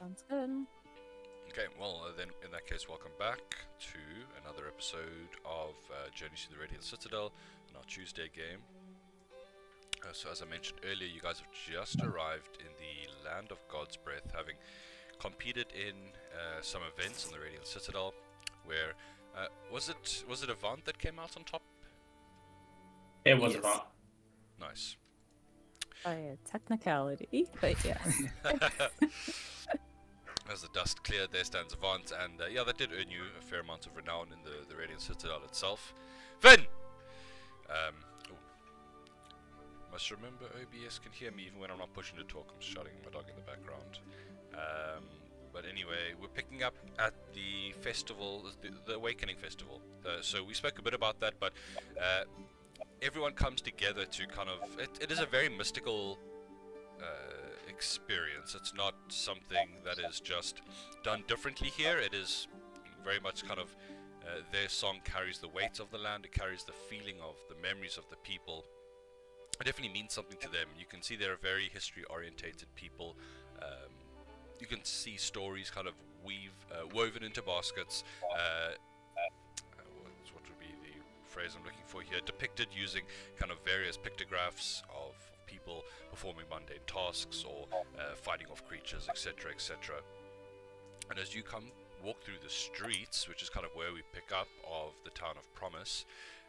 Sounds good. Okay, well, uh, then in that case, welcome back to another episode of uh, Journey to the Radiant Citadel, in our Tuesday game. Uh, so, as I mentioned earlier, you guys have just arrived in the Land of God's Breath, having competed in uh, some events in the Radiant Citadel. Where uh, was it? Was it Avant that came out on top? It was Yes. Avant. Nice. By a technicality, but yes. As the dust cleared, there stands Avant, and uh, yeah, that did earn you a fair amount of renown in the, the Radiant Citadel itself. Finn! Um, must remember OBS can hear me even when I'm not pushing to talk. I'm shouting at my dog in the background. Um, but anyway, we're picking up at the festival, the, the Awakening Festival. Uh, so we spoke a bit about that, but uh, everyone comes together to kind of. It, it is a very mystical uh, experience. It's not something that is just done differently here. It is very much kind of uh, their song carries the weight of the land. It carries the feeling of the memories of the people. It definitely means something to them. You can see they're very history-orientated people. Um, you can see stories kind of weave uh, woven into baskets. Uh, uh, what would be the phrase I'm looking for here? Depicted using kind of various pictographs of people performing mundane tasks or uh, fighting off creatures, etc., etc. And as you come walk through the streets, which is kind of where we pick up of the town of Promise,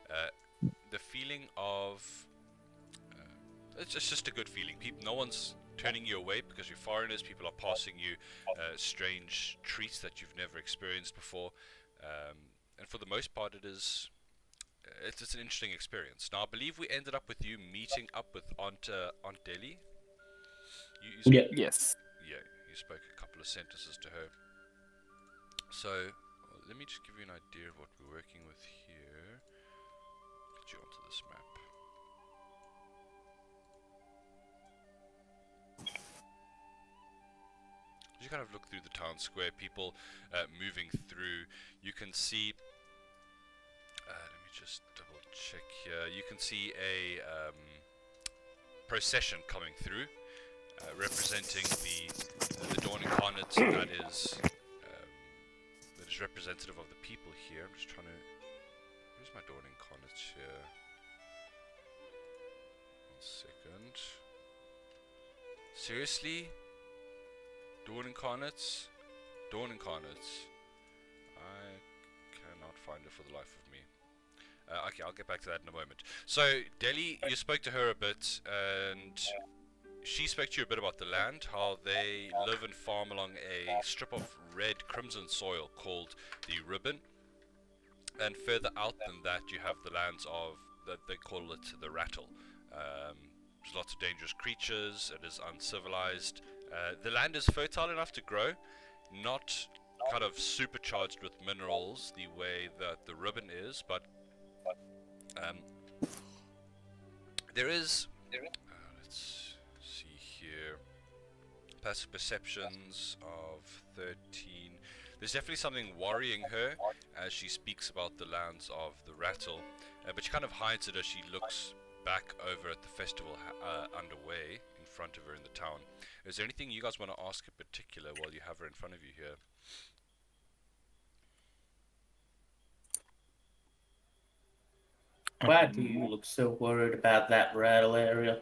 uh, the feeling of uh, it's just, just a good feeling. People, no one's turning you away because you're foreigners. People are passing you uh, strange treats that you've never experienced before, um, and for the most part, it is it's, just an interesting experience. Now, I believe we ended up with you meeting up with Aunt uh, Aunt Deli. You, you sp- Yeah. Yes. yeah, you spoke a couple of sentences to her. So, well, let me just give you an idea of what we're working with here. Get you onto this map. As you kind of look through the town square, people uh, moving through, you can see. Uh, just double check here. You can see a um, procession coming through, uh, representing the the Dawn Incarnate that is um, that is representative of the people here. I'm just trying to. Where's my Dawn Incarnate here? One second. Seriously? Dawn Incarnates? Dawn Incarnates. I cannot find it for the life of. Uh, okay, I'll get back to that in a moment. So, Delhi, you spoke to her a bit, and she spoke to you a bit about the land, how they live and farm along a strip of red crimson soil called the Ribbon. And further out than that, you have the lands of, that they call it the Rattle. Um, there's lots of dangerous creatures, it is uncivilized. Uh, the land is fertile enough to grow, not kind of supercharged with minerals the way that the Ribbon is, but um, there is. Uh, let's see here. Passive perceptions of 13. There's definitely something worrying her as she speaks about the lands of the rattle, uh, but she kind of hides it as she looks back over at the festival uh, underway in front of her in the town. Is there anything you guys want to ask in particular while you have her in front of you here? Why do you look so worried about that rattle area?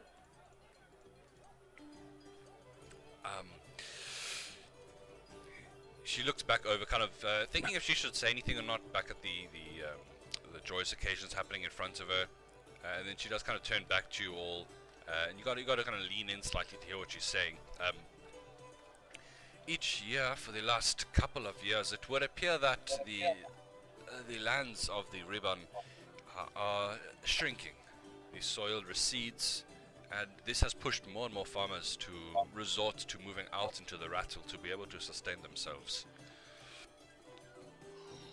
Um, she looks back over, kind of uh, thinking if she should say anything or not. Back at the the um, the joyous occasions happening in front of her, uh, and then she does kind of turn back to you all, uh, and you got you got to kind of lean in slightly to hear what she's saying. Um, each year for the last couple of years, it would appear that the uh, the lands of the ribbon are, are shrinking. The soil recedes, and this has pushed more and more farmers to resort to moving out into the rattle to be able to sustain themselves.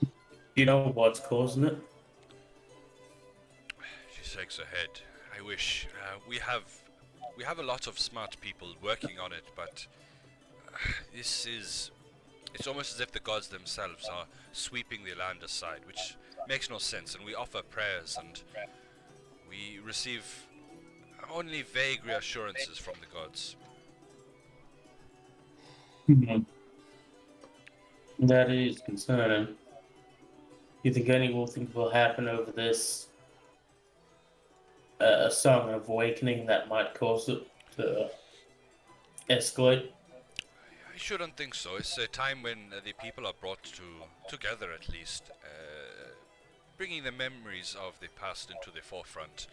Do you know what's causing it? She shakes her head. I wish uh, we have we have a lot of smart people working on it, but uh, this is it's almost as if the gods themselves are sweeping the land aside, which makes no sense. And we offer prayers and we receive only vague reassurances from the gods. That is concerning. You think anything will happen over this? Uh, a song of awakening that might cause it to escalate? I shouldn't think so. It's a time when uh, the people are brought to together, at least, uh, bringing the memories of the past into the forefront.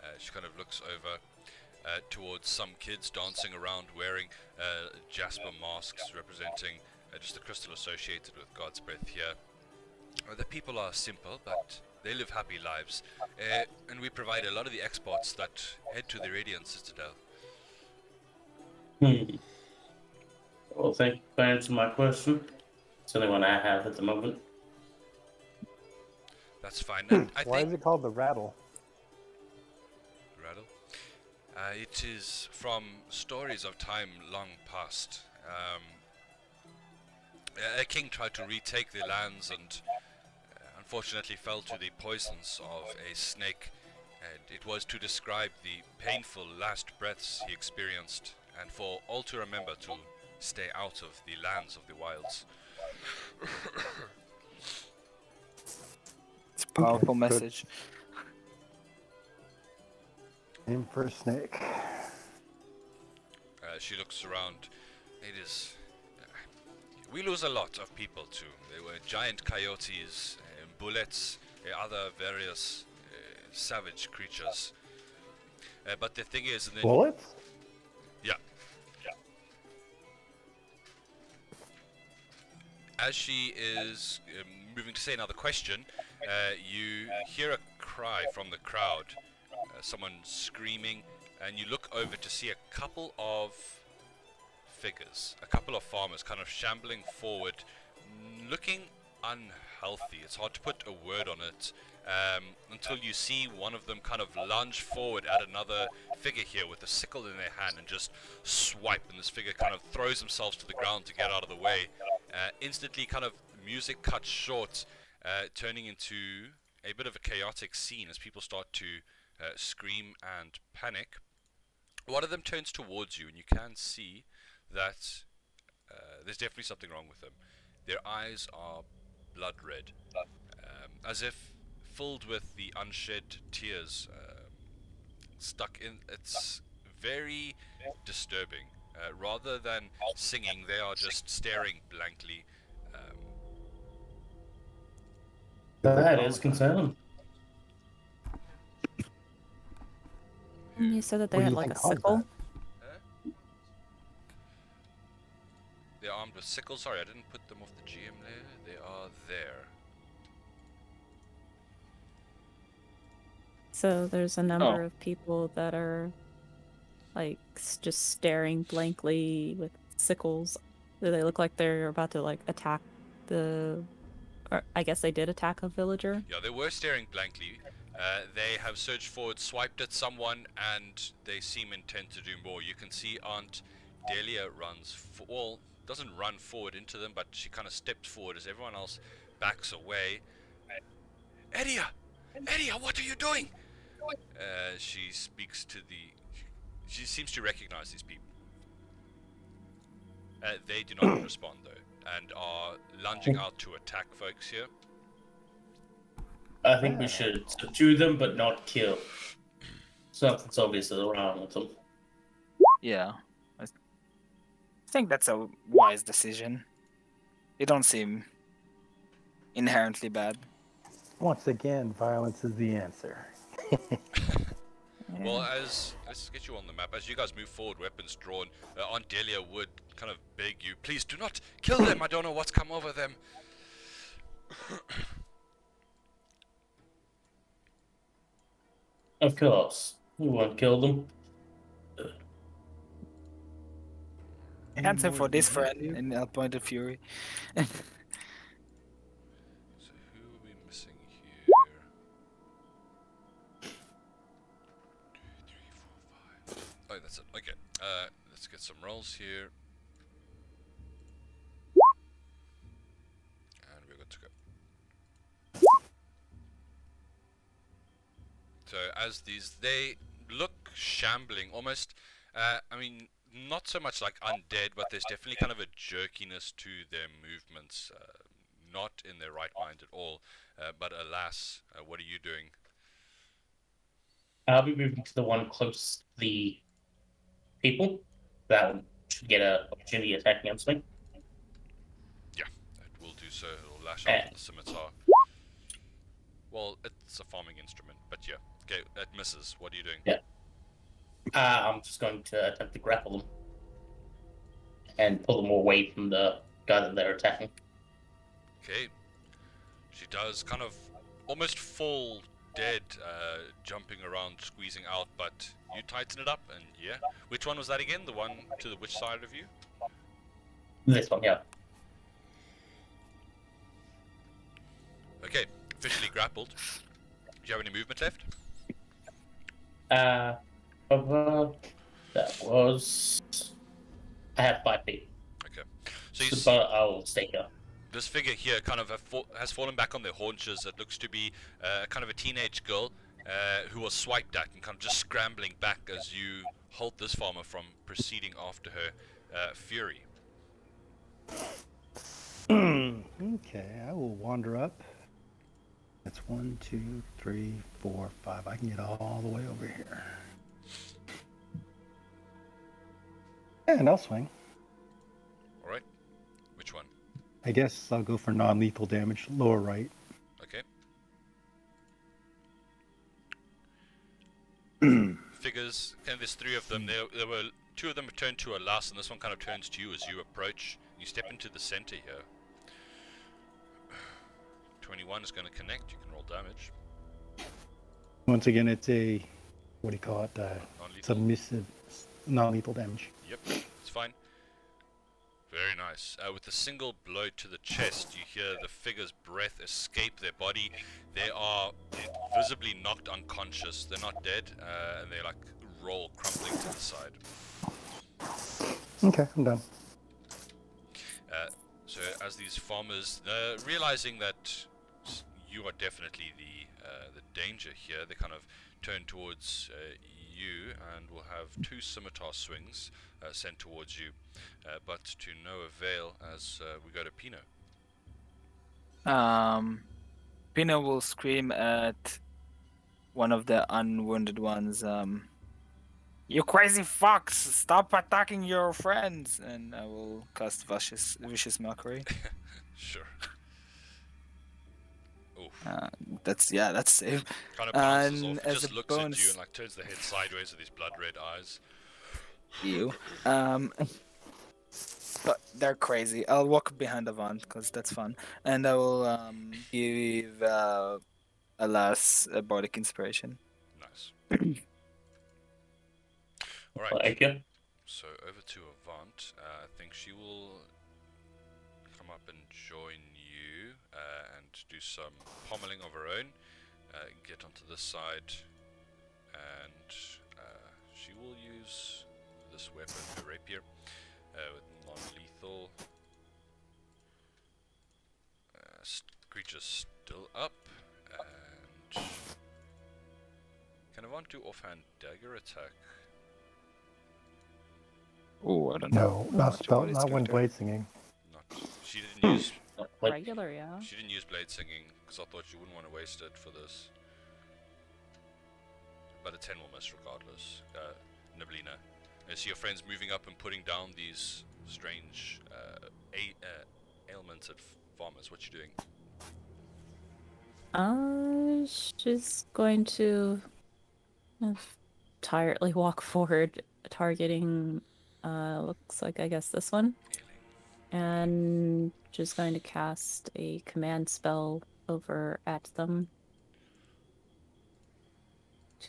Uh, she kind of looks over uh, towards some kids dancing around wearing uh, Jasper masks representing uh, just the crystal associated with God's breath here. The people are simple, but they live happy lives, and we provide a lot of the exports that head to the Radiant Citadel. Hmm. Well, thank you for answering my question. It's the only one I have at the moment. That's fine. And I Why think is it called the rattle? Rattle. Uh, it is from stories of time long past. Um, a- a king tried to retake the lands and uh, unfortunately fell to the poisons of a snake. And it was to describe the painful last breaths he experienced, and for all to remember to stay out of the lands of the wilds. It's a powerful good. message. Name for a snake. Uh, she looks around. It is. Uh, we lose a lot of people too. There were giant coyotes, uh, bullets, uh, other various uh, savage creatures. Uh, but the thing is, in the Bullets? yeah. As she is um, moving to say another question, uh, you hear a cry from the crowd. Uh, someone screaming, and you look over to see a couple of figures, a couple of farmers kind of shambling forward, looking unhealthy. It's hard to put a word on it um, until you see one of them kind of lunge forward at another figure here with a sickle in their hand and just swipe, and this figure kind of throws themselves to the ground to get out of the way. Uh, instantly, kind of music cuts short, uh, turning into a bit of a chaotic scene as people start to uh, scream and panic. One of them turns towards you, and you can see that uh, there's definitely something wrong with them. Their eyes are blood red, um, as if filled with the unshed tears uh, stuck in. It's very disturbing. Uh, rather than singing, they are just staring blankly. Um, That is concerning. You said that they had like a sickle. that? they're armed with sickles. Sorry, I didn't put them off the GM layer. They are there. So there's a number of people that are like just staring blankly with sickles. Do they look like they're about to like attack the or I guess they did attack a villager. Yeah, they were staring blankly. Uh, they have surged forward, swiped at someone, and they seem intent to do more. You can see Aunt Delia runs, f- well, doesn't run forward into them, but she kind of steps forward as everyone else backs away. Edia! Edia, what are you doing? Uh, she speaks to the. She seems to recognize these people. Uh, they do not respond, though, and are lunging out to attack folks here. I think we should subdue them, but not kill. Something's obviously wrong with them. Yeah. I think that's a wise decision. They don't seem inherently bad. Once again, violence is the answer. Well, as let's get you on the map. As you guys move forward, weapons drawn, uh, Aunt Delia would kind of beg you, please do not kill them. I don't know what's come over them. Of course. We won't kill them. Answer for this friend in El Point of Fury. that's it. Okay. Uh, let's get some rolls here. And we're good to go. So as these, they look shambling, almost. Uh, I mean, not so much like undead, but there's definitely kind of a jerkiness to their movements. Uh, not in their right mind at all. Uh, but alas, uh, what are you doing? I'll be moving to the one close the people. That should get an opportunity attack against me. it will do so. It'll lash Eh. out with the scimitar. Well, it's a farming instrument, but yeah. Okay, it misses. What are you doing? Yeah. Uh, I'm just going to attempt to grapple them and pull them away from the guy that they're attacking. Okay. She does kind of almost fall dead, uh, jumping around, squeezing out, but you tighten it up, and yeah. Which one was that again? The one to the which side of you? This one, yeah. Okay, officially grappled. Do you have any movement left? Uh, that was. I have five feet, Okay. So you see I'll stay here. This figure here kind of has fallen back on their haunches. It looks to be uh, kind of a teenage girl uh, who was swiped at and kind of just scrambling back as you halt this farmer from proceeding after her uh, fury. okay, I will wander up. That's one, two, three, four, five. I can get all the way over here. And I'll swing. I guess I'll go for non-lethal damage, lower right. Okay. Figures, and there's three of them. There, there were two of them turned to a last, and this one kind of turns to you as you approach. You step into the center here. 21 is going to connect. You can roll damage. Once again, it's a what do you call it? Uh, submissive, non-lethal damage. Yep, it's fine. Very nice. Uh, with a single blow to the chest, you hear the figure's breath escape their body. They are visibly knocked unconscious. They're not dead, uh, and they like roll crumpling to the side. Okay, I'm done. Uh, so as these farmers, uh, realizing that you are definitely the uh, the danger here, they kind of turn towards uh, you and will have two scimitar swings uh, sent towards you, uh, but to no avail as uh, we go to Pino. Um, Pino will scream at one of the unwounded ones. Um, you crazy fucks! Stop attacking your friends! And I will cast vicious, vicious mockery. Sure. Oof. Uh, that's yeah, that's save. kind of bounces and off, as just a looks at you bonus- and like turns the head sideways with these blood red eyes. You. Um, but they're crazy. I'll walk behind Avant because that's fun, and I will um give uh, alas a bardic inspiration. Nice. All right. Thank you. So over to do some pommeling of her own. Uh, get onto this side, and uh, she will use this weapon, her rapier, uh, with non-lethal. Uh, s- creature's still up, and can want to offhand dagger attack? Oh, I don't know. No, not Which not when character? blade singing. Not. She didn't use. Like, Regular, yeah. She didn't use blade singing because I thought you wouldn't want to waste it for this. But a 10 will miss regardless. Uh, Niblina. I see your friends moving up and putting down these strange uh, a- uh, ailments at farmers. What you doing? Uh, she's going to kind of tiredly walk forward, targeting, uh, looks like I guess this one, and just going to cast a command spell over at them.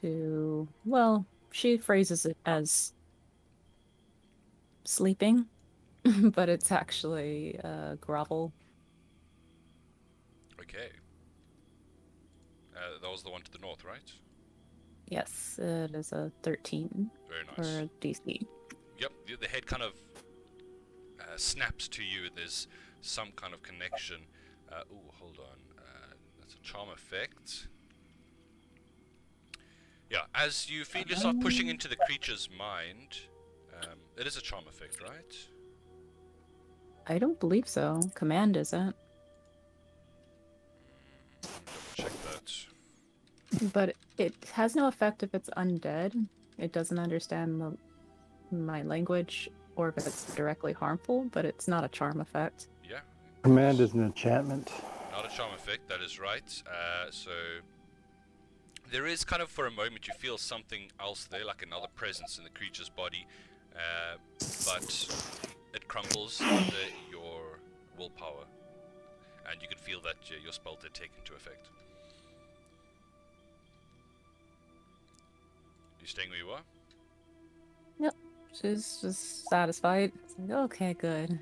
To, well, she phrases it as sleeping, but it's actually uh, grovel. Okay. Uh, that was the one to the north, right? Yes, it is a 13 Very for nice. DC. Yep, the, the head kind of uh, snaps to you. There's some kind of connection. Uh, oh, hold on. Uh, that's a charm effect. Yeah, as you feel yourself pushing into the creature's mind, Um, it is a charm effect, right? I don't believe so. Command isn't. Check that. But it has no effect if it's undead. It doesn't understand the, my language or if it's directly harmful, but it's not a charm effect. Yeah, Command is an enchantment. not a charm effect. That is right. Uh, so there is kind of for a moment you feel something else there, like another presence in the creature's body, uh, but it crumbles under your willpower, and you can feel that uh, your spell did take into effect. You staying where you are? She's just satisfied. Like, okay, good.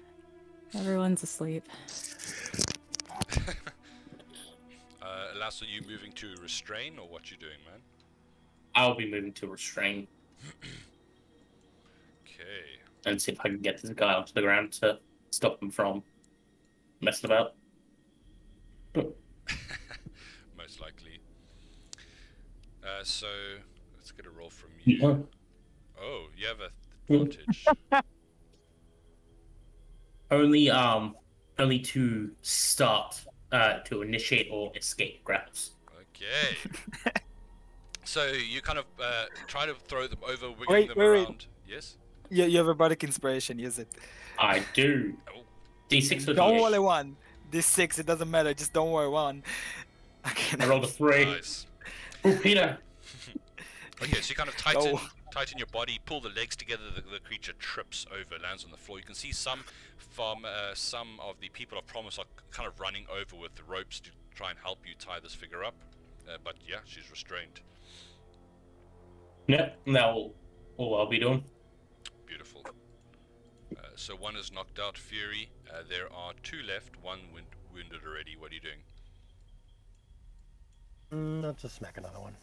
Everyone's asleep. Uh, Lasso, you moving to restrain, or what you doing, man? I'll be moving to restrain Okay. and see if I can get this guy onto the ground to stop him from messing about. Most likely. Uh, so let's get a roll from you. Yeah. Oh, you have a advantage. Only um only to start uh to initiate or escape grapples. okay. so you kind of uh, try to throw them over, wiggling Wait, them wait, wait. around. Yes. You, you have a bardic inspiration. Use it. I do. Oh. D6 or Don't D8? worry one. D6. It doesn't matter. Just don't worry one. Okay. I rolled a three. Nice. Oh, Peter. Okay, so you kind of tighten, Go. Tighten your body, pull the legs together. The, the creature trips over, lands on the floor. You can see some from uh, some of the people of promise are kind of running over with the ropes to try and help you tie this figure up. Uh, but yeah, she's restrained. Yep, that will all I'll be doing. Beautiful. Uh, so one is knocked out, Fury. Uh, there are two left. One wound- wounded already. What are you doing? Mm, let's just smack another one.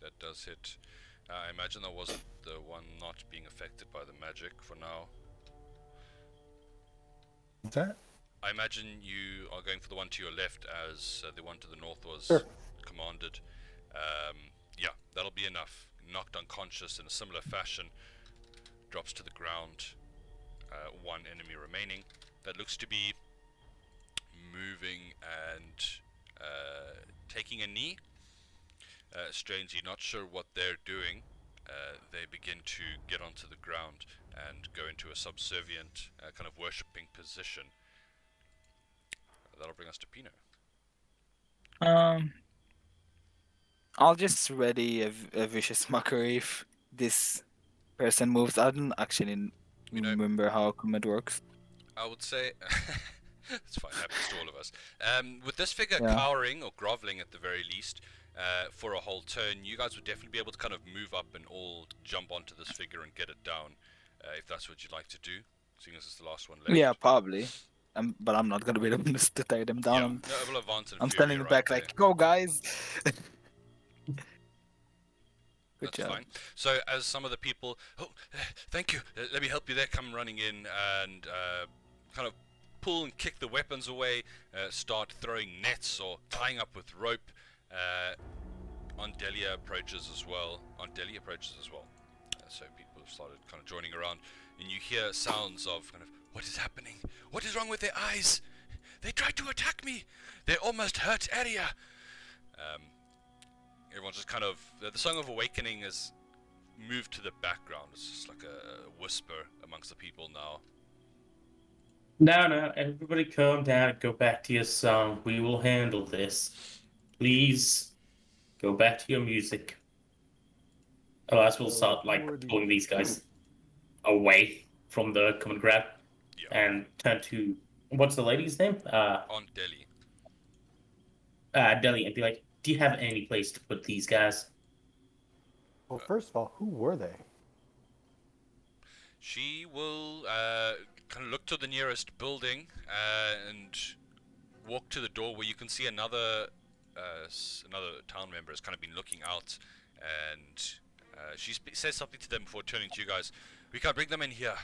That does hit. Uh, I imagine that wasn't the one not being affected by the magic for now. What's that? I imagine you are going for the one to your left as uh, the one to the north was Sure. commanded. Um, yeah, that'll be enough. Knocked unconscious in a similar fashion, drops to the ground. Uh, one enemy remaining. That looks to be moving and taking a knee. Uh, strangely, not sure what they're doing. Uh, they begin to get onto the ground and go into a subservient, uh, kind of worshipping position. That'll bring us to Pino. Um, I'll just ready a vicious mockery if this person moves. I don't actually You know- remember how command works. I would say it's fine. Happens to all of us. Um, with this figure Yeah. cowering or groveling at the very least uh, for a whole turn, you guys would definitely be able to kind of move up and all jump onto this figure and get it down, uh, if that's what you'd like to do. Seeing as it's the last one left. Yeah, probably. Um, but I'm not gonna be able to tie them down. Yeah, no, well, I'm standing right back there. like, go guys. Good That's job. fine. So as some of the people, oh, eh, thank you, let me help you there, come running in and uh, kind of pull and kick the weapons away, uh, start throwing nets or tying up with rope. Uh, Aunt Delia approaches as well. Aunt Delia approaches as well. Uh, so people have started kind of joining around, and you hear sounds of kind of, what is happening? What is wrong with their eyes? They tried to attack me. They almost hurt Aria. Um, everyone just kind of the, the song of awakening has moved to the background. It's just like a whisper amongst the people now. No, no, everybody calm down. And go back to your song. We will handle this. Please go back to your music. Otherwise, we'll start like pulling these guys away from the common grab Yeah. and turn to what's the lady's name? Uh, On Delhi. uh, Delhi, and be like, "Do you have any place to put these guys?" Well, first of all, who were they? She will uh, kind of look to the nearest building uh, and walk to the door where you can see another uh, another town member has kind of been looking out, and uh, she says something to them before turning to you guys. We can bring them in here.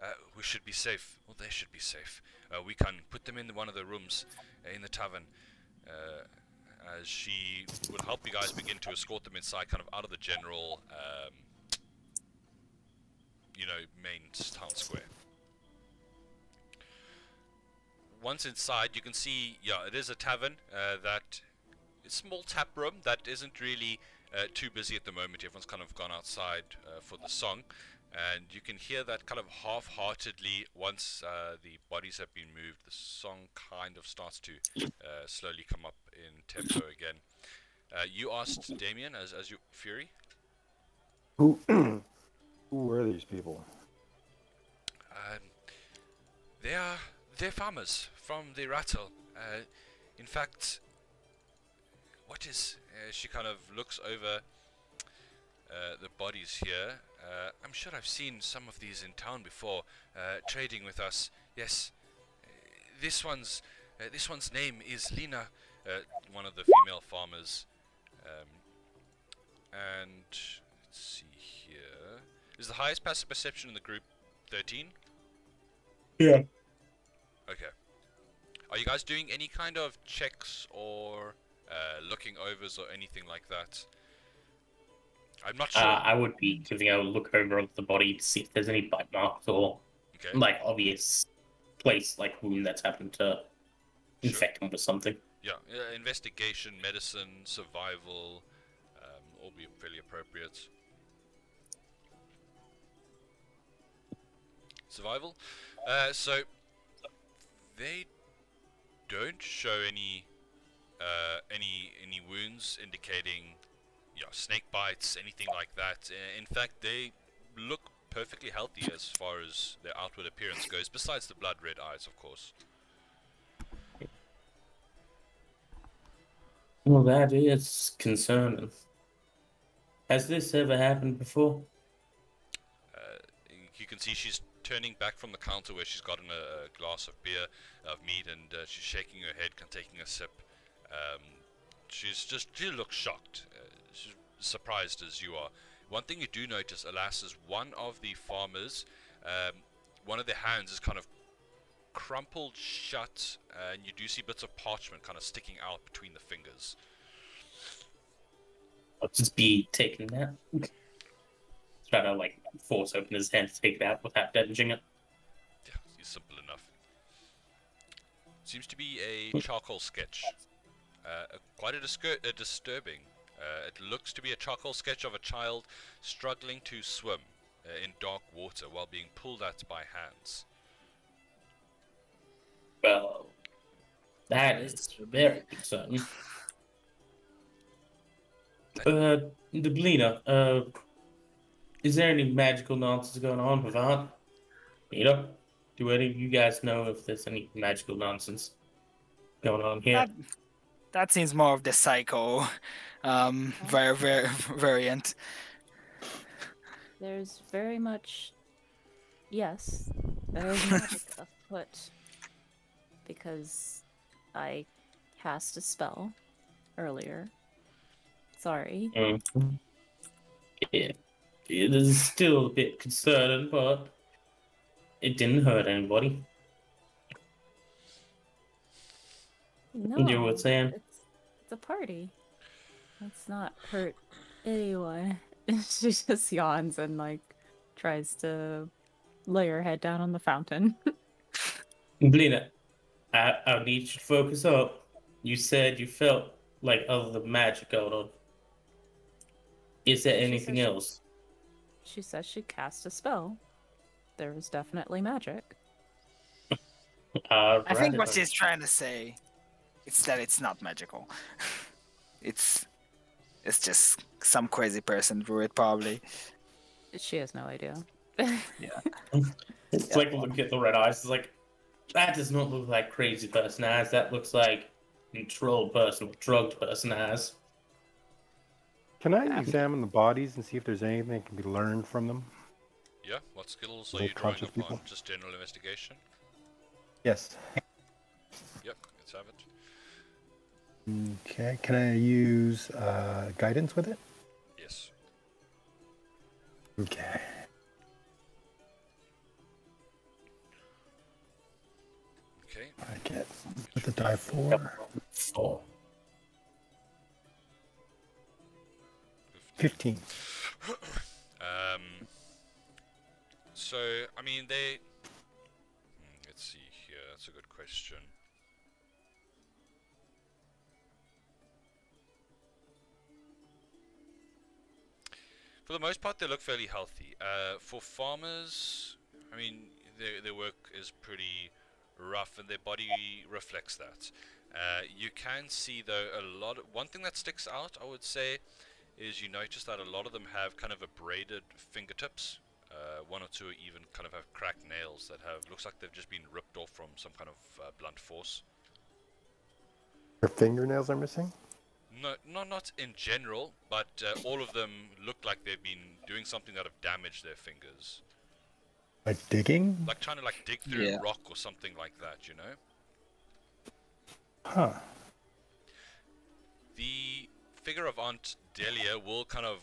Uh, we should be safe. Well, they should be safe. Uh, we can put them in one of the rooms uh, in the tavern. As she will help you guys begin to escort them inside, kind of out of the general, um, you know, main Once inside, you can see, yeah, it is a tavern uh, that small tap room that isn't really uh, too busy at the moment. Everyone's kind of gone outside uh, for the song, and you can hear that kind of half-heartedly once uh, the bodies have been moved. The song kind of starts to uh, slowly come up in tempo again. Uh, you asked Damien as as you Fury. Who, who were these people? Um, they are they're farmers from the Rattle. Uh, in fact, what is? Uh, she kind of looks over uh, the bodies here. Uh, I'm sure I've seen some of these in town before, uh, trading with us. Yes, this one's uh, this one's name is Lena, one of the female farmers. Um, and let's see here. Is the highest passive perception in the group 13? Yeah. Okay. Are you guys doing any kind of checks or uh, looking overs or anything like that? I'm not sure. Uh, I would be giving a look over at the body to see if there's any bite marks or okay. like obvious place, like wound that's happened to Sure. infect him with something. Yeah, uh, investigation, medicine, survival, um, all be fairly appropriate. Survival. Uh, so they don't show any uh, any any wounds indicating, yeah, snake bites, anything like that. In fact, they look perfectly healthy as far as their outward appearance goes. Besides the blood red eyes, of course. Well, that is concerning. Has this ever happened before? Uh, you can see she's turning back from the counter where she's gotten a, a glass of beer, of meat, and uh, she's shaking her head, and taking a sip. Um, she's just, she looks shocked. Uh, she's surprised as you are. One thing you do notice, alas, is one of the farmers, um, one of their hands is kind of crumpled shut, and you do see bits of parchment kind of sticking out between the fingers. I'll just be taking that. To like force open his hand to take it out without damaging it. Yeah, it's simple enough. Seems to be a charcoal sketch. Uh, quite a, a disturbing. Uh, it looks to be a charcoal sketch of a child struggling to swim uh, in dark water while being pulled at by hands. Well, that is very concerning. Uh, Dublina, uh, is there any magical nonsense going on with Aunt? You know, do any of you guys know if there's any magical nonsense going on here? That, that seems more of the psycho um, var- var- variant. There's very much, yes, there's magic afoot because I cast a spell earlier. Sorry. Mm. Yeah, it is still a bit concerning, but it didn't hurt anybody. No, You know what I'm saying? It's, it's a party. Let's not hurt anyone. she just yawns and like tries to lay her head down on the fountain. Dublina, I, I need you to focus up. You said you felt like other than magic going on. Is there anything else? She says she cast a spell. There was definitely magic. Uh, I think what she's trying to say is that it's not magical. it's it's just some crazy person drew it probably. She has no idea. Yeah. It's like look at the red eyes. It's like that does not look like crazy person eyes. That looks like controlled person or drugged person eyes. Can I examine the bodies and see if there's anything that can be learned from them? Yeah, what skills are Those you drawing conscious upon? people? Just general investigation? Yes. Yep, let's have it. Okay. Can I use uh, guidance with it? Yes. Okay. Okay. I get with the die four. Four. 15. Um, so, I mean, they. Hmm, Let's see here. That's a good question. For the most part, they look fairly healthy. Uh, for farmers, I mean, their their work is pretty rough, and their body reflects that. Uh, you can see though a lot. Of, one thing that sticks out, I would say, is you notice that a lot of them have kind of abraded fingertips. Uh, one or two even kind of have cracked nails that have looks like they've just been ripped off from some kind of uh, blunt force. Her fingernails are missing? No, not not in general, but uh, all of them look like they've been doing something that have damaged their fingers, Like digging? like trying to like dig through Yeah. rock or something like that. You know. Huh. The figure of Aunt Delia will kind of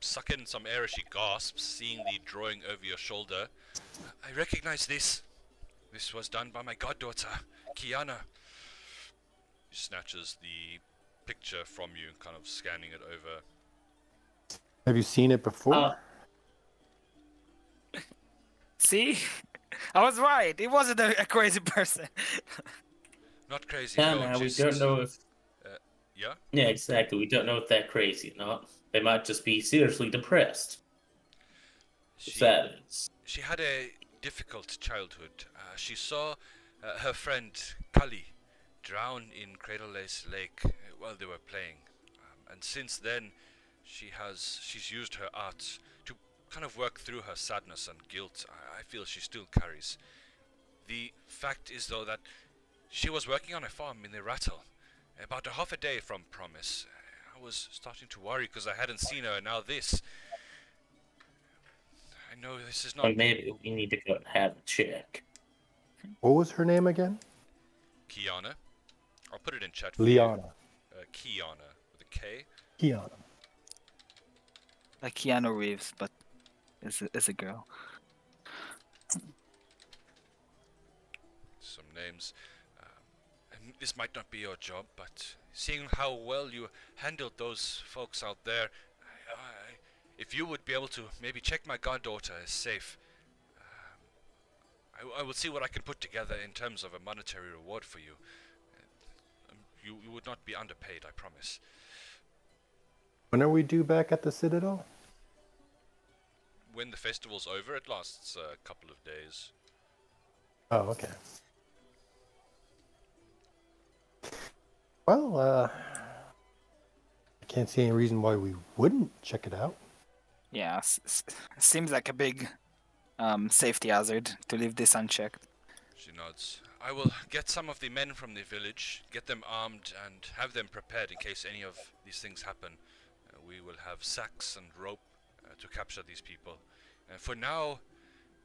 suck in some air as she gasps, seeing the drawing over your shoulder. I recognize this. This was done by my goddaughter, Kiana. She snatches the picture from you, kind of scanning it over. Have you seen it before? Uh, See, I was right. It wasn't a, a crazy person. Not crazy. Yeah, no, now we don't know if. Yeah? Yeah, exactly. We don't know if they're crazy or not. They might just be seriously depressed. She, she had a difficult childhood. Uh, she saw uh, her friend Kali drown in Cradle's Lake uh, while they were playing, um, and since then, she has she's used her art to kind of work through her sadness and guilt. I, I feel she still carries. The fact is, though, that she was working on a farm in the Rattle, about a half a day from Promise. I was starting to worry because I hadn't seen her, and now this. I know this is not. Or maybe we need to go and have a check. What was her name again? Kiana. I'll put it in chat for you. Liana. Uh, Kiana with a K. Kiana. like Keanu Reeves, but is a, is a girl. Some names. This might not be your job, but seeing how well you handled those folks out there, I, I, if you would be able to maybe check my goddaughter is safe, um, I, I will see what I can put together in terms of a monetary reward for you. Um, you, you would not be underpaid, I promise. When are we due back at the Citadel? When the festival's over, it lasts a couple of days. Oh, okay. Well, uh, I can't see any reason why we wouldn't check it out. Yeah, s- s- seems like a big um, safety hazard to leave this unchecked. She nods. I will get some of the men from the village, get them armed, and have them prepared in case any of these things happen. Uh, we will have sacks and rope uh, to capture these people. And for now,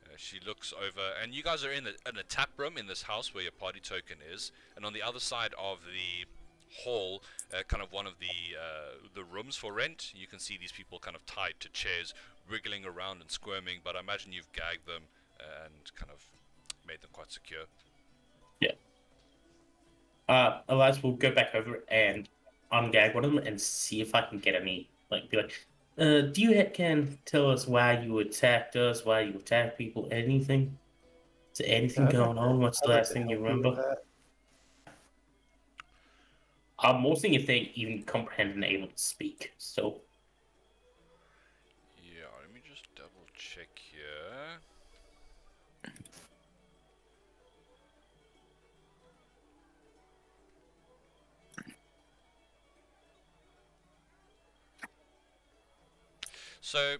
uh, she looks over, and you guys are in, the, in a tap room in this house where your party token is, and on the other side of the hall, uh, kind of one of the uh, the rooms for rent, you can see these people kind of tied to chairs, wriggling around and squirming. But I imagine you've gagged them and kind of made them quite secure. Uh, Elias we'll go back over and ungag one of them and see if I can get any. Like, be like, uh, do you can tell us why you attacked us, why you attacked people, anything? Is there anything I'd going on? What's the last thing you help with remember? I'm more seeing if they even comprehend and able to speak. So, Yeah, let me just double check here. So,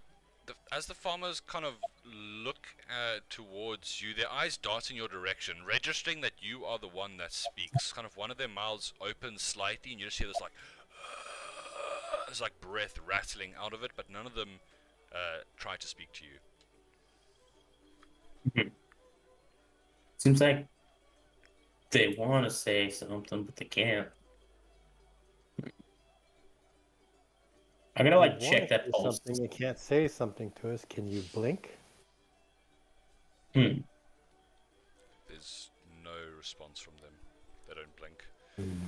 as the farmers kind of look uh, towards you, their eyes dart in your direction, registering that you are the one that speaks. Kind of one of their mouths opens slightly, and you just hear this like, there's like breath rattling out of it, but none of them uh, try to speak to you. seems like they want to say something, but they can't. I'm gonna like check that pulse. Something you can't say something to us. Can you blink? Hmm. There's no response from them. They don't blink. Hmm.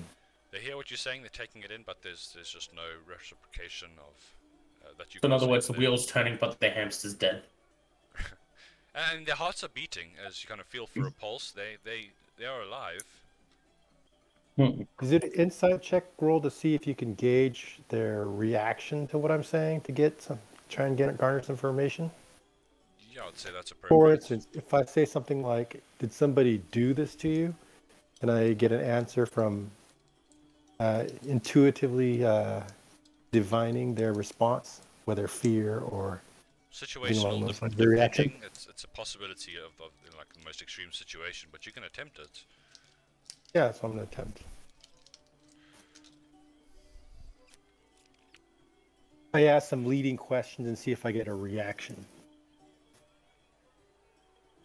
They hear what you're saying, they're taking it in, but there's there's just no reciprocation of uh, that you. So in other words, the wheel's turning, but the hamster's dead. And their hearts are beating as you kind of feel for a pulse. They they they are alive. Is it an insight check roll to see if you can gauge their reaction to what I'm saying to get some, try and get garner some information? Yeah, I'd say that's For instance, if I say something like, "Did somebody do this to you?" and I get an answer from uh, intuitively uh, divining their response, whether fear or Situational, along the, the the reaction. It's, it's a possibility of, of in like the most extreme situation, but you can attempt it. Yeah, that's what I'm gonna attempt. I ask some leading questions and see if I get a reaction.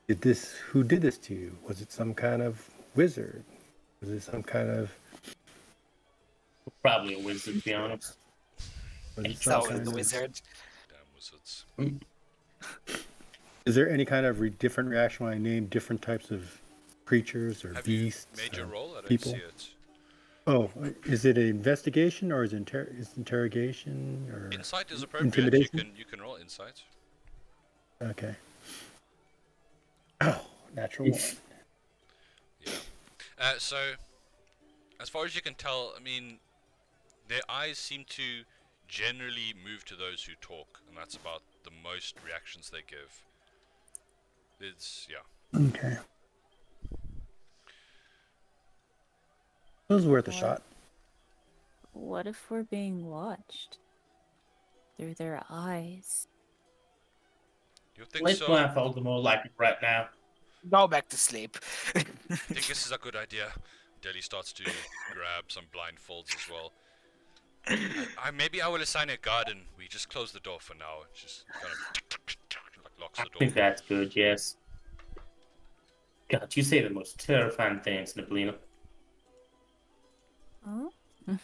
Did this? Who did this to you? Was it some kind of wizard? Was it some kind of? Probably a wizard, to be honest. It's always the of- wizard. Damn wizards. Is there any kind of re- different reaction when I name different types of creatures or Have beasts? you made your or- roll? I don't people? see it. Oh, is it an investigation or is it inter- is interrogation or? Insight is appropriate. Intimidation? You can you can roll insight. Okay. Oh, natural one. Yeah. Uh, so, as far as you can tell, I mean, their eyes seem to generally move to those who talk, and that's about the most reactions they give. It's yeah. Okay. It was worth a What? shot. What if we're being watched through their eyes? You think Let's so? laugh Voldemort like right now. Go back to sleep. I think this is a good idea. Deli starts to grab some blindfolds as well. I, I, maybe I will assign a guard and we just close the door for now. Just kind of like locks the door. I think that's good, yes. God, you say the most terrifying things, Nablina.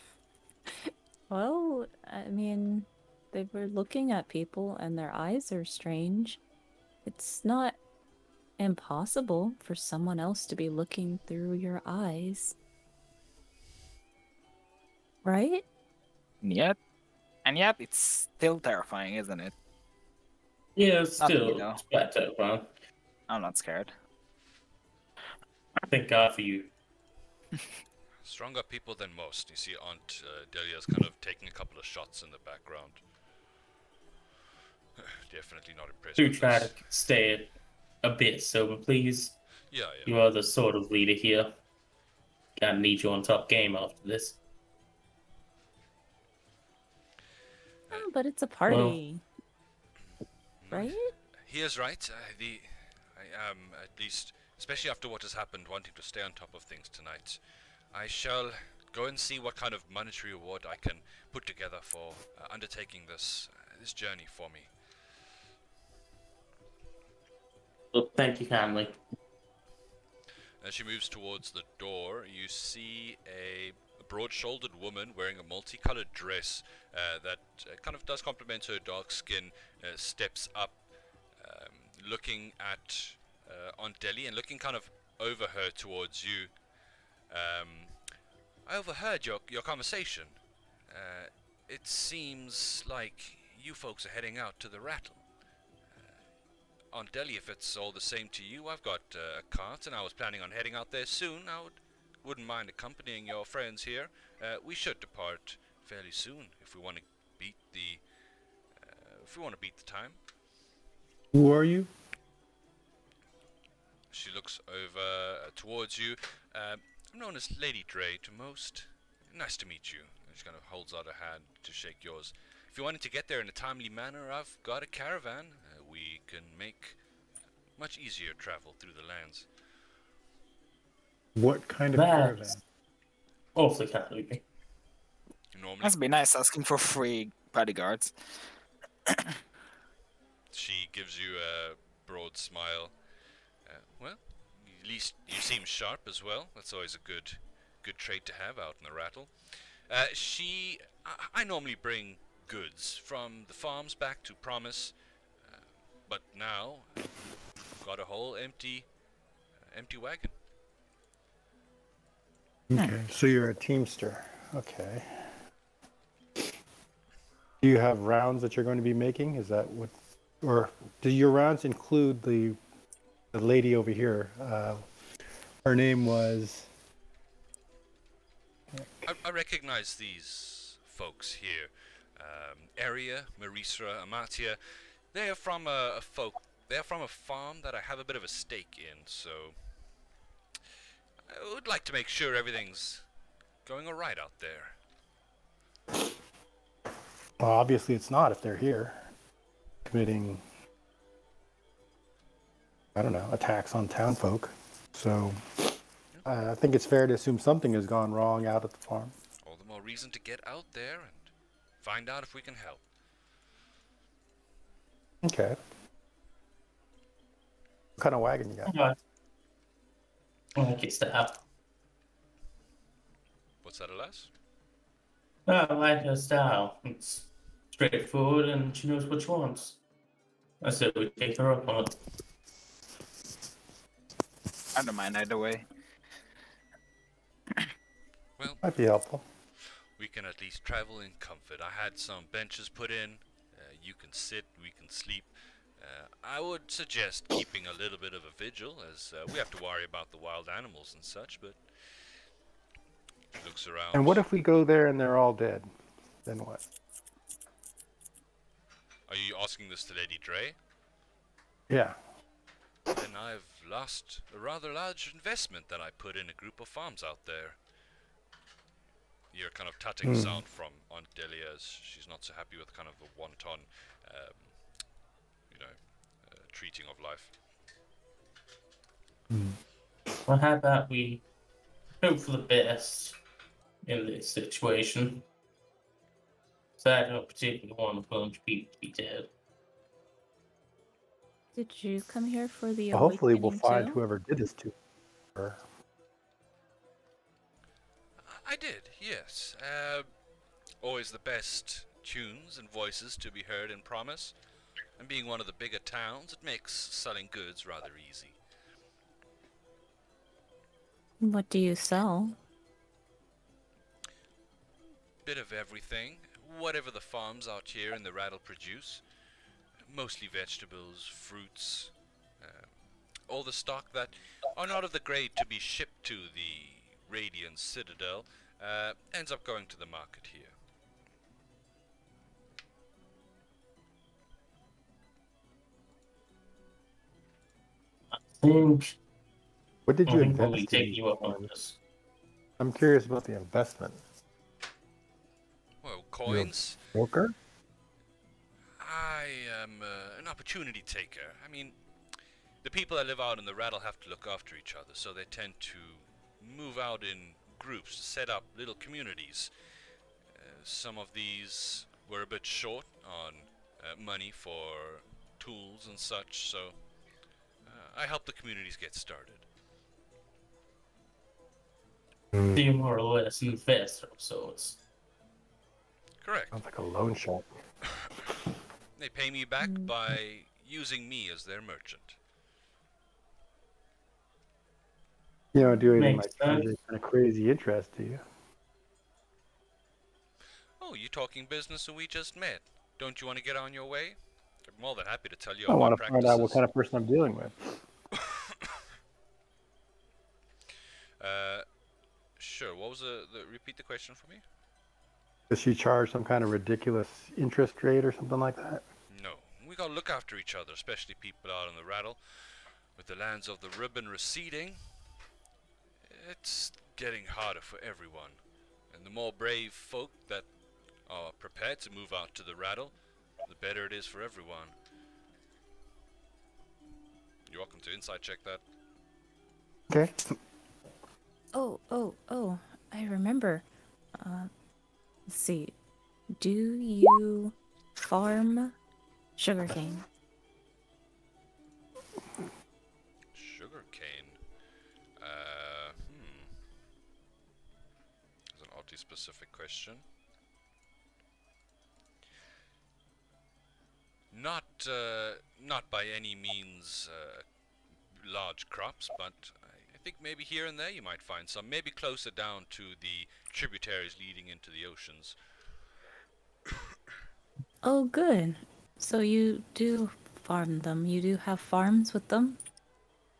Well, I mean, they were looking at people and their eyes are strange. It's not impossible for someone else to be looking through your eyes. Right? yet, and yet, it's still terrifying, isn't it? Yeah, it's Not me, still though. it's quite terrifying. I'm not scared. Thank God for you. Stronger people than most. You see Aunt uh, Delia's kind of taking a couple of shots in the background. Definitely not impressed Do with try to stay a bit sober, please. Yeah, You are the sort of leader here. Gotta need you on top game after this. Oh, but it's a party, right? He is right. Uh, the, I am at least, especially after what has happened, wanting to stay on top of things tonight. I shall go and see what kind of monetary reward I can put together for uh, undertaking this uh, this journey for me. Well, thank you kindly. As she moves towards the door, you see a broad-shouldered woman wearing a multicolored dress uh, that uh, kind of does complement her dark skin. Uh, steps up, um, looking at uh, Aunt Delia and looking kind of over her towards you. Um, I overheard your your conversation. Uh, it seems like you folks are heading out to the rattle. Aunt Delia, if it's all the same to you, I've got uh, a cart and I was planning on heading out there soon. I would, wouldn't mind accompanying your friends here. Uh, we should depart fairly soon if we want to beat the uh, if we want to beat the time. Who are you? She looks over uh, towards you. Um, I'm known as Lady Dre to most. Nice to meet you. And She kind of holds out her hand to shake yours. If you wanted to get there in a timely manner, I've got a caravan. Uh, we can make much easier travel through the lands. What kind of That's caravan? awfully kind of me. Normally, Must be nice asking for free bodyguards. she gives you a broad smile. Uh, well, at least you seem sharp as well. That's always a good, good trait to have out in the rattle. Uh, she, I, I normally bring goods from the farms back to Promise, uh, but now I've got a whole empty, uh, empty wagon. Okay, so you're a teamster. Okay. Do you have rounds that you're going to be making? Is that what, or do your rounds include the the lady over here? Uh, her name was. I, I recognize these folks here. Um, Aria, Marisra, Amatia. They are from a, a folk. They are from a farm that I have a bit of a stake in, so I would like to make sure everything's going all right out there. Well, obviously it's not if they're here, committing. I don't know attacks on townfolk. So uh, I think it's fair to assume something has gone wrong out at the farm. All the more reason to get out there and find out if we can help. Okay. What kind of wagon you got? Alright. I like it's that. What's that, Alas? I like her style. It's straightforward and she knows what she wants. I said we take her up on it. I don't mind either way. Well, Might be helpful. we can at least travel in comfort. I had some benches put in. Uh, you can sit, we can sleep. Uh, I would suggest keeping a little bit of a vigil, as uh, we have to worry about the wild animals and such. But looks around. And what if we go there and they're all dead? Then what? Are you asking this to Lady Dre? Yeah. Then I've lost a rather large investment that I put in a group of farms out there. You're kind of tutting Hmm. sound from Aunt Delia she's not so happy with kind of a wanton, um, you know, uh, treating of life. Well, how about we hope for the best in this situation? So I don't particularly want a bunch of people to be dead. Did you come here for the Well, hopefully we'll find too? whoever did this to her. I did, yes. Uh, always the best tunes and voices to be heard in Promise. And being one of the bigger towns, it makes selling goods rather easy. What do you sell? Bit of everything, whatever the farms out here in the Rattle produce. Mostly vegetables, fruits, um, all the stock that are not of the grade to be shipped to the Radiant Citadel uh, ends up going to the market here. I think What did I you think we'll be invest taking in? you up on this. I'm curious about the investment. Well, coins. Broker? I am uh, an opportunity taker. I mean, the people that live out in the rattle have to look after each other, so they tend to move out in groups to set up little communities. Uh, some of these were a bit short on uh, money for tools and such, so uh, I help the communities get started. So you more or less invest of sorts. Correct. Sounds like a loan shark. They pay me back Mm. by using me as their merchant. You don't do anything Makes like sense. kind of crazy interest, to you? Oh, you talking business and we just met. Don't you want to get on your way? I'm more than happy to tell you I want to find out what kind of person I'm dealing with. Uh, sure. What was the, the repeat the question for me? Does she charge some kind of ridiculous interest rate or something like that? No, we gotta look after each other, especially people out on the rattle. With the lands of the ribbon receding, it's getting harder for everyone. And the more brave folk that are prepared to move out to the rattle, the better it is for everyone. You're welcome to inside check that. Okay. Oh, oh, oh! I remember. Uh, let's see. Do you farm sugarcane? Sugar cane. Uh, hmm. That's an oddly specific question. Not, uh, not by any means uh, large crops, but think maybe here and there you might find some. Maybe closer down to the tributaries leading into the oceans. Oh, good. So you do farm them. You do have farms with them.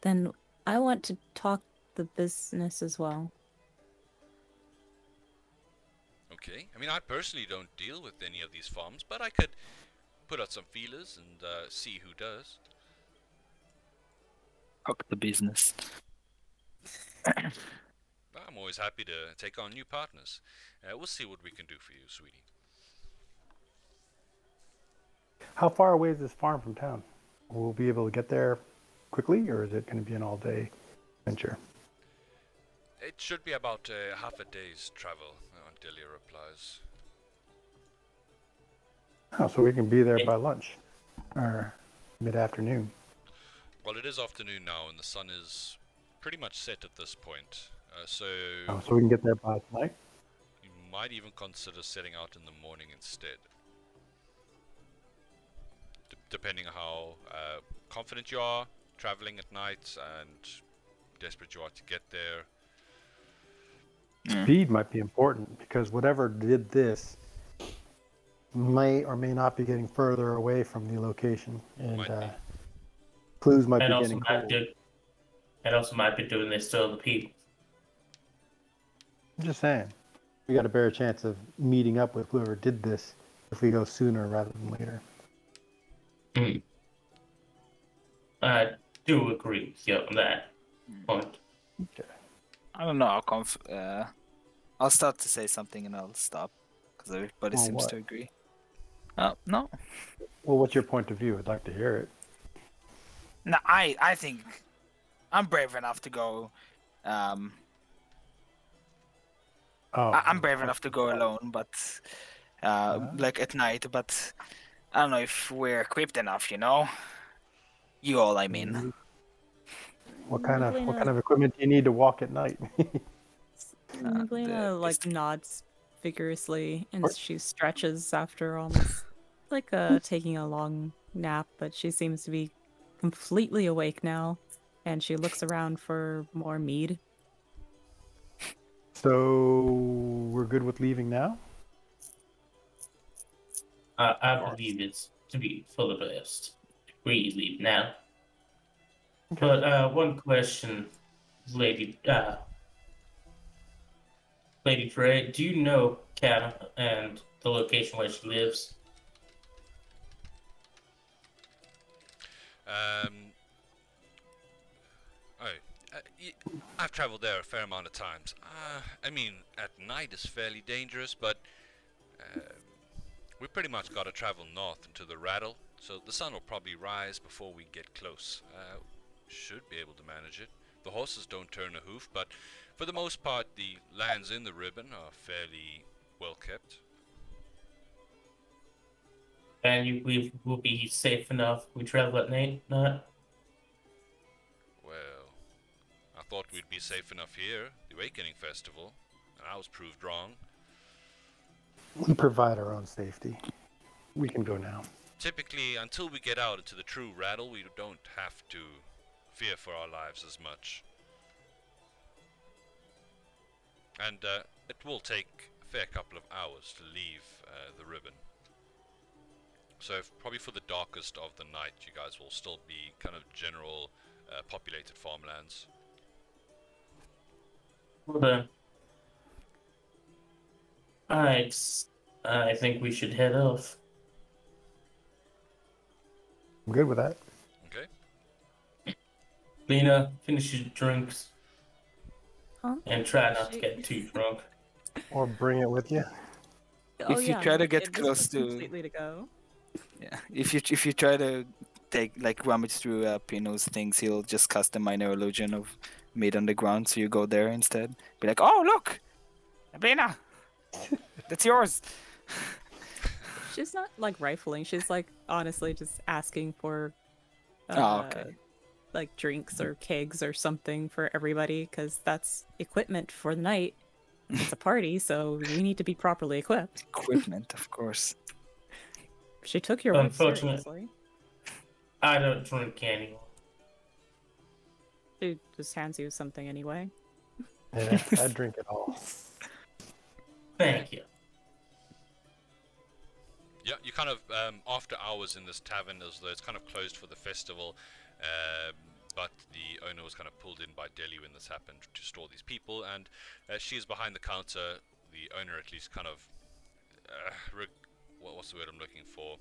Then I want to talk the business as well. Okay. I mean, I personally don't deal with any of these farms, but I could put out some feelers and uh, see who does. Fuck the business. I'm always happy to take on new partners. Uh, we'll see what we can do for you, sweetie. How far away is this farm from town? Will we be able to get there quickly, or is it going to be an all-day venture? It should be about uh, half a day's travel, uh, Delia replies. Oh, so we can be there by lunch, or mid-afternoon. Well, it is afternoon now, and the sun is pretty much set at this point. Uh, so Oh, so we can get there by tonight. you might even consider setting out in the morning instead. D- depending on how uh, confident you are traveling at night and desperate you are to get there. Speed might be important because whatever did this may or may not be getting further away from the location, and Might uh, clues might And be also getting might cold. do, and also might be doing this to other people. I'm just saying, we got a better chance of meeting up with whoever did this if we go sooner rather than later. I do agree with you on that point. Okay. I don't know how conf- uh, I'll start to say something and I'll stop because everybody On seems what? to agree. Oh no, Well, what's your point of view? I'd like to hear it. no, I I think I'm brave enough to go. Um, Oh, I- I'm brave enough to go alone, but uh, Yeah. like at night. But I don't know if we're equipped enough. You know, you all, I mean. What kind of what kind of equipment do you need to walk at night? Uh, Lena the- like nods vigorously and Or- she stretches after almost like uh taking a long nap, but she seems to be completely awake now and she looks around for more mead. so we're good with leaving now. I, I believe it's to be for the best. We leave now. But uh, one question, Lady uh, Lady Frey, do you know Kat and the location where she lives? Um, uh, y- I've traveled there a fair amount of times. Uh, I mean, at night is fairly dangerous, but uh, we pretty much got to travel north into the Rattle, so the sun will probably rise before we get close. Uh, should be able to manage it. The horses don't turn a hoof, but for the most part, the lands in the ribbon are fairly well kept. And you we will be safe enough. We travel at night, not. Thought we'd be safe enough here, the Awakening Festival, and I was proved wrong. We provide our own safety. We can go now. Typically, until we get out into the true rattle, we don't have to fear for our lives as much. And uh, it will take a fair couple of hours to leave uh, the ribbon. So, if, probably for the darkest of the night, you guys will still be kind of general uh, populated farmlands. Well then. Alright. I think we should head off. I'm good with that. Okay? Lena, finish your drinks Huh? and try not to get too drunk. Or bring it with you. Oh, If you yeah, try to get it- close to- completely to go. Yeah, if you if you try to take like rummage through uh, Pino's things, he'll just cast a minor illusion of made on the ground. So you go there instead. Be like, oh look, Abena, that's yours. She's not like rifling. She's like honestly just asking for uh, Oh, okay. like drinks or kegs or something for everybody because that's equipment for the night. It's a party, so we need to be properly equipped. Equipment, of course. She took your word Unfortunate. seriously. I don't drink anymore. She just hands you something anyway. Yeah, I drink it all. Thank you. Yeah, you kind of um, after hours in this tavern, as though it's kind of closed for the festival. Um, but the owner was kind of pulled in by Delia when this happened to store these people, and uh, she is behind the counter. The owner, at least, kind of uh, re- what, what's the word I'm looking for?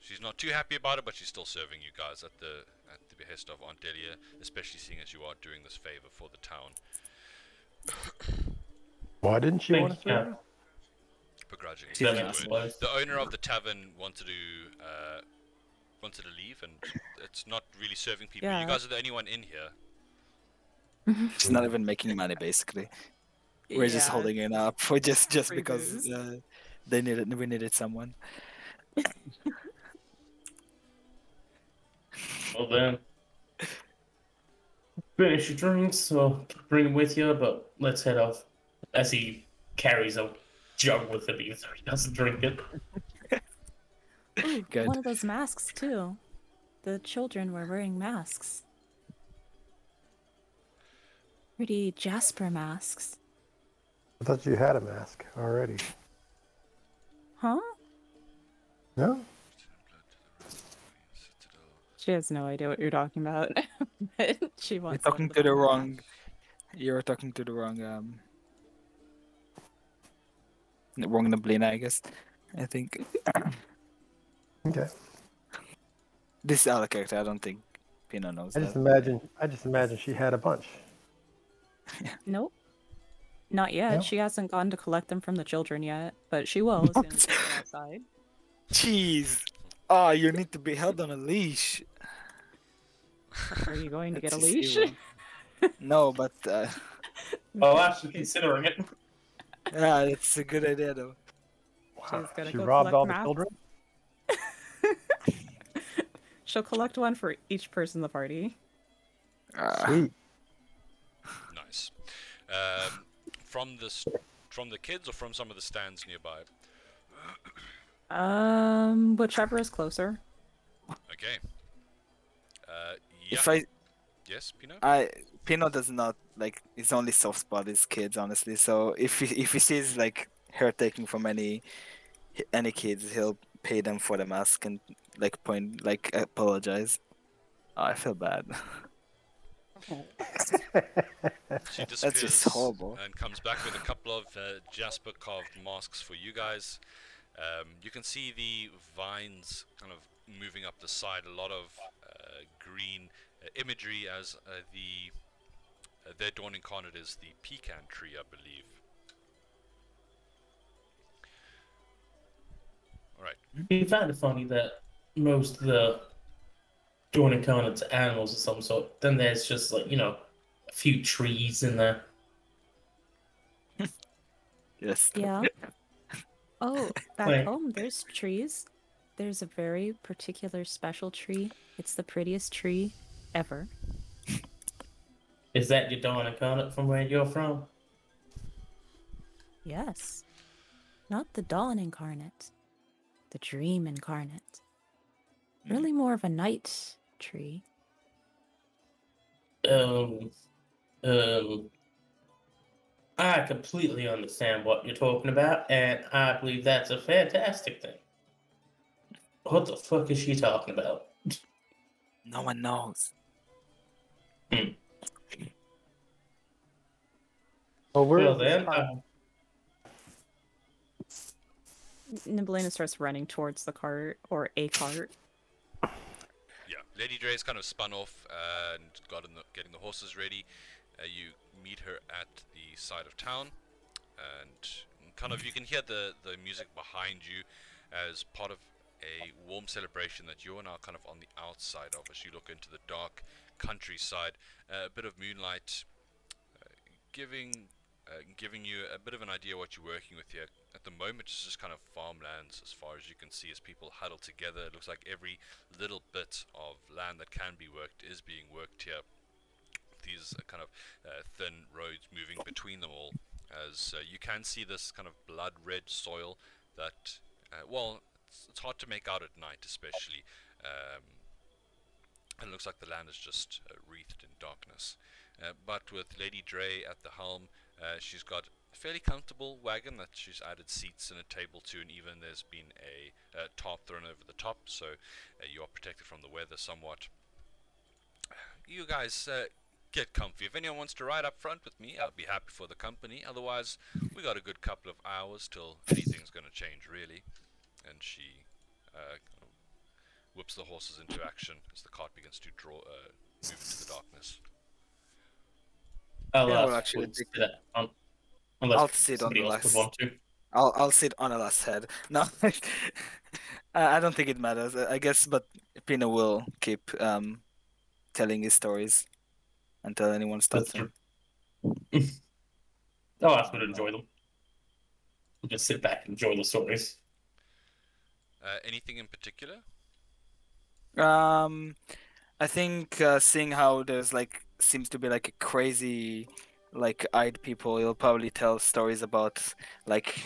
She's not too happy about it, but she's still serving you guys at the at the behest of Aunt Delia, especially seeing as you are doing this favor for the town. Why didn't she want to Thanks, serve? Begrudgingly, She's she an would. asshole. The owner of the tavern wanted to uh, wanted to leave, and it's not really serving people. Yeah. You guys are the only one in here. She's not even making money, basically. We're just holding it up for just just Free because uh, they needed we needed someone. Well then, finish your drinks or bring them with you, but let's head off. As he carries a jug with him, even though he doesn't drink it. Ooh, Good. One of those masks too. The children were wearing masks. Pretty Jasper masks. I thought you had a mask already. Huh? No? She has no idea what you're talking about. but she You're talking one to the of them. wrong. You're talking to the wrong um. the Wrong Nablina, I guess. I think Okay. this is our character. I don't think Pino knows I just that. imagine I just imagine she had a bunch. Nope. Not yet. No? She hasn't gone to collect them from the children yet, but she will as soon as they get outside. Jeez. Oh, you need to be held on a leash. Are you going to get a leash? no, but uh, Oh, actually considering it. yeah, it's a good idea though. Wow. gonna She go robbed collect all the children? She'll collect one for each person in the party. Uh, Sweet. Nice. Um, from the s- from the kids or from some of the stands nearby. Um, whichever is closer. Okay. Uh, yeah. If I Yes, Pino. I Pino does not like his only soft spot is kids, honestly. So if he if he sees like her taking from any any kids, he'll pay them for the mask and like point like apologize. Oh, I feel bad. She That's just horrible. and comes back with a couple of uh, Jasper carved masks for you guys. Um, you can see the vines kind of moving up the side. A lot of uh, green uh, imagery as uh, the uh, their dawn incarnate is the pecan tree, I believe. All right. You find it funny that most of the dawn incarnates are animals of some sort. Then there's just like you know a few trees in there. yes. Yeah. Oh, back Wait. home, there's trees. There's a very particular special tree. It's the prettiest tree ever. Is that your dawn incarnate from where you're from? Yes. Not the dawn incarnate, the dream incarnate. Really more of a night tree. Um, um, I completely understand what you're talking about, and I believe that's a fantastic thing. What the fuck is she talking about? No one knows. Oh, we're Well then, uh, Nibelina starts running towards the cart or a cart. Yeah, Lady Dre's kind of spun off and gotten the, getting the horses ready. Uh, you meet her at the side of town, and kind of you can hear the the music behind you as part of a warm celebration that you're now kind of on the outside of as you look into the dark countryside. Uh, a bit of moonlight, uh, giving uh, giving you a bit of an idea what you're working with here. At the moment, it's just kind of farmlands as far as you can see as people huddle together. It looks like every little bit of land that can be worked is being worked here. These kind of uh, thin roads moving between them all, as uh, you can see this kind of blood red soil that, uh, well, it's, it's hard to make out at night, especially. Um, it looks like the land is just uh, wreathed in darkness. Uh, but with Lady Dre at the helm, uh, she's got a fairly comfortable wagon that she's added seats and a table to, and even there's been a, uh tarp thrown over the top, so uh, you are protected from the weather somewhat. You guys uh, get comfy. If anyone wants to ride up front with me, I'll be happy for the company. Otherwise, we got a good couple of hours till anything's going to change, really. And she uh, whips the horses into action as the cart begins to draw, uh, move into the darkness. I'll Yeah, uh, actually, we'll sit on- I'll sit on the last- I'll I'll sit on Allah's head. No, I I don't think it matters. I guess, but Pino will keep um, telling his stories until anyone stops That's him. true. I'll ask her to enjoy them. We'll just sit back and enjoy the stories. Uh, anything in particular? Um, I think uh, seeing how there's like seems to be like a crazy, like eyed people, he'll probably tell stories about like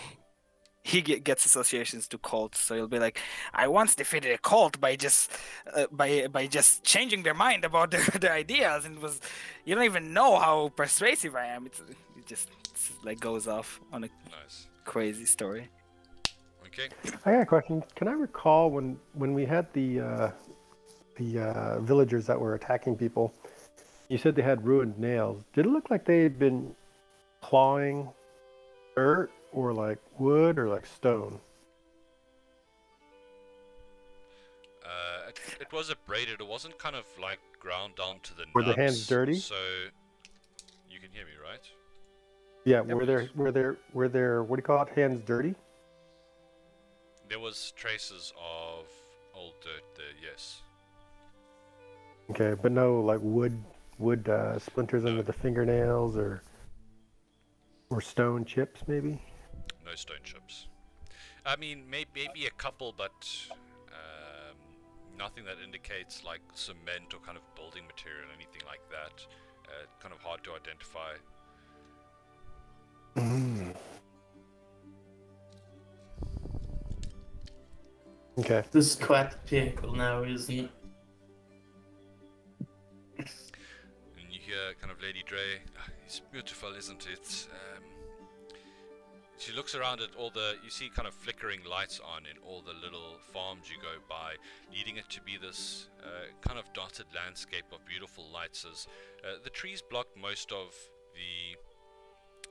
he get, gets associations to cults, so he'll be like, "I once defeated a cult by just uh, by by just changing their mind about their, their ideas, and it was you don't even know how persuasive I am. It's it just it's, like goes off on a Nice. crazy story. Okay. I got a question. Can I recall when when we had the uh, the uh, villagers that were attacking people? You said they had ruined nails. Did it look like they had been clawing dirt or like wood or like stone? Uh, it, it was abraded. It wasn't kind of like ground down to the Were the hands dirty? So you can hear me, right? Yeah, Yeah, were there were there were there what do you call it? Hands dirty? There was traces of old dirt there. Yes. Okay, but no like wood wood uh, splinters under the fingernails or or stone chips maybe. No stone chips. I mean, may- maybe a couple, but um, nothing that indicates like cement or kind of building material, anything like that. Uh, kind of hard to identify. Mm. Okay. This is quite the pickle now, isn't it? And you hear kind of Lady Dre, "Ah, it's beautiful, isn't it? Um, she looks around at all the, you see kind of flickering lights on in all the little farms you go by, leading it to be this uh, kind of dotted landscape of beautiful lights as uh, the trees block most of the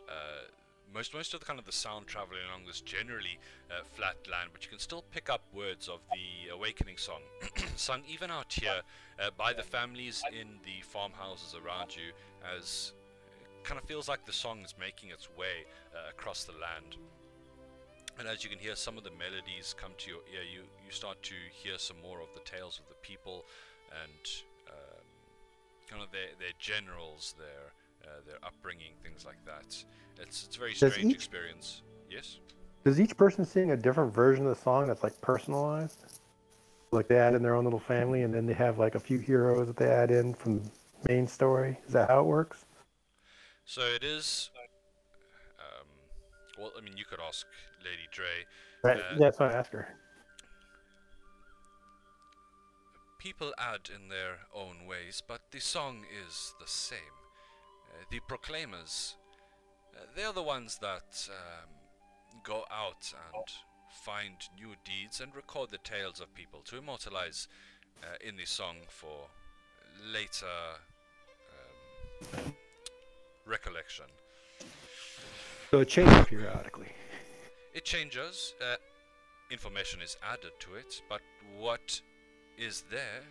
uh, most most of the kind of the sound traveling along this generally uh, flat land, but you can still pick up words of the awakening song, sung even out here uh, by the families in the farmhouses around you, as it kind of feels like the song is making its way uh, across the land. And as you can hear some of the melodies come to your ear, you, you start to hear some more of the tales of the people and um, kind of their, their generals, their uh, their upbringing, things like that. It's it's a very strange each- experience. Yes. Does each person sing a different version of the song that's like personalized? Like they add in their own little family, and then they have like a few heroes that they add in from the main story. Is that how it works? So it is. Um, well, I mean, you could ask Lady Dre. Right. Uh, That's what I asked her. People add in their own ways, but the song is the same. Uh, the proclaimers, uh, they're the ones that um, go out and find new deeds and record the tales of people to immortalize uh, in the song for later um, recollection. So it changes periodically. It changes. Uh, information is added to it, but what is there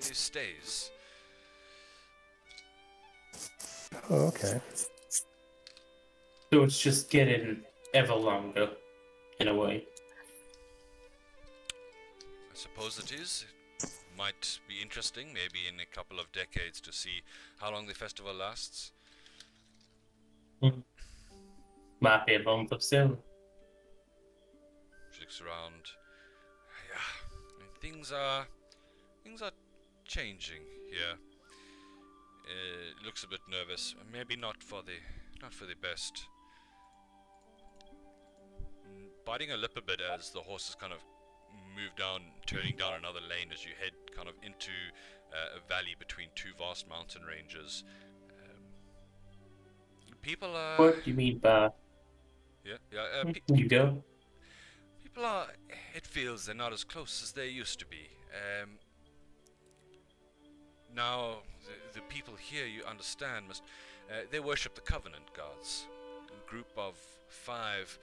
stays. Oh, okay. So it's just getting ever longer, in a way. I suppose it is. It might be interesting, maybe in a couple of decades, to see how long the festival lasts. Hmm. Might be a month or so. She looks around. Yeah, things are things are changing here. Uh, looks a bit nervous. Maybe not for the not for the best. Mm, Biting her lip a bit as the horses kind of move down, turning down another lane as you head kind of into uh, a valley between two vast mountain ranges. Um, people are. What do you mean by Yeah, yeah. Uh, You go. people are. It feels they're not as close as they used to be. Um, now, the, the people here, you understand, must. Uh, they worship the Covenant gods, a group of five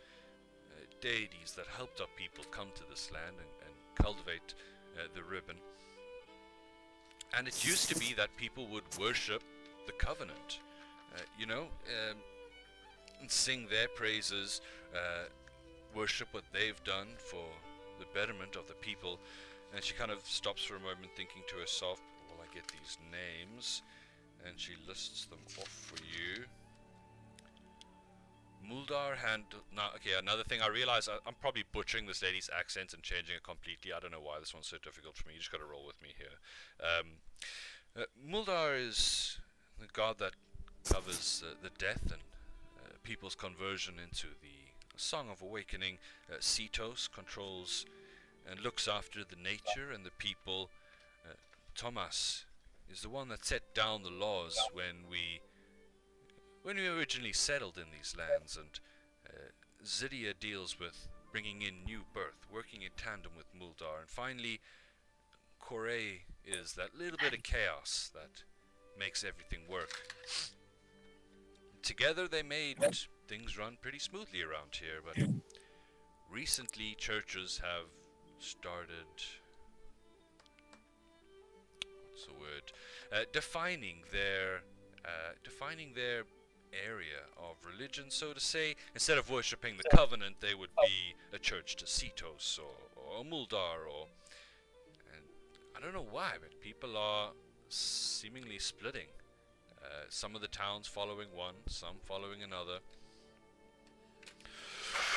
uh, deities that helped our people come to this land and, and cultivate uh, the ribbon. And it used to be that people would worship the Covenant, uh, you know, um, and sing their praises, uh, worship what they've done for the betterment of the people. And she kind of stops for a moment, thinking to herself, "Will I get these names?" And she lists them off for you. Muldar hand. Now, okay, another thing I realize I, I'm probably butchering this lady's accent and changing it completely. I don't know why this one's so difficult for me. You just got to roll with me here. Um, uh, Muldar is the god that covers uh, the death and uh, people's conversion into the Song of Awakening. Uh, Cetos controls and looks after the nature and the people. Uh, Thomas is the one that set down the laws when we when we originally settled in these lands, and uh, Zydia deals with bringing in new birth, working in tandem with Muldar, and finally, Kore is that little bit of chaos that makes everything work. Together, they made things run pretty smoothly around here, but recently, churches have started. The word? Uh, defining their uh, defining their area of religion, so to say. Instead of worshipping the covenant, they would be a church to Cetos or, or Muldar or. And I don't know why, but people are seemingly splitting. Uh, some of the towns following one, some following another.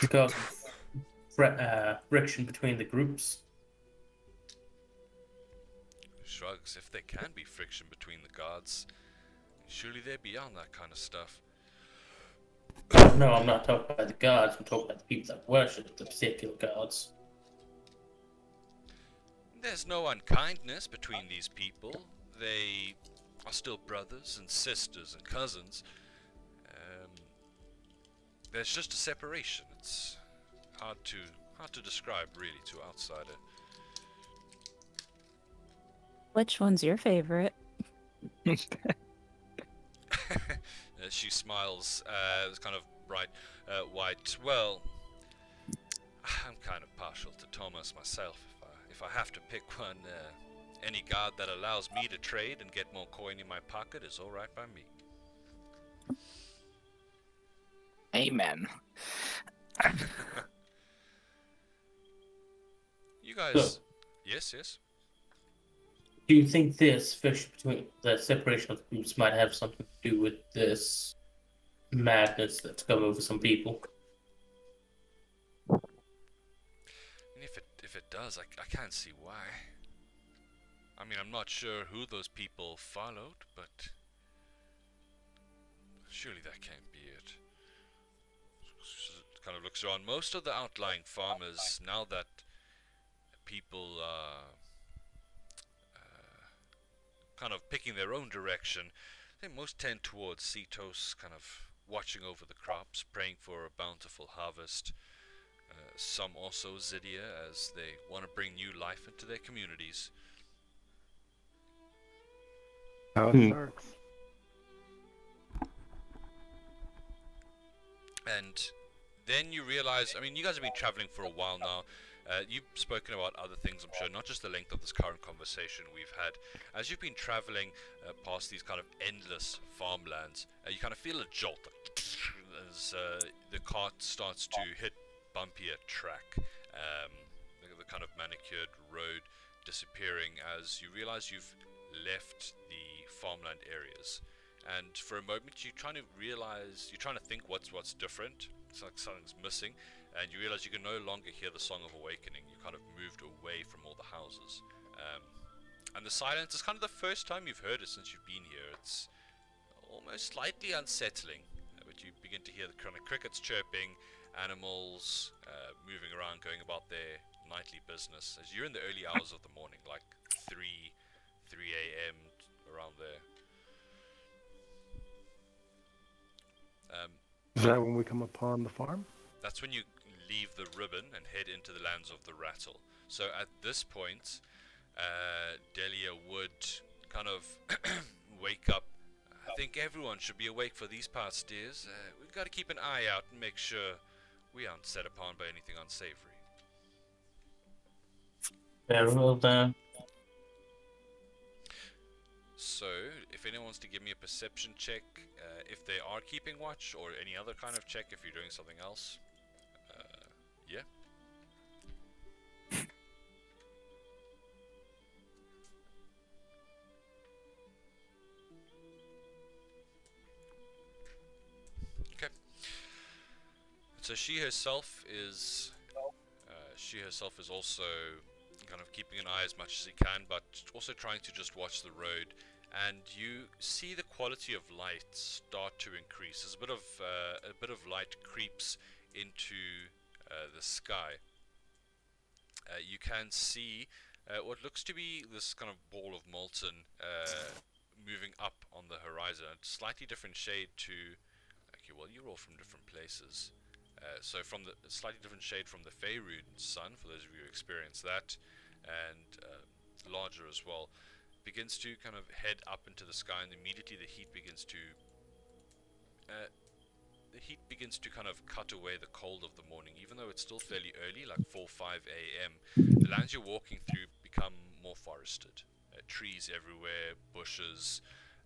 Because uh, friction between the groups. Shrugs, if there can be friction between the gods, surely they're beyond that kind of stuff. No, I'm not talking about the gods. I'm talking about the people that worship the particular gods. There's no unkindness between these people. They are still brothers and sisters and cousins. Um, there's just a separation. It's hard to hard to describe really to outsider. Which one's your favorite? Uh, she smiles. Uh, it's kind of bright uh, white. Well, I'm kind of partial to Thomas myself. If I, if I have to pick one, uh, any god that allows me to trade and get more coin in my pocket is all right by me. Amen. You guys, yes, yes. Do you think this fish between the separation of the groups might have something to do with this madness that's come over some people? And if it if it does, I, I can't see why. I mean, I'm not sure who those people followed, but surely that can't be it. Kind of looks around. Most of the outlying farmers, now that people are uh, kind of picking their own direction, I think most tend towards Cetos, kind of watching over the crops, praying for a bountiful harvest. Uh, some also Zidia, as they want to bring new life into their communities. How it Hmm. starts. And then you realize, I mean, you guys have been traveling for a while now. Uh, you've spoken about other things, I'm sure, not just the length of this current conversation we've had. As you've been traveling uh, past these kind of endless farmlands, uh, you kind of feel a jolt as uh, the cart starts to hit bumpier track. Um, the, kind of manicured road disappearing as you realize you've left the farmland areas. And for a moment, you're trying to realize, you're trying to think what's what's different. It's like something's missing, and you realize you can no longer hear the song of awakening. You kind of moved away from all the houses, um, and the silence is kind of the first time you've heard it since you've been here. It's almost slightly unsettling, uh, but you begin to hear the kind of crickets chirping, animals uh, moving around, going about their nightly business. As you're in the early hours of the morning, like three, three a.m. around there. Um, Is that when we come upon the farm? that's when you leave the ribbon and head into the lands of the rattle. So at this point, uh, Delia would kind of wake up. I think everyone should be awake for these parts, dears. Uh, we've got to keep an eye out and make sure we aren't set upon by anything unsavory. Very well done. So, if anyone wants to give me a perception check, uh, if they are keeping watch, or any other kind of check if you're doing something else, yeah. Okay. So she herself is, uh, she herself is also kind of keeping an eye as much as he can, but also trying to just watch the road. And you see the quality of light start to increase. As a bit of uh, a bit of light creeps into the sky. Uh, you can see uh, what looks to be this kind of ball of molten uh, moving up on the horizon. A slightly different shade to. Okay, well, you're all from different places. Uh, so from the slightly different shade from the Faerun sun, for those of you who experience that, and uh, larger as well, begins to kind of head up into the sky, and immediately the heat begins to uh, the heat begins to kind of cut away the cold of the morning, even though it's still fairly early, like 4 5 a.m. The lands you're walking through become more forested, uh, trees everywhere, bushes.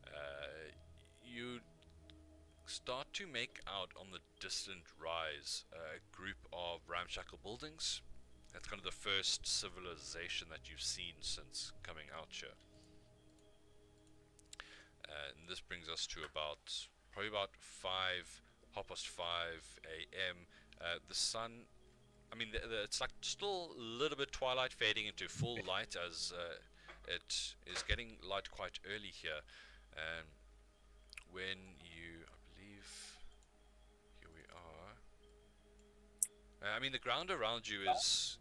Uh, you start to make out on the distant rise uh, a group of ramshackle buildings. That's kind of the first civilization that you've seen since coming out here. And this brings us to about, probably about 5, half past 5 a.m. Uh, the sun, I mean, the, the, it's like still a little bit twilight fading into full light as uh, it is getting light quite early here. And when you, I believe, here we are. Uh, I mean, the ground around you is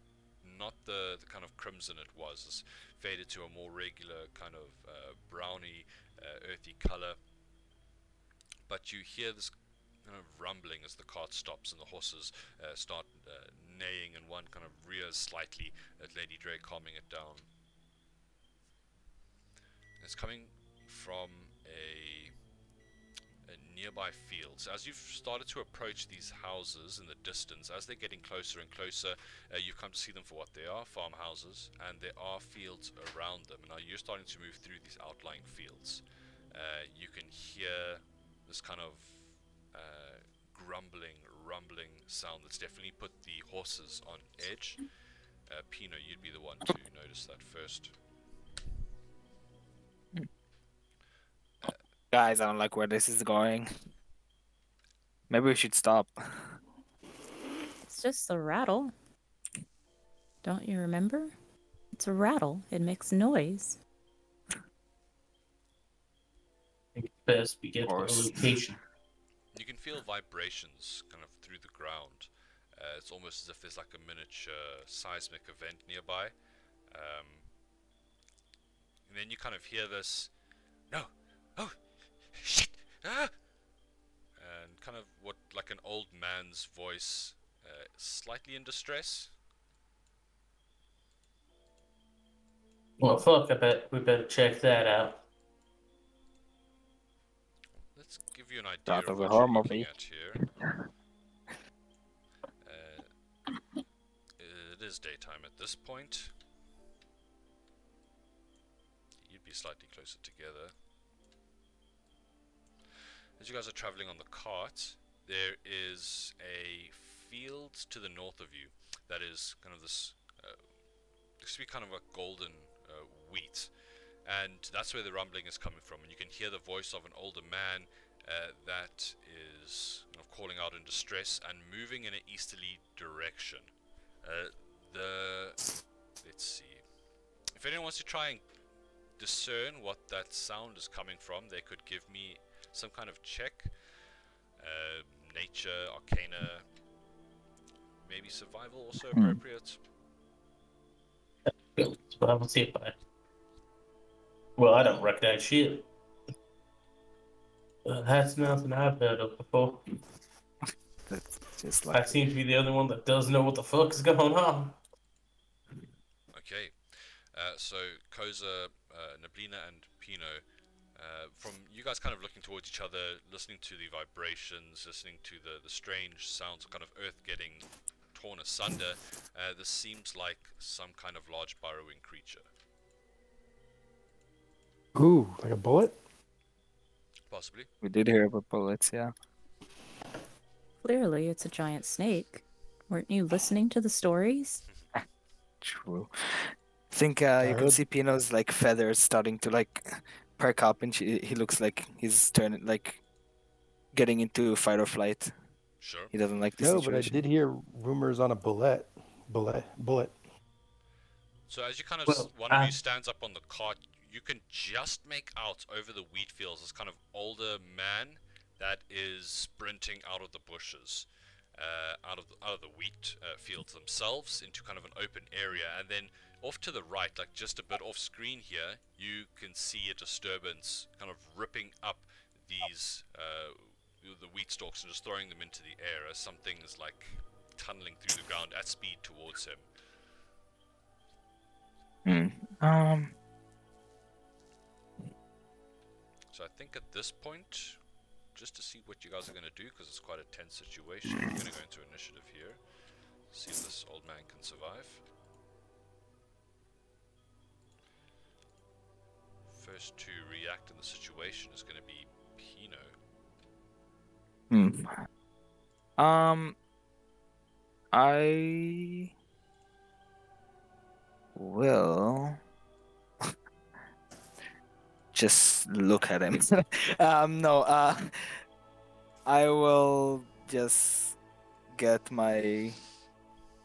not the, the kind of crimson it was. It's faded to a more regular kind of uh, browny, uh, earthy color. But you hear this of rumbling as the cart stops and the horses uh, start uh, neighing, and one kind of rears slightly at Lady Dre, calming it down. It's coming from a nearby fields. As you've started to approach these houses in the distance, as they're getting closer and closer, uh, you've come to see them for what they are, farmhouses, and there are fields around them. Now you're starting to move through these outlying fields. Uh, you can hear this kind of uh, grumbling, rumbling sound that's definitely put the horses on edge. Uh, Pino, you'd be the one to notice that first. Guys, I don't like where this is going. Maybe we should stop. It's just a rattle. Don't you remember? It's a rattle. It makes noise. I think best we get to the location. You can feel vibrations kind of through the ground. Uh, it's almost as if there's like a miniature seismic event nearby. Um, and then you kind of hear this, no, oh, shit, ah! And kind of what, like an old man's voice, uh, slightly in distress. Well, fuck, I bet we better check that out. Give you an idea Start of what you're looking at here. Uh, it is daytime at this point. You'd be slightly closer together. As you guys are traveling on the cart, there is a field to the north of you that is kind of this. Uh, looks to be kind of a golden uh, wheat, and that's where the rumbling is coming from. And you can hear the voice of an older man uh, that is kind of calling out in distress and moving in an easterly direction. Uh, the let's see, if anyone wants to try and discern what that sound is coming from, they could give me some kind of check. Uh, nature, arcana, maybe survival also Hmm. appropriate. Good. I will see if I. Well, I don't recognize shit. Uh, that's nothing I've heard of before. That's Just I like seem to be the only one that does know what the fuck is going on. Okay. Uh, so Koza, uh, Nablina, and Pino, uh, from you guys kind of looking towards each other, listening to the vibrations, listening to the, the strange sounds of kind of earth getting torn asunder, uh, this seems like some kind of large burrowing creature. Ooh, like a bulette? Possibly. we did hear about bulettes, yeah. Clearly, it's a giant snake. Weren't you listening to the stories? True. I think uh, you can heard- see Pino's like feathers starting to like perk up, and she, he looks like he's turning like getting into fight or flight. Sure. He doesn't like the No, but I did hear rumors on a bulette. Bulette. Bulette. So as you kind of Well, s- one of uh, you stands up on the cart, you can just make out over the wheat fields this kind of older man that is sprinting out of the bushes, uh, out of the, out of the wheat uh, fields themselves into kind of an open area, and then off to the right, like just a bit off screen here, you can see a disturbance kind of ripping up these uh, the wheat stalks and just throwing them into the air as something is like tunneling through the ground at speed towards him. Hmm. Um. So I think at this point, just to see what you guys are going to do, because it's quite a tense situation, we're going to go into initiative here. See if this old man can survive. First to react in the situation is going to be Pino. Hmm. Um. I will just look at him. um. No. Uh. I will just get my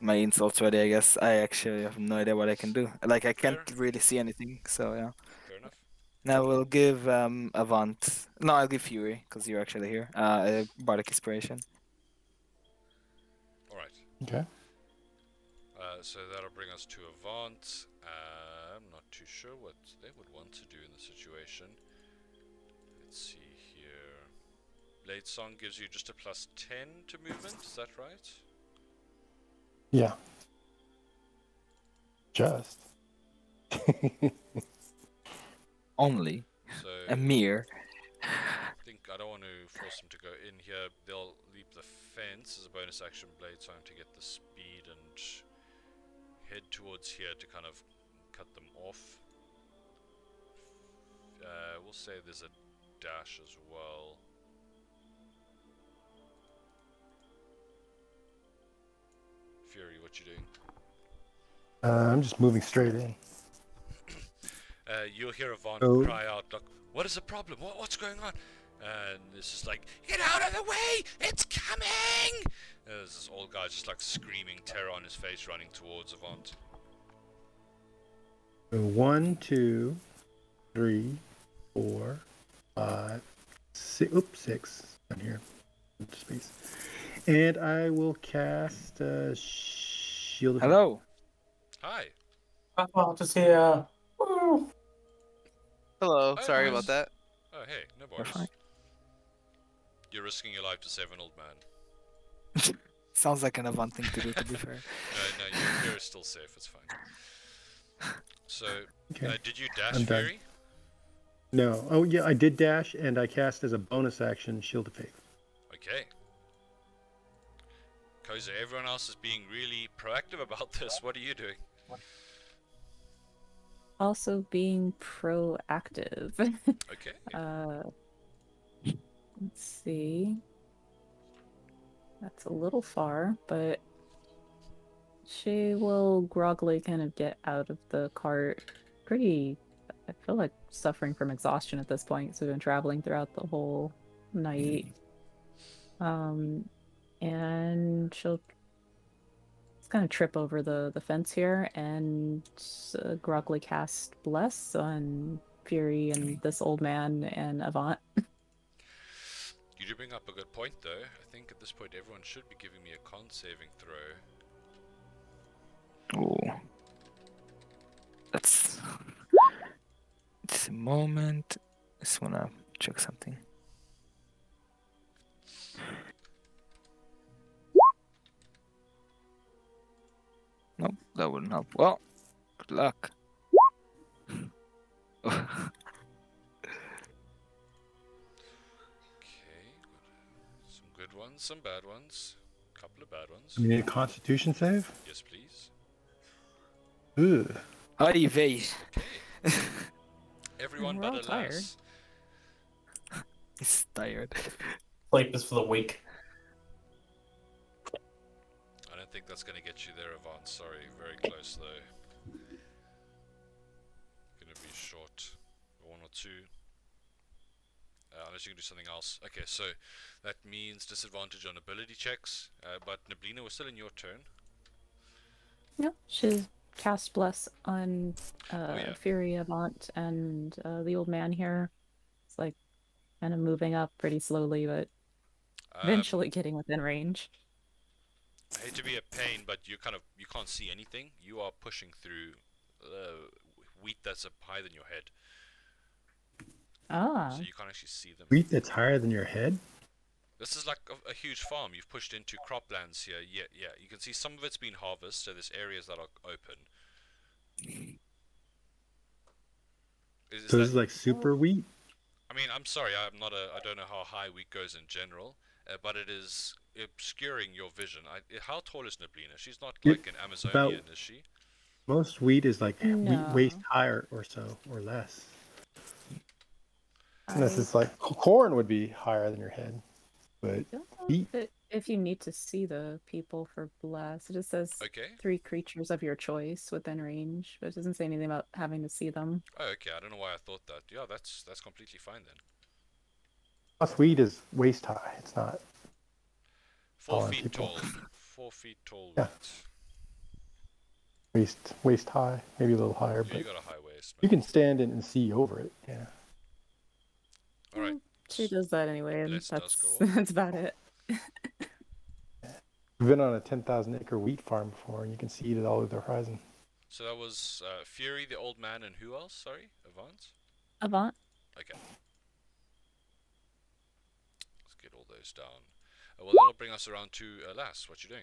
my insults ready. I guess I actually have no idea what I can do. Like I can't Fair. really see anything. So yeah. Fair enough. Now we'll give um Avant. No, I'll give Fury because you're actually here. Uh, a bardic inspiration. Alright, Okay. uh, so that'll bring us to Avant. Uh, I'm not too sure what they would want to do in the situation. Let's see here. Blade Song gives you just a plus 10 to movement, is that right? Yeah. Just. Only So a mere. I think I don't want to force them to go in here. They'll leap the fence as a bonus action blade time to get the speed and head towards here to kind of cut them off. Uh, we'll say there's a dash as well. Fury, what you doing? Uh, I'm just moving straight in. Uh, you'll hear Avant Oh. cry out, "Look, what is the problem? What, what's going on? And it's just like, get out of the way! It's coming! Uh, There's this old guy just like screaming terror on his face running towards Avant. So one, two, three, four, five, six. Oops, six on here. Space. And I will cast uh, Shield Hello. Hi! Avant is here. Woo. Hello, Hi, sorry boys. about that. Oh, hey, no You're worries. fine. You're risking your life to save an old man. Sounds like an Avant thing to do. To be fair. No, no, you're, you're still safe, it's fine. So, Okay. uh, did you dash I'm. Fury? No. Oh, yeah, I did dash, and I cast as a bonus action Shield of Faith. Okay. Koza, everyone else is being really proactive about this. What are you doing? Also being proactive. Okay. uh, let's see. That's a little far, but she will groggily kind of get out of the cart. Pretty, I feel like suffering from exhaustion at this point. So we've been traveling throughout the whole night. Um, and she'll kind of trip over the the fence here and uh, groggily cast bless on Fury and this old man and Avant. You do bring up a good point, though. I think at this point everyone should be giving me a con saving throw. Oh. That's it's a moment. Just wanna check something. Nope, that wouldn't help. Well, good luck. Okay, some good ones, some bad ones, a couple of bad ones. You need a constitution save? Yes, please. Ugh. Arrive. Everyone We're but tired. Alas. He's tired. Sleep is for the weak. I don't think that's going to get you there, Avant. Sorry, very close though. Going to be short. One or two. Uh, unless you can do something else. Okay, so that means disadvantage on ability checks. Uh, but Nablina, we're still in your turn. No, she's cast bless on uh, Oh, yeah. Fury Avant and uh, the old man here. It's like kind of moving up pretty slowly, but Um, eventually getting within range. I hate to be a pain, but you kind of you can't see anything. You are pushing through uh, wheat that's up higher than your head, Ah, so you can't actually see them. Wheat that's higher than your head. This is like a, a huge farm. You've pushed into croplands here. Yeah, yeah. You can see some of it's been harvested, so there's areas that are open. Is, is So this is like super wheat. I mean, I'm sorry. I'm not a. I don't know how high wheat goes in general, uh, but it is obscuring your vision. I, i- how tall is Nablina? She's not It- like an Amazonian, is she? Most wheat is like wheat No. waist higher or, or so or less. Unless I it's like corn would be higher than your head, but don't know wheat. if, you need to see the people for bless. It just says Okay. three creatures of your choice within range, but it doesn't say anything about having to see them. Oh, okay. I don't know why I thought that. Yeah, that's that's completely fine then. plus wheat is waist high. It's not. Four feet people. tall. Four feet tall. Yeah. waist waist high, maybe a little higher, Yeah, you but got a high waist. you can stand in and see over it. Yeah. All right. She does that anyway, and list that's go up. that's about it. We've been on a 10,000 acre wheat farm before, and you can see it all over the horizon. So that was uh, Fury, the old man, and who else? Sorry, Avant. Avant. Okay. Let's get all those down. Uh, well, that'll bring us around to uh, Lass. What you doing?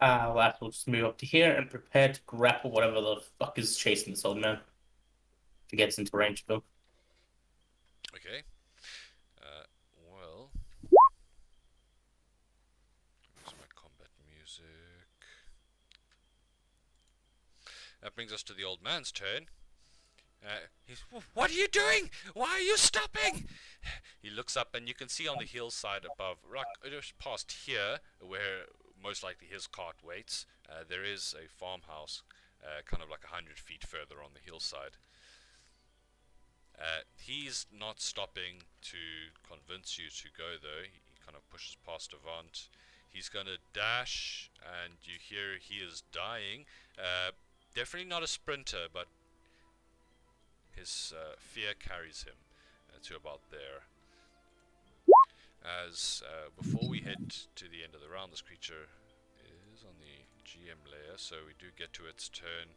Uh, last we'll just move up to here and prepare to grapple whatever the fuck is chasing this old man. If he gets into range of him. Okay. Uh, well. Where's my combat music? That brings us to the old man's turn. Uh, what are you doing? Why are you stopping? He looks up and you can see on the hillside above, right just past here, where most likely his cart waits, uh, there is a farmhouse, uh, kind of like a hundred feet further on the hillside. Uh, he's not stopping to convince you to go though. He, kind of pushes past Avant. He's gonna dash, and you hear he is dying. Definitely not a sprinter, but his uh, fear carries him uh, to about there. As uh, before we head to the end of the round, this creature is on the GM layer, so we do get to its turn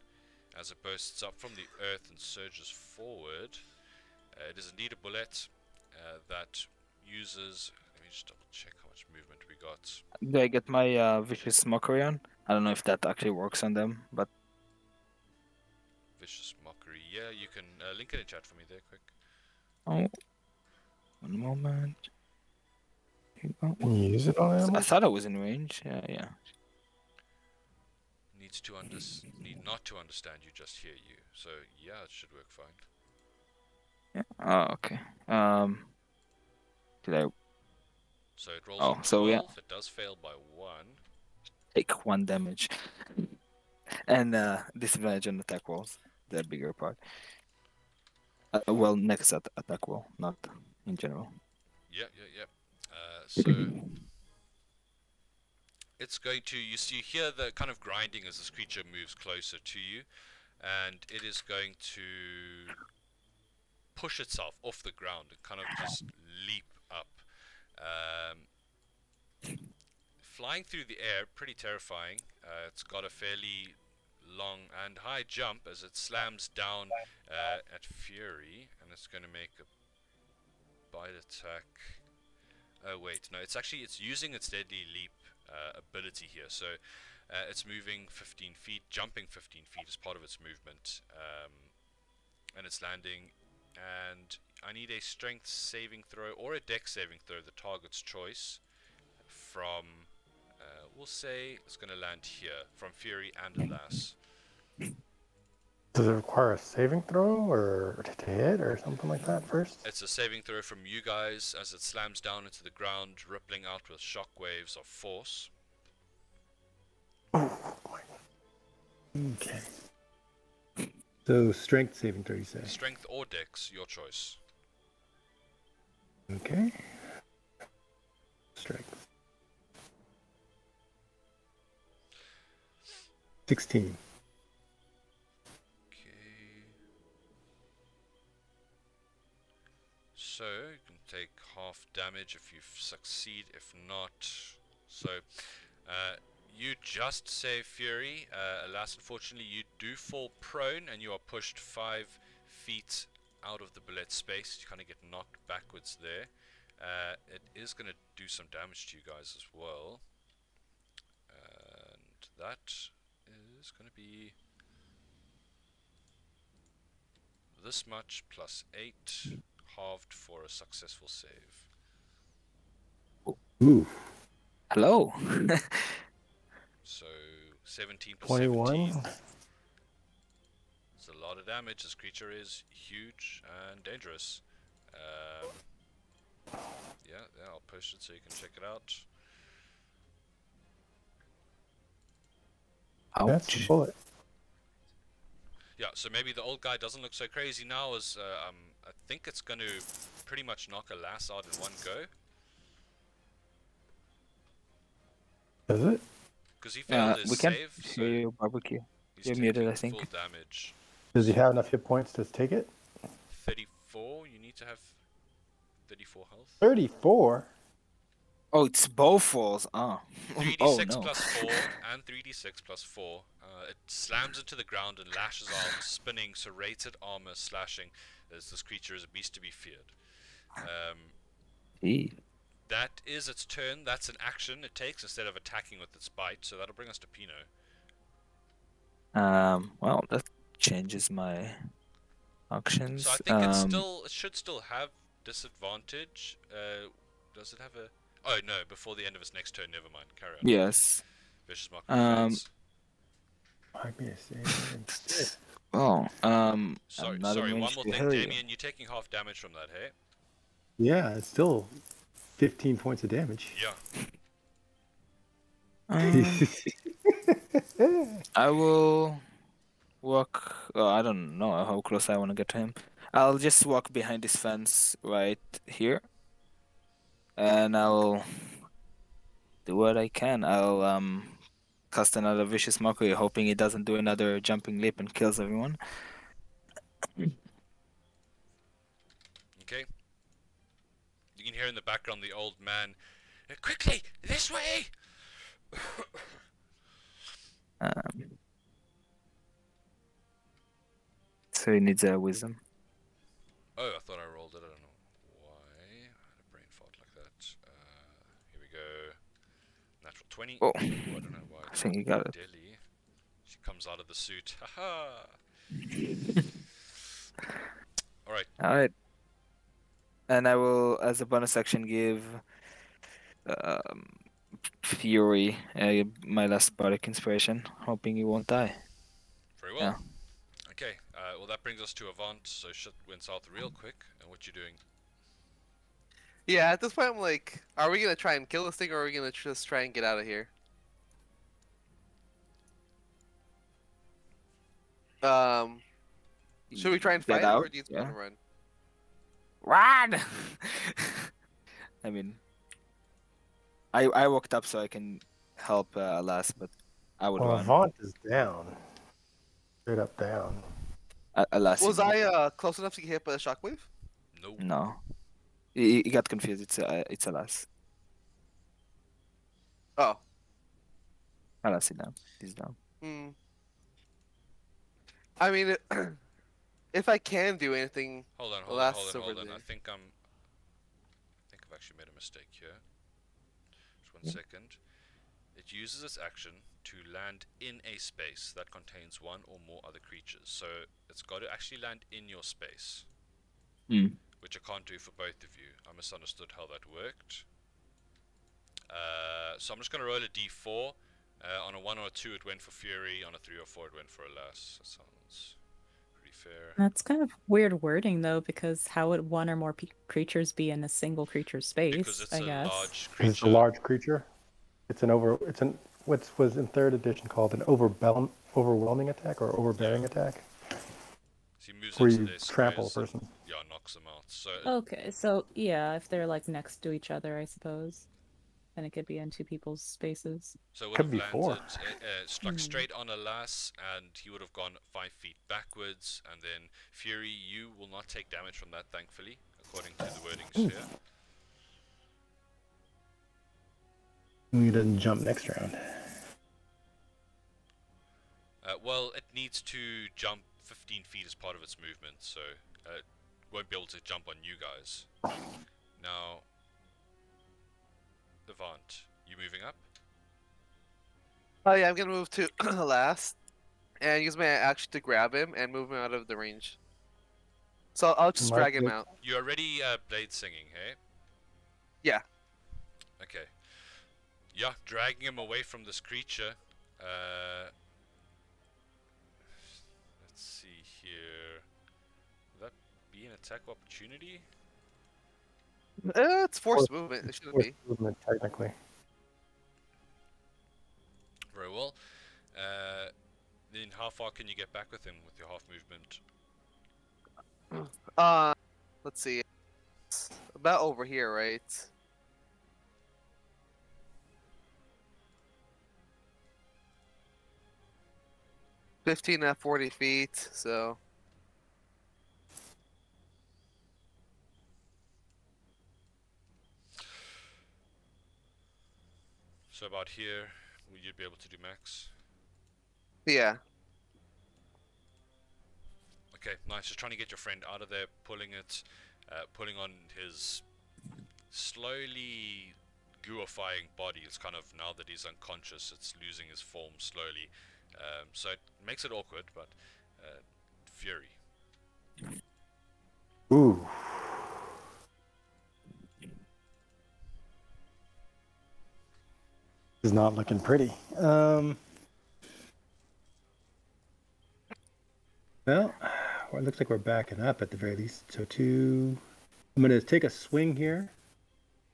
as it bursts up from the earth and surges forward. Uh, it is indeed a bulette uh, that uses. Let me just double check how much movement we got. Do I get my uh, vicious mockery on? I don't know if that actually works on them, but Vicious mockery. Yeah, you can uh, link it in chat for me there, quick. oh, one moment. Here you go. Can you use it on I thought I was in range. Yeah, yeah. Needs to under need not to understand you, just hear you. So yeah, it should work fine. Yeah. Oh, okay. Um, did I So it rolls. Oh, a so yeah. 12, It does fail by one. take one damage? And uh, disadvantage on attack rolls, the bigger part. Uh, well, next at attack roll, not in general. Yeah, yeah, yeah. Uh, so it's going to you see hear the kind of grinding as this creature moves closer to you, and it is going to push itself off the ground and kind of just leap up. Um, flying through the air, pretty terrifying. Uh, it's got a fairly long and high jump as it slams down uh, at Fury, and it's going to make a bite attack. Oh wait, no, it's actually it's using its deadly leap uh, ability here. So Uh, it's moving 15 feet, jumping 15 feet as part of its movement, um, and it's landing. And I need a strength saving throw or a dex saving throw, the target's choice, from, we'll say it's going to land here, from Fury and Alas. Does it require a saving throw or to hit or something like that first? It's a saving throw from you guys as it slams down into the ground, rippling out with shock waves of force. Oh, Okay. So strength saving throw, you say? Strength or dex, your choice. Okay. Strength. 16. Okay. So you can take half damage if you succeed. If not, so uh, you just save fury. Uh, alas, unfortunately, you do fall prone and you are pushed five feet out of the bulette space. You kind of get knocked backwards there. Uh, it is going to do some damage to you guys as well. And that is going to be this much plus 8 halved for a successful save. Ooh. Hello. So 17 plus 21. 17. It's a lot of damage. This creature is huge and dangerous. Um, yeah, yeah, I'll post it so you can check it out. That's a Ouch. bulette. Yeah, so maybe the old guy doesn't look so crazy now as uh, um, I think it's going to pretty much knock a lass out in one go. Does it? Because he failed Uh, his we can save, so hear you barbecue. he's you're muted, I think. full damage. Does he have enough hit points to take it? 34, you need to have 34 health. 34? Oh, it's both. Ah. 3d6 oh no. plus 4 and 3d6 plus 4. Uh, it slams into the ground and lashes out, spinning serrated armor slashing as this creature is a beast to be feared. Um, that is its turn. That's an action it takes instead of attacking with its bite, so that'll bring us to Pino. Um. Well, that changes my actions. So I think it's Um, still it should still have disadvantage. Uh, does it have a? Oh no! Before the end of its next turn. Never mind. Carry on. Yes. Vicious mark. Um, defense. Might be a save. Oh. Um. Sorry, not sorry. One more thing, heal you. Damien. You're taking half damage from that, hey? yeah, it's still 15 points of damage. Yeah. Um, I will walk. Oh, I don't know how close I want to get to him. I'll just walk behind this fence right here, and I'll do what I can. I'll um cast another vicious mockery, hoping it doesn't do another jumping leap and kills everyone. Okay. You can hear in the background the old man. "Uh, Quickly, this way. Um, so he needs a wisdom. Oh, I thought I rolled it. I don't know why. I had a brain fart like that. Uh, here we go. Natural 20. Oh. Ooh, I don't know why. I think you got it. Delhi. She comes out of the suit. Haha. Alright. All right. And I will, as a bonus action, give um, Fury uh, my last bardic inspiration, hoping he won't die. Very well. Yeah. Okay. Uh, well, that brings us to Avant. So shit went south real quick. And what you doing? Yeah, at this point, I'm like, are we gonna try and kill this thing, or are we gonna just try and get out of here? Um, should we try and fight, out? or do you Yeah. want to run? Run! I mean, I I walked up so I can help uh, Alas, but I would Well, run. Avant is down. Straight up down. A- Alas, Was I uh, close enough to get hit by a shockwave? No. No. He, he got confused. It's uh, it's a Alas. Oh, Alas is down. He's down. hmm. I mean, it, if I can do anything, Hold on, hold on, hold on, hold on. I think I'm. I think I've actually made a mistake here. Just one Yeah. second. It uses its action to land in a space that contains one or more other creatures. So it's got to actually land in your space. Hmm. Which I can't do for both of you. I misunderstood how that worked. Uh, so I'm just going to roll a d4. Uh, on a 1 or a 2 it went for Fury, on a 3 or 4 it went for Alas. That sounds pretty fair. That's kind of weird wording though, because how would one or more pe- creatures be in a single creature space? Because it's I a guess. large 'Cause It's a large creature. It's an over. It's an what was in third edition called an overwhelm, overwhelming attack or overbearing attack, So he moves where into you their trample a squares and, person. Yeah, knocks them out. So Okay, so yeah, if they're like next to each other, I suppose, then it could be in two people's spaces. So it would Could have be landed, four. uh, uh, struck Hmm. straight on Alas, and he would have gone five feet backwards. And then Fury, you will not take damage from that, thankfully, according to the wordings here. He doesn't jump next round. Uh, well, it needs to jump 15 feet as part of its movement, so uh, it won't be able to jump on you guys. Now, Levant, you moving up? Oh yeah, I'm gonna move to last, and use my action to grab him and move him out of the range. So I'll just drag him out. You're already uh, blade singing, hey? Yeah. Okay. Yeah, dragging him away from this creature. Uh, be an attack opportunity? Uh, it's forced Force- movement. It shouldn't be. movement, technically. Very well. Uh, then how far can you get back with him with your half movement? Uh, let's see. It's about over here, right? Fifteen at forty feet. So So about here, you'd be able to do max? yeah. Okay, nice. Just trying to get your friend out of there, pulling it, uh, pulling on his slowly gooifying body. It's kind of now that he's unconscious, it's losing his form slowly. Um, so it makes it awkward, but uh, Fury. Ooh. Is not looking pretty. Um. Well, well, it looks like we're backing up at the very least. So two. I'm gonna take a swing here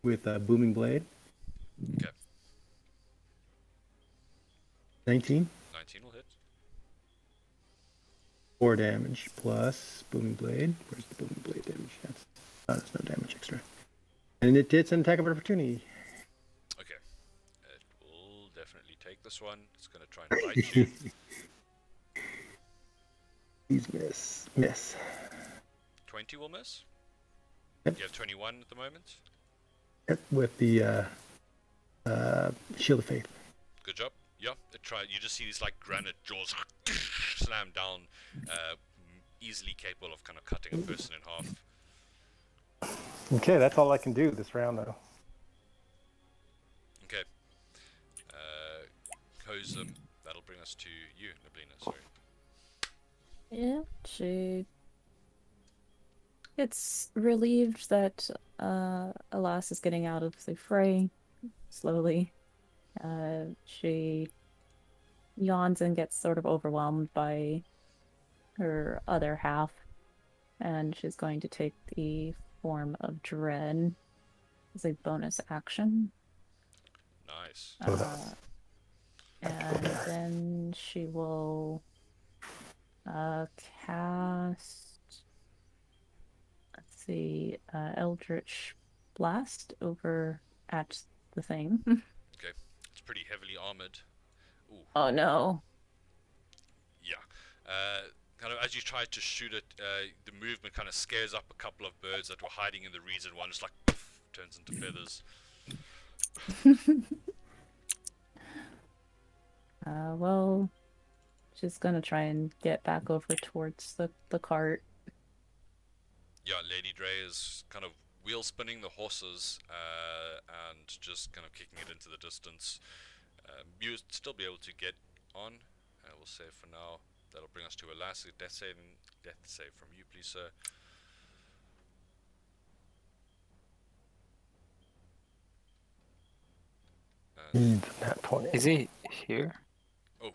with a booming blade. Okay. 19, 19 will hit. four damage plus booming blade. Where's the booming blade damage? That's, oh, there's no damage extra. And it did an attack of opportunity. This one. It's going to try and bite you. Please miss. Miss. 20 will miss. Yep. You have 21 at the moment. Yep, With the uh, uh, Shield of Faith. Good job. Yeah, it try. You just see these like granite jaws slam down, uh, easily capable of kind of cutting a person in half. Okay, that's all I can do this round, though. Kozum, that'll bring us to you, Nablina. Sorry. Yeah, she gets relieved that uh, Alas is getting out of the fray slowly. Uh, she yawns and gets sort of overwhelmed by her other half, and she's going to take the form of Dread as a bonus action. Nice. Uh, and then she will uh, cast. Let's see, uh, Eldritch Blast over at the thing. Okay, it's pretty heavily armored. Ooh, oh no! yeah. Uh, kind of as you try to shoot it, uh, the movement kind of scares up a couple of birds that were hiding in the reeds, and one just like poof, turns into feathers. Uh, well, she's gonna try and get back over towards the the cart. Yeah, Lady Dre is kind of wheel spinning the horses uh, and just kind of kicking it into the distance. Um, you'll still be able to get on. Uh, we'll say for now that'll bring us to a last death save. Death save from you, please, sir. And that 20. Is he here? Oh,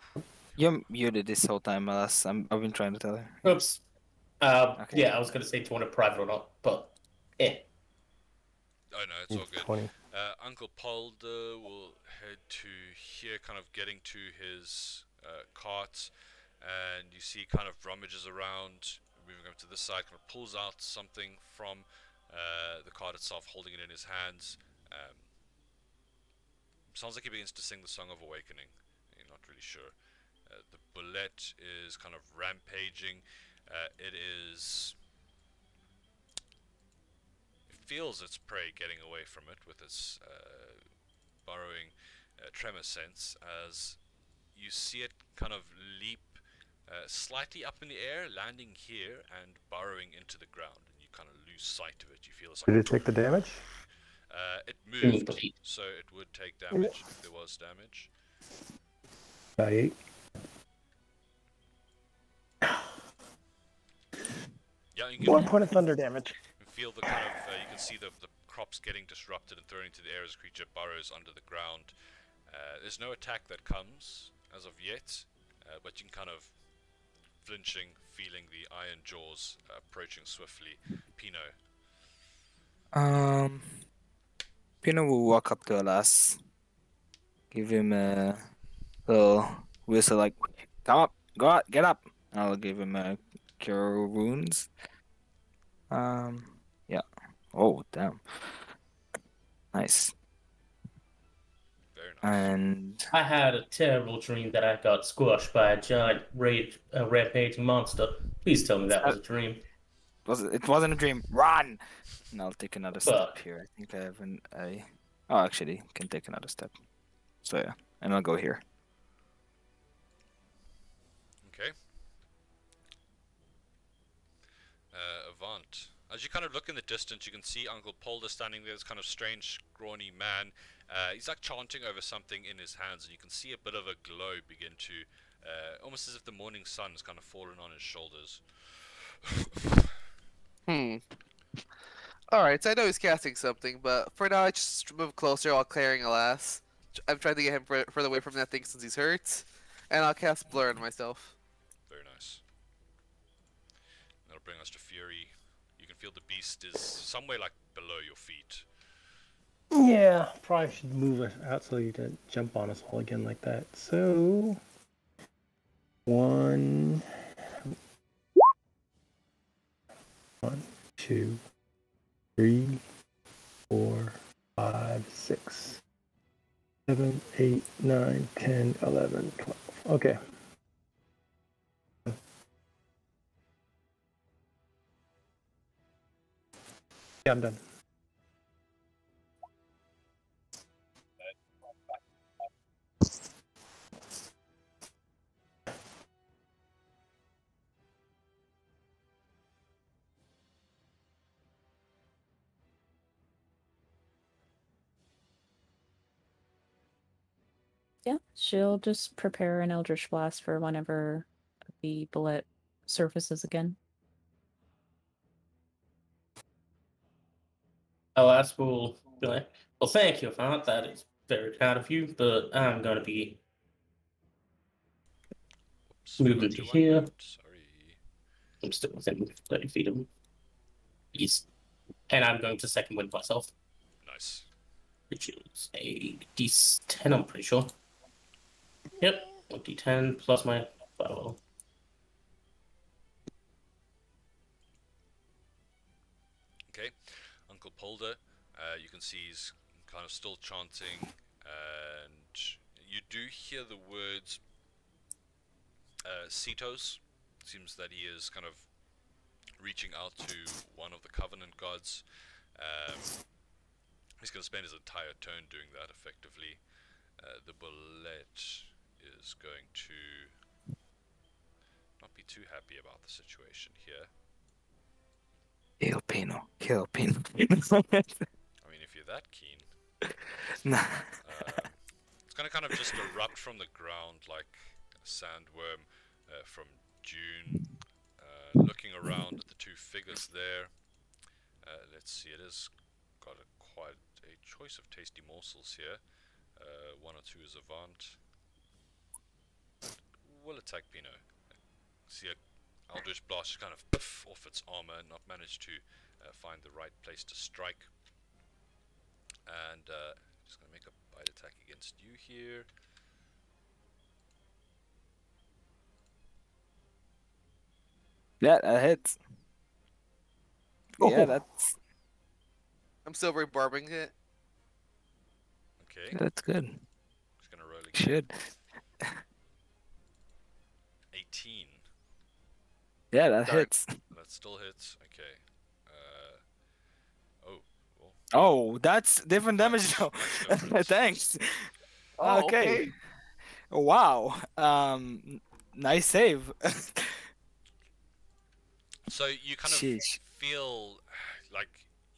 You're muted this whole time, Alas. I'm, I've been trying to tell you. Oops. Uh, Okay. Yeah, I was going to say to want it private or not, but eh. oh no, it's all good. 20. Uh, Uncle Polder will head to here, kind of getting to his uh, cart, and you see kind of rummages around, moving up to this side, kind of pulls out something from uh, the cart itself, holding it in his hands. Um, sounds like he begins to sing the Song of Awakening. You're really sure. Uh, the bulette is kind of rampaging. Uh, it is it feels its prey getting away from it with its uh, burrowing uh, tremor sense as you see it kind of leap uh, slightly up in the air, landing here and burrowing into the ground. And you kind of lose sight of it. You feel it's Did it take the damage? uh, it Moved. moved, so it would take damage if there was damage. About eight. Yeah, you can, One point of thunder damage. You feel the kind of uh, you can see the the crops getting disrupted and thrown into the air as the creature burrows under the ground. Uh, there's no attack that comes as of yet, uh, but you can kind of flinching, feeling the iron jaws uh, approaching swiftly. Pino, Um, Pino will walk up to Alas, give him a little whistle like, "Come up, go out, get up." I'll give him a cure wounds. Um, yeah. Oh, damn. Nice. nice. And I had a terrible dream that I got squashed by a giant rage, uh, rampaging monster. Please tell me that was a dream. was it, it wasn't a dream. Run. And I'll take another step here. I think I have an I. Oh, actually, can take another step. So yeah, and I'll go here. Avant. As you kind of look in the distance, you can see Uncle Polder standing there, this kind of strange, scrawny man. Uh, he's like chanting over something in his hands, and you can see a bit of a glow begin to, uh, almost as if the morning sun has kind of fallen on his shoulders. Hmm. Alright, so I know he's casting something, but for now I just move closer while clearing Alas. I'm trying to get him further away from that thing since he's hurt. And I'll cast Blur on myself. Very nice. That'll bring us to Fury. Feel the beast is somewhere like below your feet. Yeah, probably should move it out so you don't jump on us all again like that. So, one, one, two, three, four, five, six, seven, eight, nine, ten, eleven, twelve. Okay. I'm done. Yeah, she'll just prepare an Eldritch Blast for whenever the bulette surfaces again. Alas will be like, well, thank you, Font. That is very kind of you, but I'm going to be Oops, Move to here. Sorry. I'm still within 30 feet of him. Yes. And I'm going to second wind myself, Nice. which is a d10, I'm pretty sure. Yep, a d10 plus my firewall. Polder, uh, you can see he's kind of still chanting, and you do hear the words uh, Cetos. Seems that he is kind of reaching out to one of the Covenant gods. Um, he's going to spend his entire turn doing that effectively. Uh, the bulette is going to not be too happy about the situation here. Kill Pino. Kill Pino. I mean, if you're that keen. nah. Uh, it's gonna kind of just erupt from the ground like a sandworm uh, from Dune. Uh, looking around at the two figures there. Uh, let's see, it has got a quite a choice of tasty morsels here. Uh, one or two is Avant. Will attack Pino. See a Eldritch Blast just kind of puff off its armor and not manage to uh, find the right place to strike. And uh, just gonna make a bite attack against you here. Yeah, that hits. Oh. Yeah, that's I'm still rebarbing it. Okay, that's good. just gonna roll again. Should. 18. Yeah, that Dark. hits. That still hits. Okay. Uh, oh, well, Oh, that's different damage though. Nice go for it. Thanks. Oh, okay. Wow. Um, nice save. So you kind of Sheesh. feel like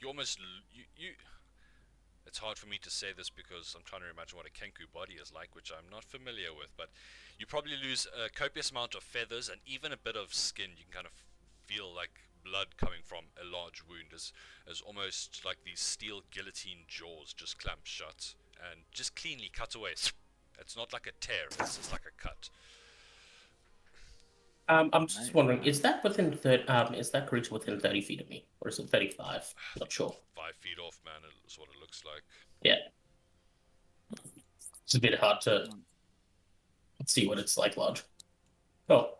you almost you you. It's hard for me to say this because I'm trying to imagine what a kenku body is like, which I'm not familiar with. But you probably lose a copious amount of feathers and even a bit of skin. You can kind of feel like blood coming from a large wound, as as almost like these steel guillotine jaws just clamp shut and just cleanly cut away. It's not like a tear; it's just like a cut. Um, I'm just wondering, is that within thir- um, is that creature within thirty feet of me, or is it thirty-five? Not sure. Five feet off, man. Is what it looks like. Yeah, it's a bit hard to see what it's like large. Oh,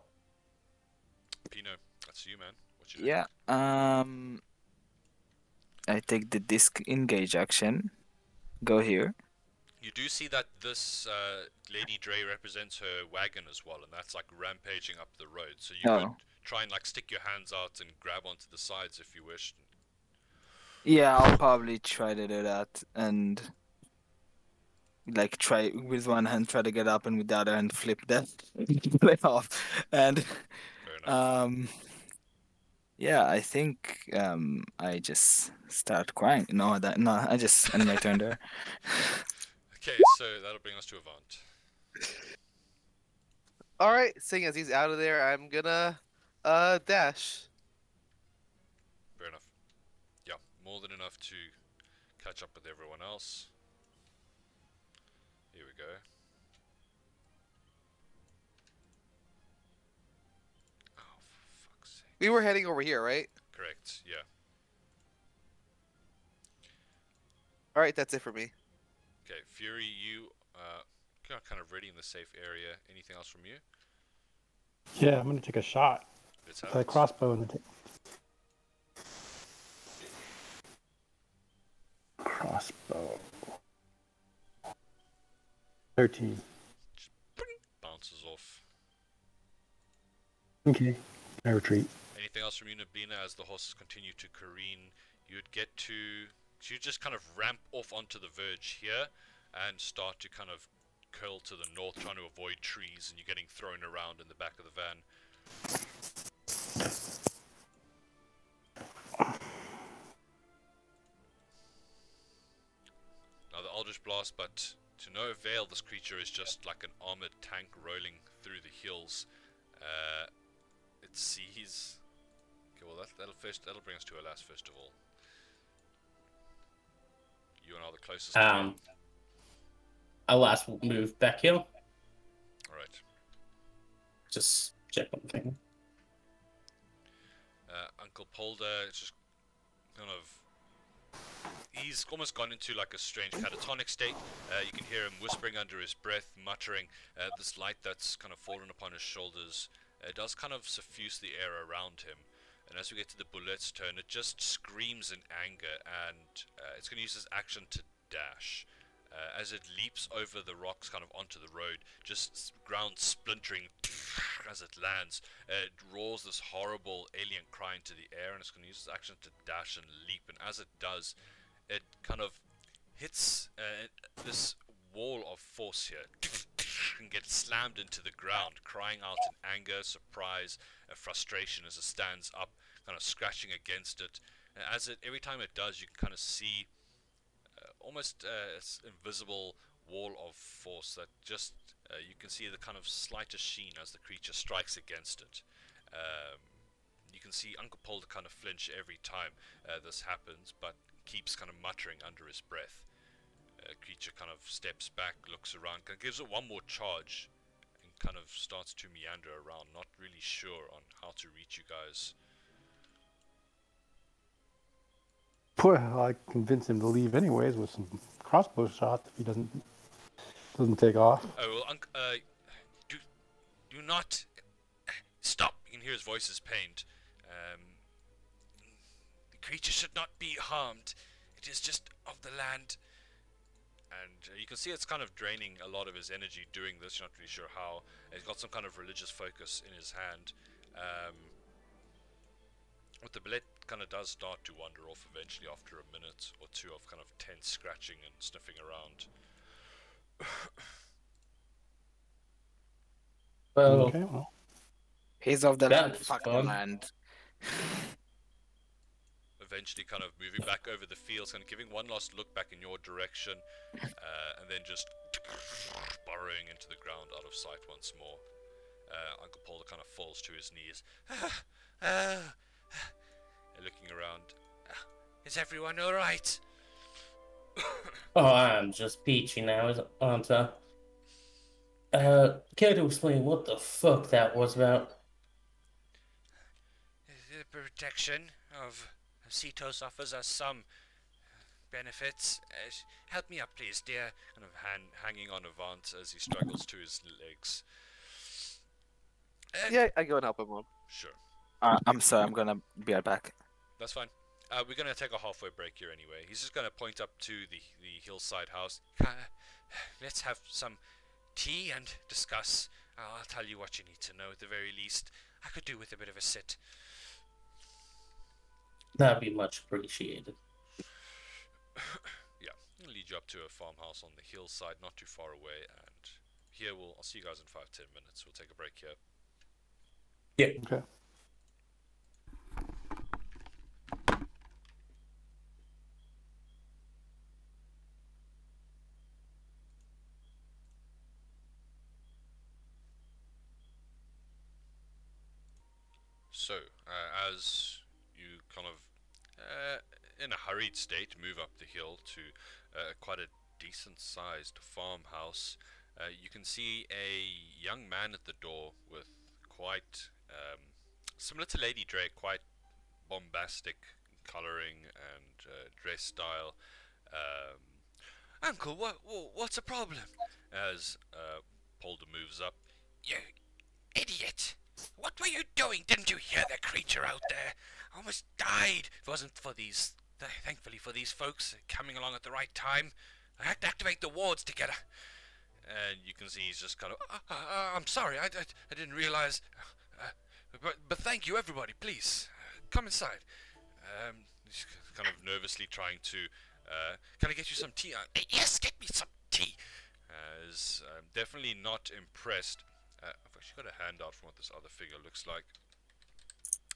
Pino, that's you, man. What you doing? Yeah. Um, I take the disengage action. Go here. You do see that this uh, Lady Dre represents her wagon as well, and that's like rampaging up the road. So you could Oh. try and like stick your hands out and grab onto the sides if you wish. Yeah, I'll probably try to do that and like try with one hand try to get up and with the other hand flip that play off. And um yeah, I think um I just start crying. No, that no, I just end my turn there. okay, so that'll bring us to Avant. All right, seeing as he's out of there, I'm gonna uh dash. Fair enough. Yeah, more than enough to catch up with everyone else. Here we go. Oh, for fuck's sake. We were heading over here, right? Correct, yeah. All right, that's it for me. Okay, Fury, you uh, are kind of ready in the safe area. Anything else from you? Yeah, I'm gonna take a shot. Have a crossbow and take. Crossbow. Thirteen. Bounces off. Okay. I retreat. Anything else from you, Nabina, as the horses continue to careen? You'd get to. So you just kind of ramp off onto the verge here and start to kind of curl to the north, trying to avoid trees, and you're getting thrown around in the back of the van. Now the Eldritch Blast, but to no avail, this creature is just like an armored tank rolling through the hills. Uh, it sees. Okay, well that, that'll first that'll bring us to Alas first of all. You and I are the closest. um, him. alas, will move back here. All right. Just check one thing. Uh, Uncle Polder is just kind of. He's almost gone into like a strange catatonic state. Uh, you can hear him whispering under his breath, muttering. Uh, this light that's kind of fallen upon his shoulders uh, does kind of suffuse the air around him. And as we get to the bulette's turn, it just screams in anger, and uh, it's going to use its action to dash. Uh, as it leaps over the rocks, kind of onto the road, just ground splintering as it lands. Uh, it roars this horrible alien cry into the air, and it's going to use its action to dash and leap. And as it does, it kind of hits uh, this wall of force here and gets slammed into the ground, crying out in anger, surprise, and frustration as it stands up, kind of scratching against it. As it, every time it does, you can kind of see uh, almost uh, invisible wall of force that just uh, you can see the kind of slightest sheen as the creature strikes against it. Um, you can see Uncle Polder kind of flinch every time uh, this happens, but keeps kind of muttering under his breath. Uh, creature kind of steps back, looks around, kind of gives it one more charge, and kind of starts to meander around, not really sure on how to reach you guys. Well, I convinced him to leave anyways with some crossbow shots if he doesn't doesn't take off. Oh well, unc uh, do do not stop. You can hear his voice is pained. Um, the creature should not be harmed. It is just of the land. And uh, you can see it's kind of draining a lot of his energy doing this. You're not really sure how. He's got some kind of religious focus in his hand. Um, but the bulette kind of does start to wander off eventually after a minute or two of kind of tense scratching and sniffing around. Well, Okay, well, He's of the land. That's Fuck the land. eventually kind of moving back over the fields and giving one last look back in your direction, uh, and then just burrowing into the ground out of sight once more. Uh, Uncle Paul kind of falls to his knees, and looking around. "Ah, Is everyone all right? oh, I'm just peachy now, aren't I? Uh, care to explain what the fuck that was about? The protection of Cetos offers us some benefits. Uh, help me up, please, dear. Kind of hand, hanging on Avant as he struggles to his legs. Uh, Yeah, I go and help him out. Sure. Uh, I'm sorry, I'm gonna be right back. That's fine. Uh, we're gonna take a halfway break here anyway. He's just gonna point up to the the hillside house. Uh, let's have some tea and discuss. I'll tell you what you need to know at the very least. I could do with a bit of a sit. That'd be much appreciated. yeah, I'll lead you up to a farmhouse on the hillside, not too far away, and here we'll. I'll see you guys in five ten minutes. We'll take a break here. Yeah. Okay. So, uh, as you kind of, uh, in a hurried state, move up the hill to uh, quite a decent sized farmhouse, uh, you can see a young man at the door with quite, um, similar to Lady Drake, quite bombastic coloring and uh, dress style. Um, Uncle, what, what's the problem? As uh, Polder moves up. You idiot! What were you doing? Didn't you hear the creature out there? I almost died. If it wasn't for these, th- thankfully for these folks coming along at the right time. I had to activate the wards together. get her. And you can see he's just kind of, uh, uh, uh, I'm sorry, I, I, I didn't realize. Uh, but, but thank you, everybody, please. Uh, come inside. Um, he's kind of nervously trying to, uh, can I get you some tea? Uh, yes, get me some tea. Uh, is um, definitely not impressed uh, actually got a handout from what this other figure looks like.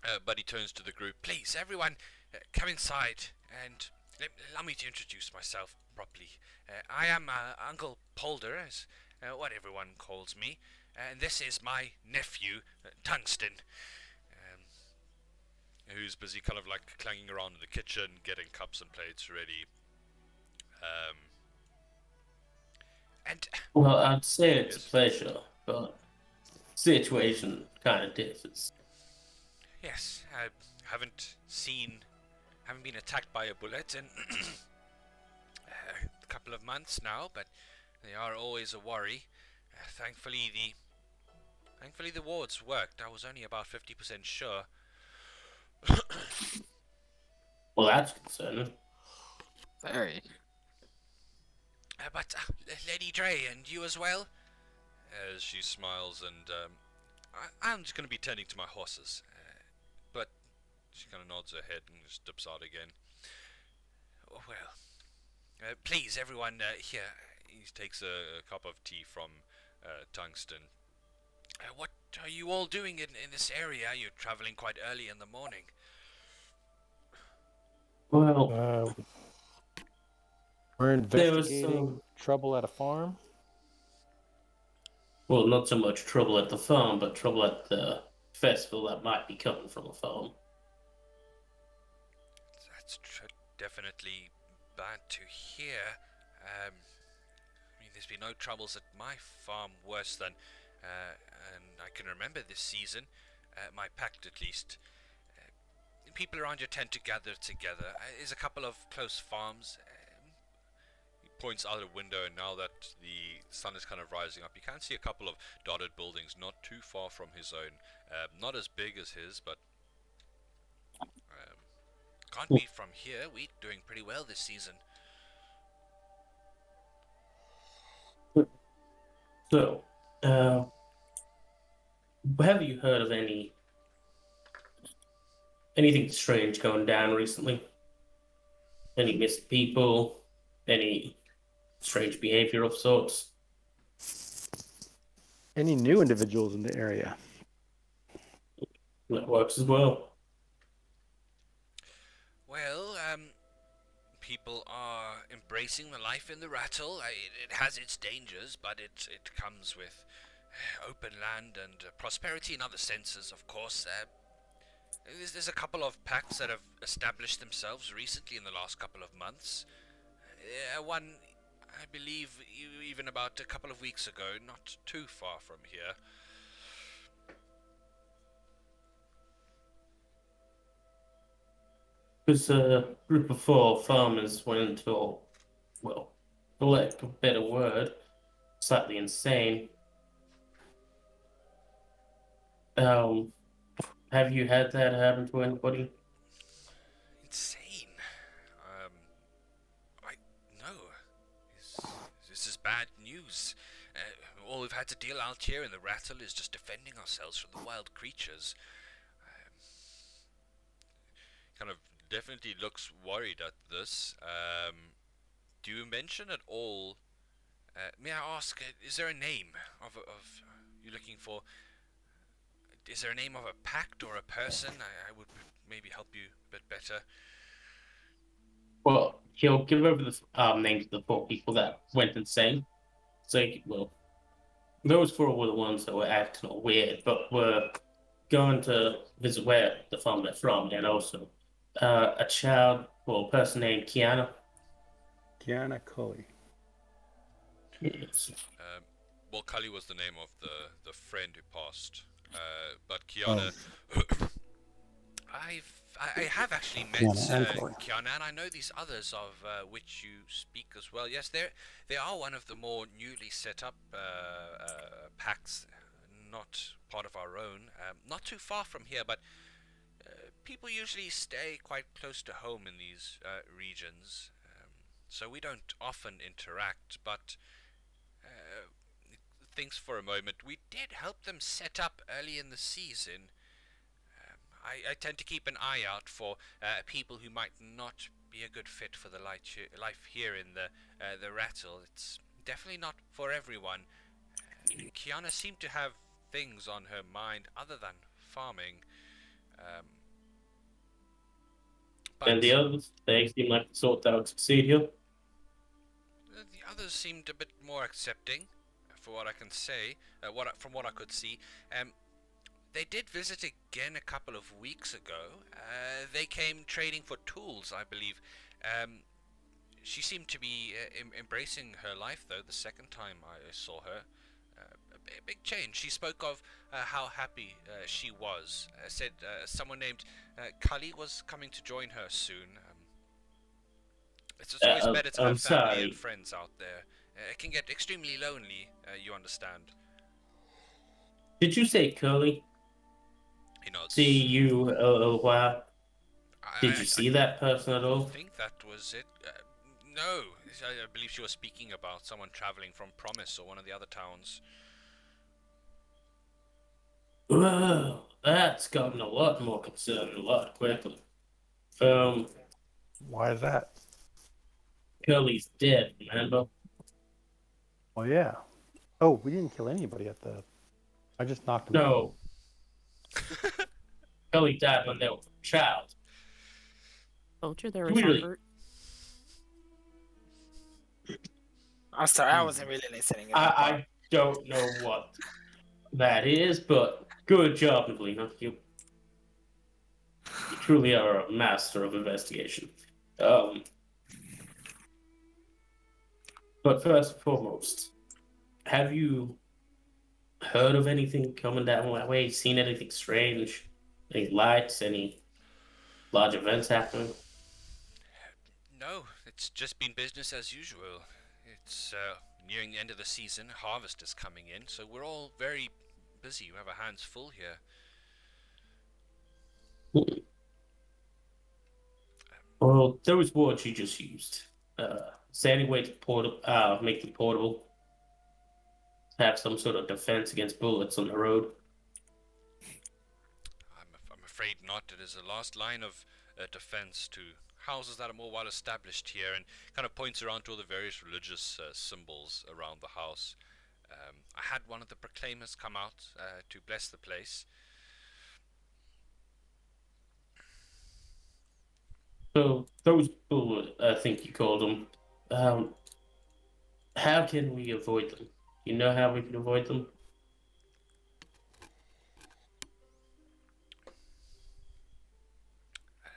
Uh, but he turns to the group. Please, everyone, uh, come inside and let, allow me to introduce myself properly. Uh, I am uh, Uncle Polder, as uh, what everyone calls me, and this is my nephew, uh, Tungsten, um, who's busy kind of like clanging around in the kitchen, getting cups and plates ready. Um, and Well, I'd say it's a pleasure, but situation kind of differs. Yes, I haven't seen, haven't been attacked by a bulette in a couple of months now, but they are always a worry. Uh, thankfully, the thankfully the wards worked. I was only about fifty percent sure. Well, that's concerning. Very. Uh, but uh, Lady Dre and you as well. As she smiles and um, I, I'm just going to be tending to my horses. Uh, but she kind of nods her head and just dips out again. Oh, well, uh, please, everyone, uh, here. He takes a, a cup of tea from uh, Tungsten. Uh, what are you all doing in, in this area? You're traveling quite early in the morning. Well, Uh, we're there investigating. some trouble at a farm? Well, not so much trouble at the farm, but trouble at the festival that might be coming from a farm. That's tr- definitely bad to hear. Um, I mean, there's been no troubles at my farm worse than, uh, and I can remember this season, uh, my pact at least. Uh, people around here tend to gather together. Uh, there's a couple of close farms. Points out a window, and now that the sun is kind of rising up, you can see a couple of dotted buildings not too far from his own. Um, not as big as his, but um, can't be from here. We're doing pretty well this season. So, uh, have you heard of any anything strange going down recently? Any missed people? Any strange behavior of sorts? Any new individuals in the area? That works as well. Well, um, people are embracing the life in the rattle. I, it, it has its dangers, but it it comes with uh, open land and uh, prosperity in other senses, of course. Uh, there's, there's a couple of packs that have established themselves recently in the last couple of months. Uh, one, I believe, even about a couple of weeks ago, not too far from here. Because a group of four farmers went into, well, for lack of a better word, slightly insane. Um, have you had that happen to anybody? We've had to deal out here in the rattle is just defending ourselves from the wild creatures. Um, kind of definitely looks worried at this. Um, do you mention at all? Uh, may I ask? Uh, is there a name of a- of you looking for? Is there a name of a pact or a person? I, I would maybe help you a bit better. Well, he'll give over the um, names of the four people that went insane. So, well, those four were the ones that were acting all weird, but were going to visit where the farm they're from, and also uh, a child, well, a person named Kiana. Kiana Cully. Yes. Um, well, Cully was the name of the, the friend who passed. Uh, but Kiana, I've I, I have actually met Kiana and uh, Kiana, and I know these others of uh, which you speak as well. Yes, they they are one of the more newly set up uh, uh, packs, not part of our own. Um, not too far from here, but uh, people usually stay quite close to home in these uh, regions, um, so we don't often interact. But uh, things for a moment. We did help them set up early in the season. I, I tend to keep an eye out for uh, people who might not be a good fit for the life here in the uh, the rattle. It's definitely not for everyone. Uh, Kiana seemed to have things on her mind other than farming. Um, And the others, they seem like the sort that would succeed here. Uh, The others seemed a bit more accepting, for what I can say. Uh, what I, from what I could see, um, they did visit again a couple of weeks ago. Uh, they came trading for tools, I believe. Um, she seemed to be uh, em- embracing her life, though. The second time I saw her, uh, a big change. She spoke of uh, how happy uh, she was. Uh, said uh, someone named uh, Cully was coming to join her soon. Um, it's just always better to I'm have family sorry. and friends out there. Uh, it can get extremely lonely, uh, you understand. Did you say Curly? You know, it's, C U L L Y? I- Did I- you see that person at all? I think that was it. Uh, no, I, I believe she was speaking about someone traveling from Promise or one of the other towns. Well, that's gotten a lot more concerning a lot quickly. Um, Why is that? Curly's dead, remember? Well, yeah. Oh, we didn't kill anybody at the. I just knocked him out. No. Curly died when they were a child. Vulture, there was Really? Albert. I I'm sorry, I wasn't really listening. I, I don't know what that is, but good job, Evelina. You, you truly are a master of investigation. Um, but first and foremost, have you heard of anything coming down that way? Seen anything strange? Any lights? Any large events happening? No, it's just been business as usual. It's uh, nearing the end of the season, harvest is coming in, so we're all very busy. We have our hands full here. Well, those words you just used. Uh, is there any way to port- uh, make them portable? Have some sort of defense against bulettes on the road? I'm, I'm afraid not. It is the last line of uh, defense to houses that are more well established here and kind of points around to all the various religious uh, symbols around the house. Um, I had one of the proclaimers come out uh, to bless the place. So those bulettes, I think you called them. Um, how can we avoid them? You know how we can avoid them?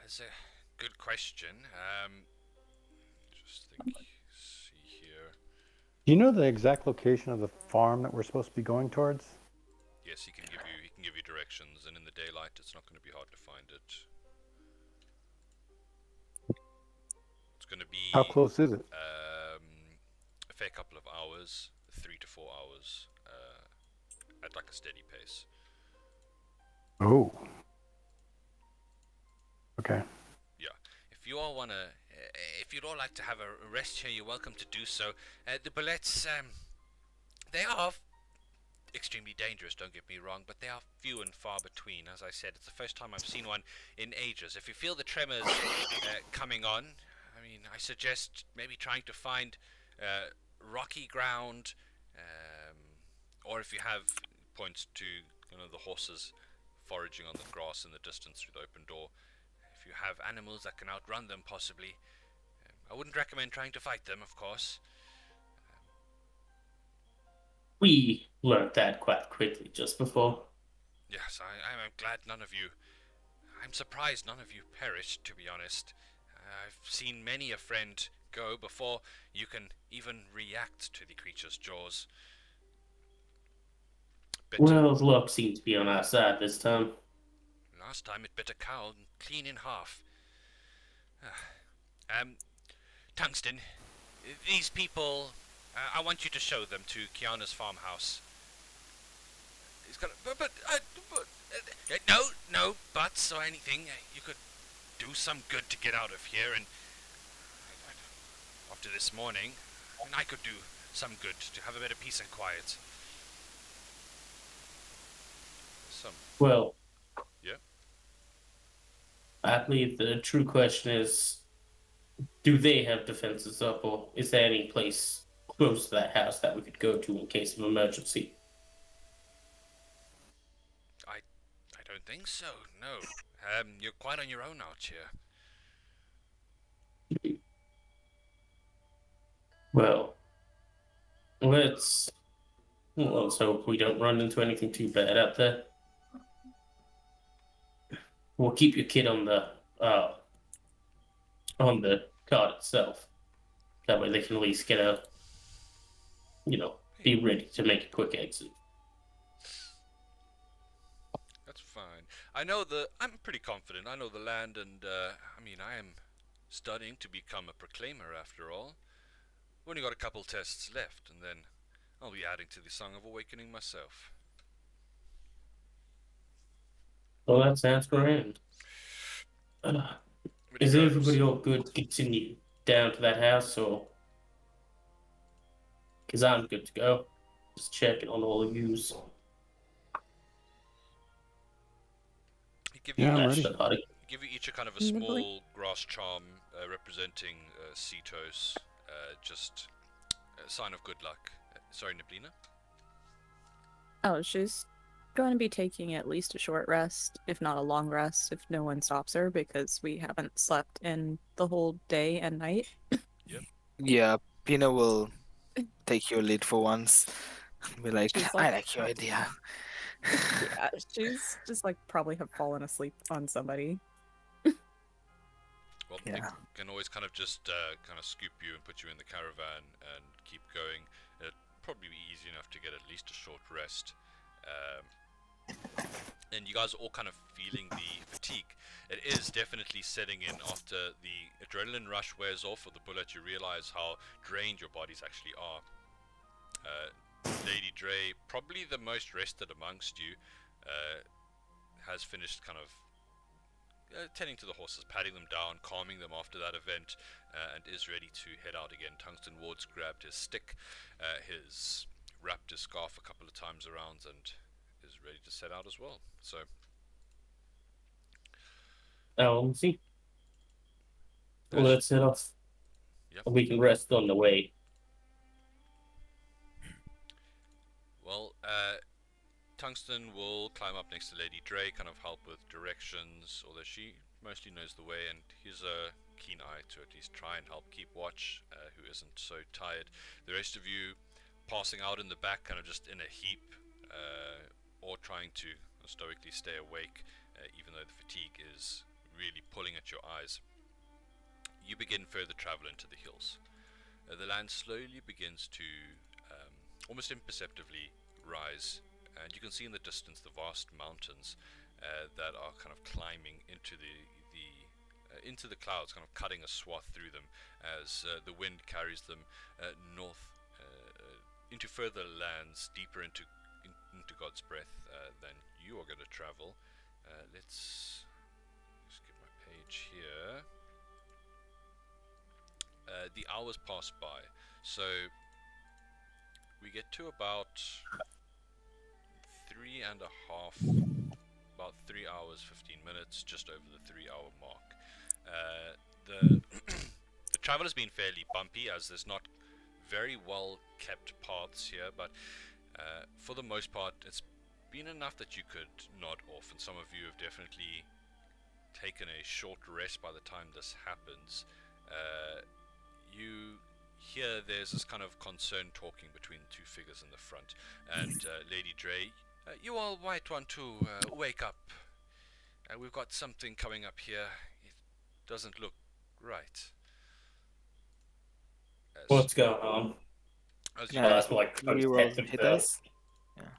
That's a good question. Um, just think, see here. Do you know the exact location of the farm that we're supposed to be going towards? Yes, he can give you he can give you directions, and in the daylight, it's not going to be hard to find it. It's going to be How close is it? um, a fair couple of hours, three to four hours, uh, at like a steady pace. Oh. Okay. Yeah. If you all wanna, uh, if you'd all like to have a rest here, you're welcome to do so. Uh, the bulettes, um, they are extremely dangerous. Don't get me wrong, but they are few and far between. As I said, it's the first time I've seen one in ages. If you feel the tremors uh, coming on, I mean, I suggest maybe trying to find uh, rocky ground, um, or if you have points to you know the horses foraging on the grass in the distance through the open door. If you have animals that can outrun them, possibly. Um, I wouldn't recommend trying to fight them, of course. We learned that quite quickly just before. Yes, I, I'm glad none of you. I'm surprised none of you perished, to be honest. I've seen many a friend go before you can even react to the creature's jaws. Bit, Well, luck seems to be on our side this time. Last time it bit a cow clean in half. Ah. um, Tungsten, these people, uh, I want you to show them to Kiana's farmhouse. He's got, but, but, uh, but uh, uh, no, no buts or anything. Uh, you could do some good to get out of here, and after this morning, and I could do some good to have a bit of peace and quiet. Some. Well, Yeah. I believe the true question is do they have defenses up, or is there any place close to that house that we could go to in case of emergency? I I don't think so. No. Um, you're quite on your own out here. Well, let's well, let's hope we don't run into anything too bad out there. We'll keep your kid on the uh on the card itself. That way they can at least get a you know, be ready to make a quick exit. That's fine. I know the. I'm pretty confident. I know the land, and uh, I mean, I am studying to become a proclaimer after all. We've only got a couple tests left, and then I'll be adding to the Song of Awakening myself. Well that sounds grand. Uh, But it is goes- everybody all good to continue down to that house or because I'm good to go. Just checking on all of yous. Give you, Yeah, I'm each, ready. Buddy. give you each a kind of a Nibbly. small grass charm uh, representing uh, Cetos, uh, just a sign of good luck. Uh, sorry, Niblina. Oh, she's going to be taking at least a short rest, if not a long rest, if no one stops her, because we haven't slept in the whole day and night. Yeah, Pina will take your lead for once. Be like, She's I like- like your idea. Yeah, she's just like probably have fallen asleep on somebody. Well, they Yeah. can always kind of just uh, kind of scoop you and put you in the caravan and keep going. It'd probably be easy enough to get at least a short rest. Um, and you guys are all kind of feeling the fatigue. It is definitely setting in after the adrenaline rush wears off of the bulette. You realize how drained your bodies actually are. Uh, Lady Dre, probably the most rested amongst you, uh, has finished kind of uh, tending to the horses, patting them down, calming them after that event, uh, and is ready to head out again. Tungsten Ward's grabbed his stick, uh, his wrapped his scarf a couple of times around, and is ready to set out as well. So, Oh, see. Yes. Let's head off. Yep. We can rest on the way. well, uh, Tungsten will climb up next to Lady Dre, kind of help with directions, although she mostly knows the way, and he's a keen eye to at least try and help keep watch, uh, who isn't so tired. The rest of you passing out in the back, kind of just in a heap, uh, or trying to stoically stay awake, uh, even though the fatigue is really pulling at your eyes. You begin further travel into the hills. Uh, the land slowly begins to um, almost imperceptibly rise, and you can see in the distance the vast mountains uh, that are kind of climbing into the the uh, into the clouds, kind of cutting a swath through them as uh, the wind carries them uh, north into further lands, deeper into into Godsbreath uh, than you are going to travel. Uh, let's just get my page here. Uh, the hours pass by, so we get to about three and a half, about three hours, 15 minutes, just over the three hour mark. Uh, the, the travel has been fairly bumpy as there's not very well kept paths here, but uh, for the most part, it's been enough that you could nod off, and some of you have definitely taken a short rest by the time this happens. Uh, you hear there's this kind of concerned talking between two figures in the front, and uh, Lady Dre, uh, you all might want to uh, wake up. Uh, we've got something coming up here. It doesn't look right. As- What's going on? As you Yeah, that's more like we roll detective hit though. dice.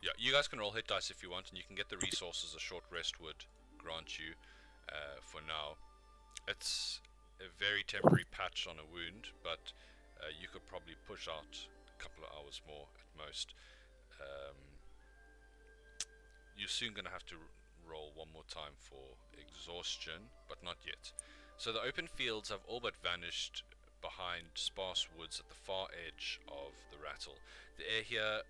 Yeah, you guys can roll hit dice if you want, and you can get the resources a short rest would grant you uh, for now. It's a very temporary patch on a wound, but uh, you could probably push out a couple of hours more at most. Um, you're soon going to have to r- roll one more time for exhaustion, but not yet. So the open fields have all but vanished behind sparse woods at the far edge of the rattle. The air here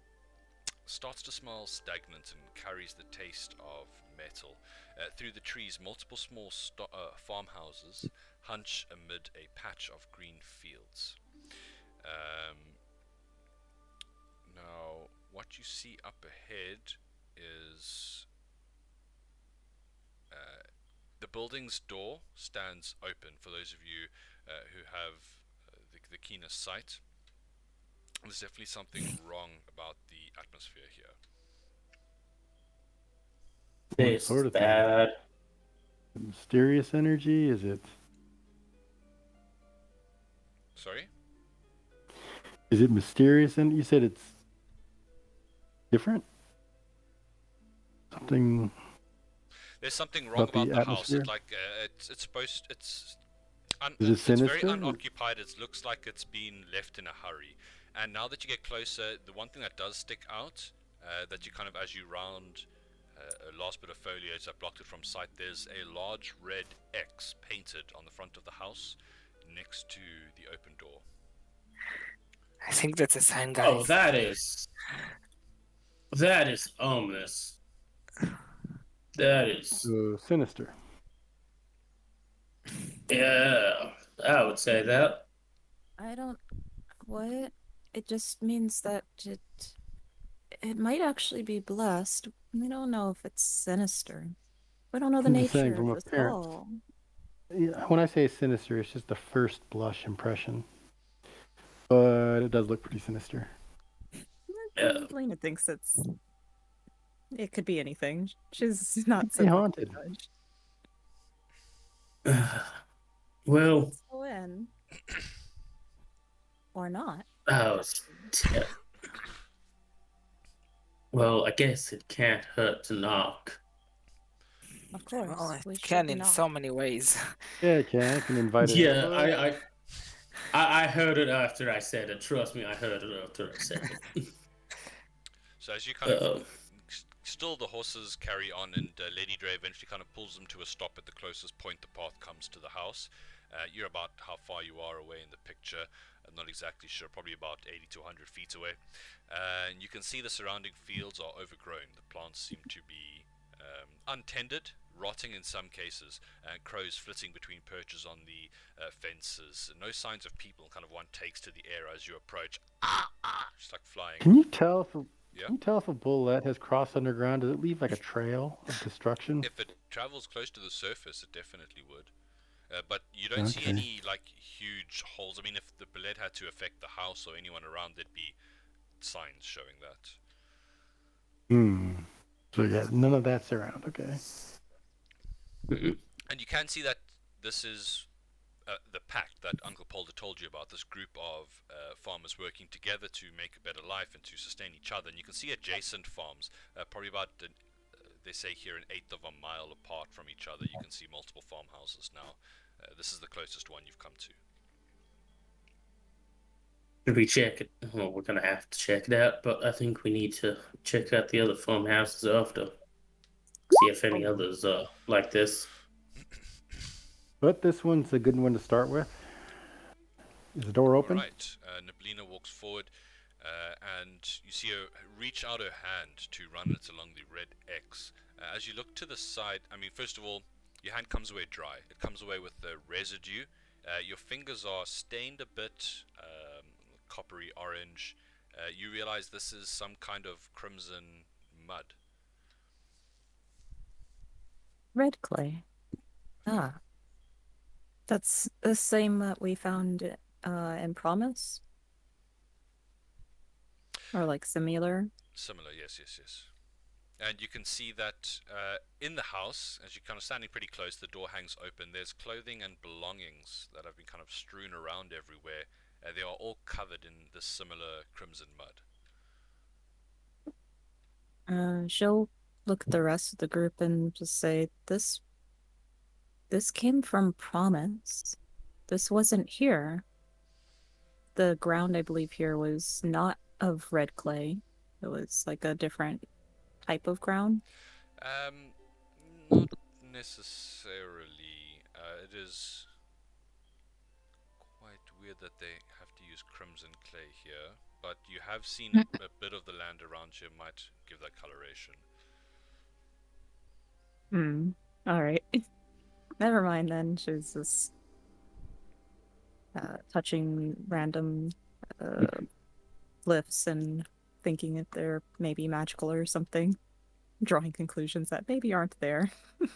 starts to smell stagnant and carries the taste of metal. Uh, through the trees, multiple small uh, farmhouses hunch amid a patch of green fields. Um, now, what you see up ahead is uh, the building's door stands open for those of you uh, who have the, the keenest sight. There's definitely something wrong about the atmosphere here. This sort of thing? bad. Mysterious energy? Is it? Sorry? Is it mysterious? And you said it's different. Something. There's something wrong About about the the, house. It's like uh, it's it's supposed it's un- Is it it's very unoccupied. It looks like it's been left in a hurry. And now that you get closer, the one thing that does stick out, uh, that you kind of as you round uh, a last bit of foliage that blocked it from sight, there's a large red X painted on the front of the house next to the open door. I think that's a sign, guys. Oh, that is. That is ominous. That is. Uh, sinister. Yeah, I would say that. I don't. What? It just means that it. It might actually be blessed. We don't know if it's sinister. We don't know the I'm nature from of this appearance. all. Yeah, when I say sinister, it's just the first blush impression. but it does look pretty sinister. Yeah. Lena thinks it's. It could be anything. She's not Could so be quick to haunted. judge. well, Let's in. Or not. oh, s- yeah. well, I guess it can't hurt to knock. Of course. Well, we it should can in not. so many ways. Yeah, it can. It can invite it. Yeah, I, I, I, I heard it after I said it. Trust me, I heard it after I said it. So as you kind of Uh-oh. s- still the horses carry on, and uh, Lady Dre eventually kind of pulls them to a stop at the closest point the path comes to the house. Uh, you're about how far you are away in the picture. I'm not exactly sure, probably about 80 to 100 feet away. Uh, and you can see the surrounding fields are overgrown. The plants seem to be um, untended, rotting in some cases, and crows flitting between perches on the uh, fences. No signs of people. Kind of one takes to the air as you approach. Ah, ah, just like flying. Can you tell a, Yeah. can you tell if a bulette has crossed underground? Does it leave like a trail of destruction? If it travels close to the surface, it definitely would. Uh, but you don't see any like huge holes. I mean, if the bulette had to affect the house or anyone around, there'd be signs showing that. Hmm. So yeah, none of that's around. Okay. And you can see that this is uh, the pact that Uncle Polder told you about. This group of uh, farmers working together to make a better life and to sustain each other. And you can see adjacent farms, uh, probably about an, uh, they say here an eighth of a mile apart from each other. You can see multiple farmhouses now. Uh, this is the closest one you've come to. Should we check it? Well, we're gonna have to check it out, but I think we need to check out the other farmhouses after. See if any others are like this. But this one's a good one to start with. Is the door open? Right. Uh, Nablina walks forward, uh, and you see her reach out her hand to run it along the red X. Uh, as you look to the side, I mean, first of all, your hand comes away dry. It comes away with the residue. Uh, your fingers are stained a bit, um, coppery orange. Uh, you realize this is some kind of crimson mud. Red clay. Ah. That's the same that we found uh, in Promise? Or like similar? Similar, yes, yes, yes. And you can see that uh, in the house, as you're kind of standing pretty close, the door hangs open. There's clothing and belongings that have been kind of strewn around everywhere. Uh, they are all covered in this similar crimson mud. Uh, she'll look at the rest of the group and just say, "This, this came from Promise. This wasn't here. The ground, I believe, here was not of red clay. It was like a different type of ground. Um, not necessarily. Uh, it is quite weird that they have to use crimson clay here, but you have seen a, a bit of the land around here might give that coloration. Hmm. All right. Never mind then. She's just uh, touching random uh, glyphs and thinking that they're maybe magical or something. Drawing conclusions that maybe aren't there. Fair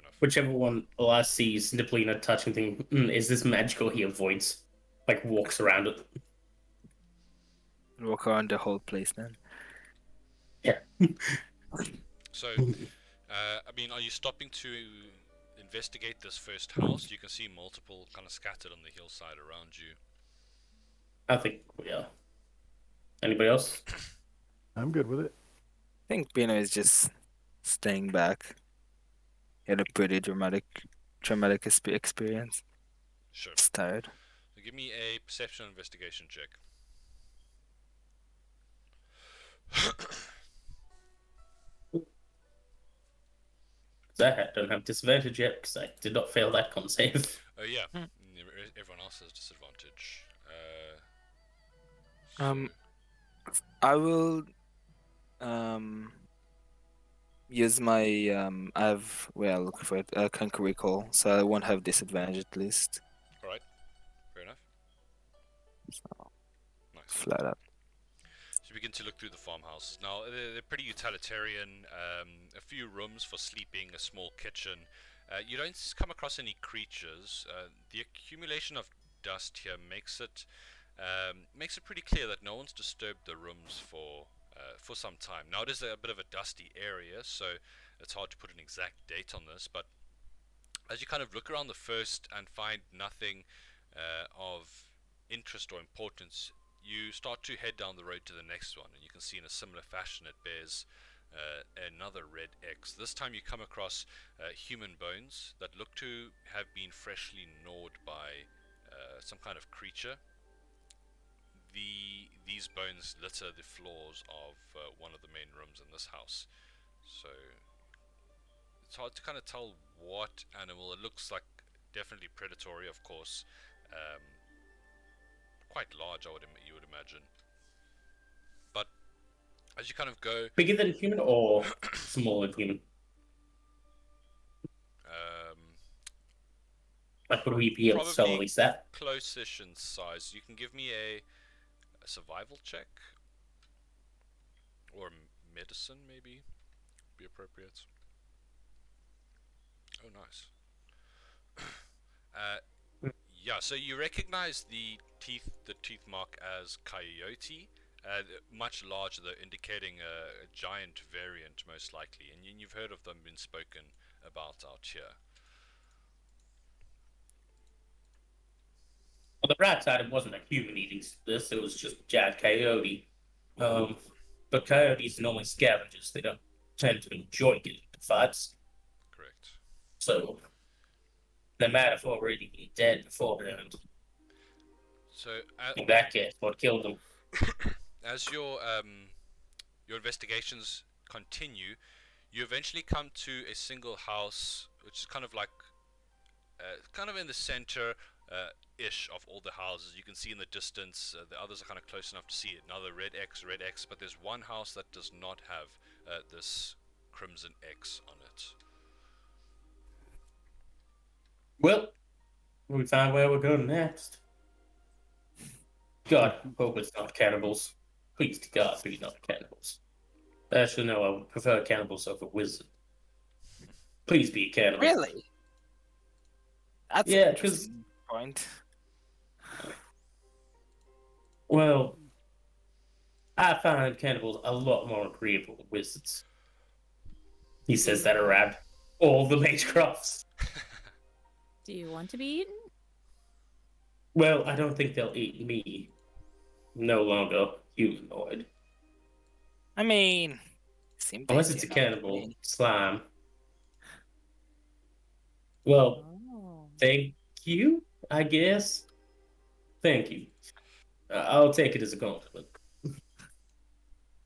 enough. Whichever one last sees Niplina touching thing, "Hmm, is this magical? He avoids, like walks around it. Walk around the whole place then. Yeah. so, uh, I mean, are you stopping to investigate this first house? You can see multiple kind of scattered on the hillside around you. I think we are. Anybody else? I'm good with it. I think Pino is just staying back. He had a pretty dramatic, traumatic experience. Sure. He's tired. So give me a perception investigation check. I ha- don't have disadvantage yet because I did not fail that con save. Oh yeah, Hmm. Mm, everyone else has disadvantage. Uh, Um, I will um use my um I have well look for it uh, conquer recall, so I won't have disadvantage at least. all right, fair enough. So Nice. flat out. Begin to look through the farmhouses. Now, they're, they're pretty utilitarian. Um, a few rooms for sleeping, a small kitchen. Uh, you don't come across any creatures. Uh, the accumulation of dust here makes it um, makes it pretty clear that no one's disturbed the rooms for uh, for some time. Now it is a bit of a dusty area, so it's hard to put an exact date on this. But as you kind of look around the first and find nothing uh, of interest or importance, you start to head down the road to the next one, and you can see in a similar fashion it bears uh, another red X. This time you come across uh, human bones that look to have been freshly gnawed by uh, some kind of creature. The these bones litter the floors of uh, one of the main rooms in this house, so it's hard to kind of tell what animal. It looks like definitely predatory, of course. Um, quite large, I would you would imagine. But as you kind of go, Bigger than human or smaller than human? um, Like, would we be able to tell Probably- at least that? close-ish in size. You can give me a, a survival check or medicine, maybe, be appropriate. Oh, nice. uh, yeah, so you recognize the teeth, the teeth mark as coyote. Uh, much larger, though, indicating a, a giant variant, most likely, and you've heard of them been spoken about out here. On the bright side, it wasn't a human eating this, it was just giant coyote. Um, but coyotes are normally scavengers, they don't tend to enjoy getting into fights. Correct. So, they might have already been dead beforehand. So, uh, In that case, what killed them? as your um, your investigations continue, you eventually come to a single house, which is kind of like, uh, kind of in the center uh, ish of all the houses. You can see in the distance, uh, the others are kind of close enough to see it. Another red X, red X, but there's one house that does not have uh, this crimson X on it. Well, we find where we're going next. God, hope it's not cannibals. Please to God, be not cannibals. Actually, no, I would prefer cannibals over wizard. Please be a cannibal. Really? That's Yeah, an 'cause- interesting point. Well, I find cannibals a lot more agreeable than wizards. He says that around all the magecrafts. Do you want to be eaten? Well, I don't think they'll eat me. No longer humanoid. I mean, seem Unless it's a enough. I cannibal mean, slime. Well, Oh. thank you, I guess. Thank you. Uh, I'll take it as a compliment.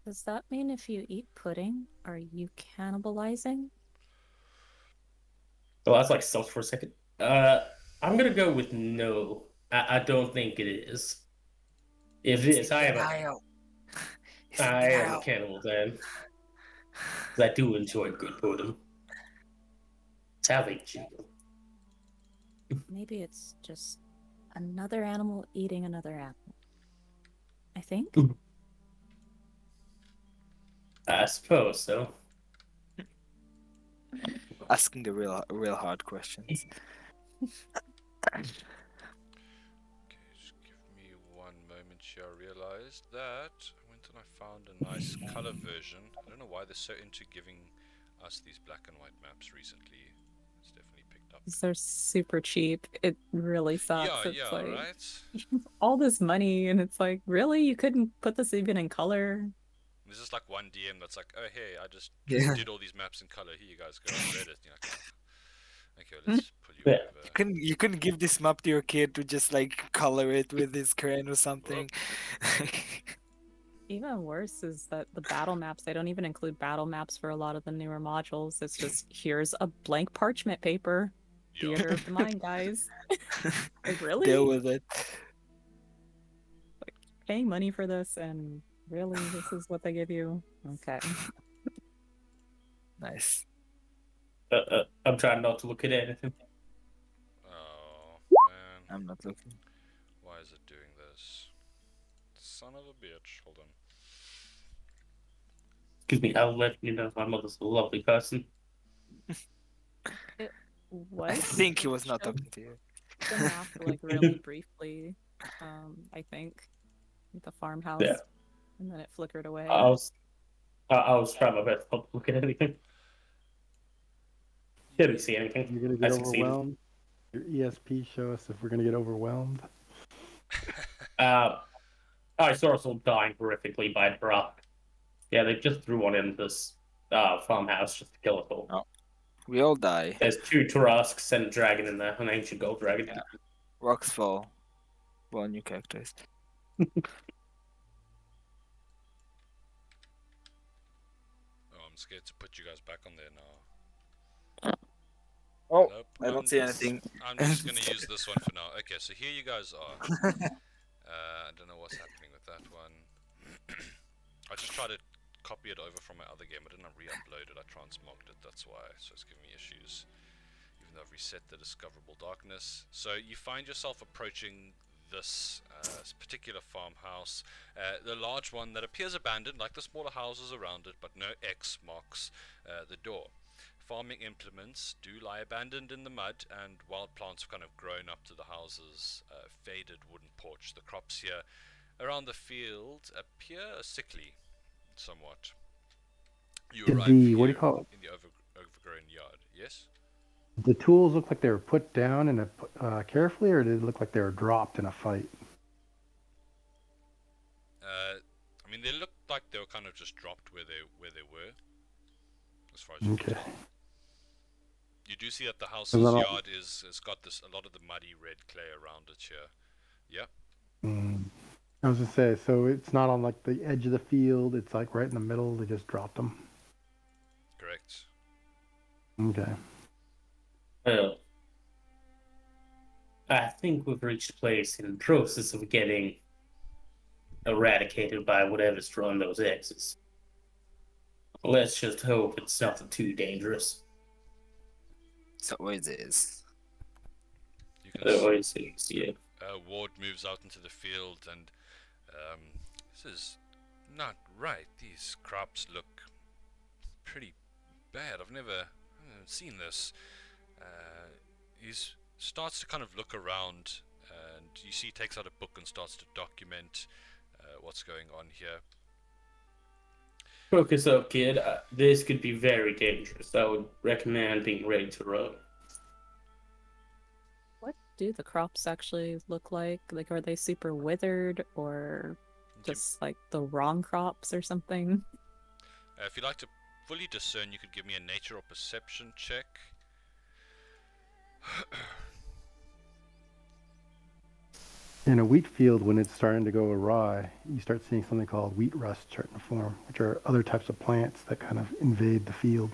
Does that mean if you eat pudding, are you cannibalizing? Well, that's like self for a second. Uh, I'm gonna go with no. I, I don't think it is. If it is, I am A, I Denial. Am a cannibal then. 'Cause I do enjoy good pudding. Savage. Maybe it's just another animal eating another animal. I think. I suppose so. Asking the real, real hard questions. Okay, just give me one moment here. I realized that I went and I found a nice color version. I don't know why they're so into giving us these black and white maps recently. It's definitely picked up. 'Cause They're super cheap. It really sucks. yeah, it's yeah, like right? all this money, and it's like, really? You couldn't put this even in color? There's just like one DM that's like, oh hey, I just Yeah. did all these maps in color. Here you guys go. I read. You're like, okay, hmm? let's pull you Yeah. over. Uh, you couldn't you couldn't give this map to your kid to just like color it with his crayon or something. Even worse is that the battle maps, they don't even include battle maps for a lot of the newer modules. It's just here's a blank parchment paper. Yup. Theater of the mind, guys. Like, really? Deal with it. Paying money for this, and really, this is what they give you? Okay. Nice. Uh, uh, I'm trying not to look at anything. Oh man, I'm not looking. why is it doing this? Son of a bitch. Hold on. Excuse me, I'll let you know my mother's a lovely person. What? I think he was not Show- talking to you. the map like really briefly. Um, I think the farmhouse, Yeah. and then it flickered away. I was, I, I was trying my best not to look at anything. Didn't see anything. You're gonna I get succeeded. overwhelmed. Your ESP show us if we're gonna get overwhelmed. Uh, I saw us all dying horrifically by a truck. Yeah, they just threw one in this uh, farmhouse just to kill us all. Oh. We all die. There's two Tarrasques and a dragon in there, an ancient gold dragon. Yeah. Rocks fall. Well, new characters. Oh, I'm scared to put you guys back on there now. Oh, Nope, I don't I'm see just- anything. I'm just gonna use this one for now. Okay, so here you guys are. Uh, I don't know what's happening with that one. I just tried to copy it over from my other game. I didn't re-upload it. I transmogged it. That's why. So it's giving me issues. Even though I've reset the discoverable darkness. So you find yourself approaching this uh, s- particular farmhouse. Uh, the large one that appears abandoned, like the smaller houses around it, but no X marks uh, the door. Farming implements do lie abandoned in the mud, and wild plants have kind of grown up to the houses. Uh, faded wooden porch. The crops here around the field appear sickly, somewhat. You arrive the- what do you call it? In the over, overgrown yard. Yes. The tools look like they were put down in a uh, carefully, or did it look like they were dropped in a fight? Uh, I mean, they look like they were kind of just dropped where they where they were. As far as you can Okay. Tell. You do see that the house's then yard is has got this a lot of the muddy red clay around it here. Yeah. Mm. I was gonna say, so it's not on like the edge of the field. It's like right in the middle. They just dropped them. Correct. Okay. Well, I think we've reached a place in the process of getting eradicated by whatever's drawing those X's. Let's just hope it's nothing too dangerous. So always is. You can It s- always seems, yeah. uh, Ward moves out into the field, and um, this is not right. These crops look pretty bad. I've never uh, seen this. Uh, he starts to kind of look around, and you see he takes out a book and starts to document uh, what's going on here. Focus up, kid. Uh, this could be very dangerous. I would recommend being ready to run. What do the crops actually look like? Like, are they super withered or just like the wrong crops or something? uh, if you'd like to fully discern, you could give me a nature or perception check. In a wheat field, when it's starting to go awry, you start seeing something called wheat rust starting to form, which are other types of plants that kind of invade the field.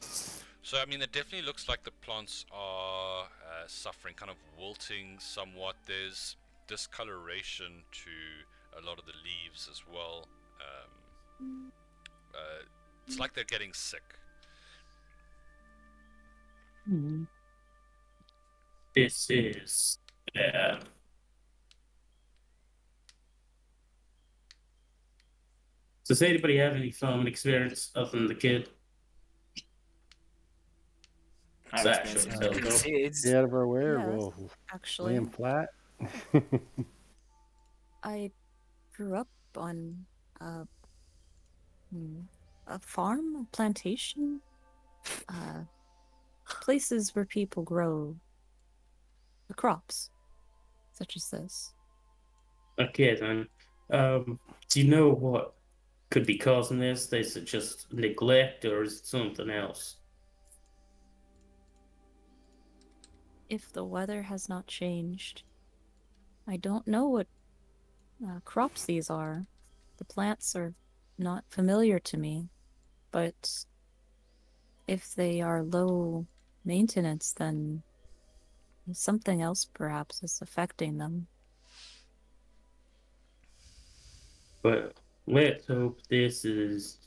So I mean, it definitely looks like the plants are uh, suffering, kind of wilting somewhat. There's discoloration to a lot of the leaves as well. Um, uh, it's like they're getting sick. Hmm. This is. Yeah. Does anybody have any farming experience other than the kid? It's I've actually been so seeing dope. out of our way, or Yes. we'll lay Actually, 'em flat. I grew up on a, hmm, a farm, a plantation, uh, places where people grow the crops, such as this. Okay then. Um, do you know what could be causing this? Is it just neglect or is it something else? If the weather has not changed, I don't know what uh, crops these are. The plants are not familiar to me, but if they are low maintenance, then something else perhaps is affecting them. But let's hope this is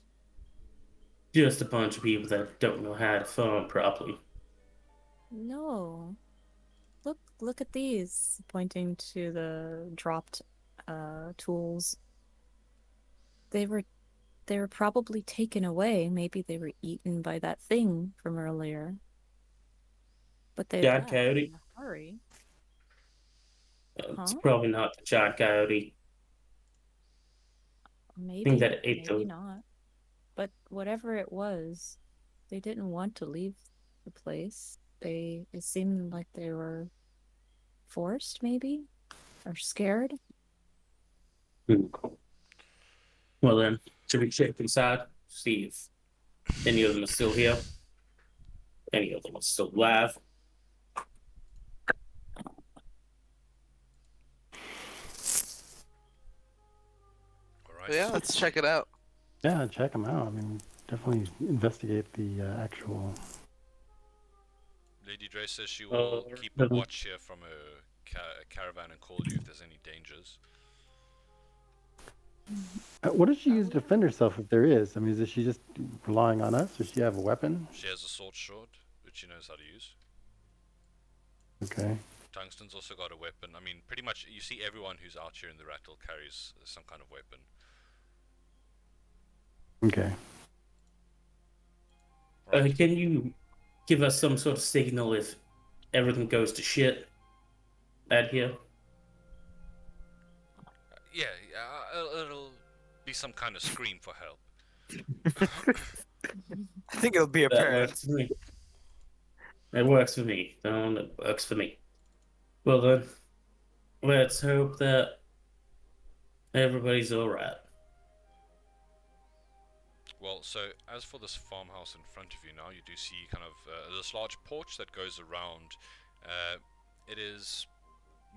just a bunch of people that don't know how to farm properly. No. Look look at these, pointing to the dropped uh tools. They were they were probably taken away. Maybe they were eaten by that thing from earlier. But they left coyote? in a hurry. Uh, It's Huh? probably not the giant coyote. Maybe that ate maybe them. not. But whatever it was, they didn't want to leave the place. They it seemed like they were forced, maybe, or scared. Hmm. Well then, should we check inside? See if any of them are still here. Any of them are still alive. Alright. Yeah, let's check it out. Yeah, check them out. I mean, definitely investigate the uh, actual. Lady Dre says she will Uh, keep a watch here from her ca- caravan and call you if there's any dangers. Uh, What does she use to defend herself if there is? I mean, is she just relying on us? Does she have a weapon? She has a sword short, which she knows how to use. Okay. Tungsten's also got a weapon. I mean, pretty much you see everyone who's out here in the Rattle carries some kind of weapon. Okay. Uh, can you give us some sort of signal if everything goes to shit out here? yeah, yeah, it'll, it'll be some kind of scream for help. I think it'll be That apparent. works for me. It works for me. Don't it works for me. Well then, let's hope that everybody's alright. Well, so as for this farmhouse in front of you now, you do see kind of uh, this large porch that goes around. Uh, it is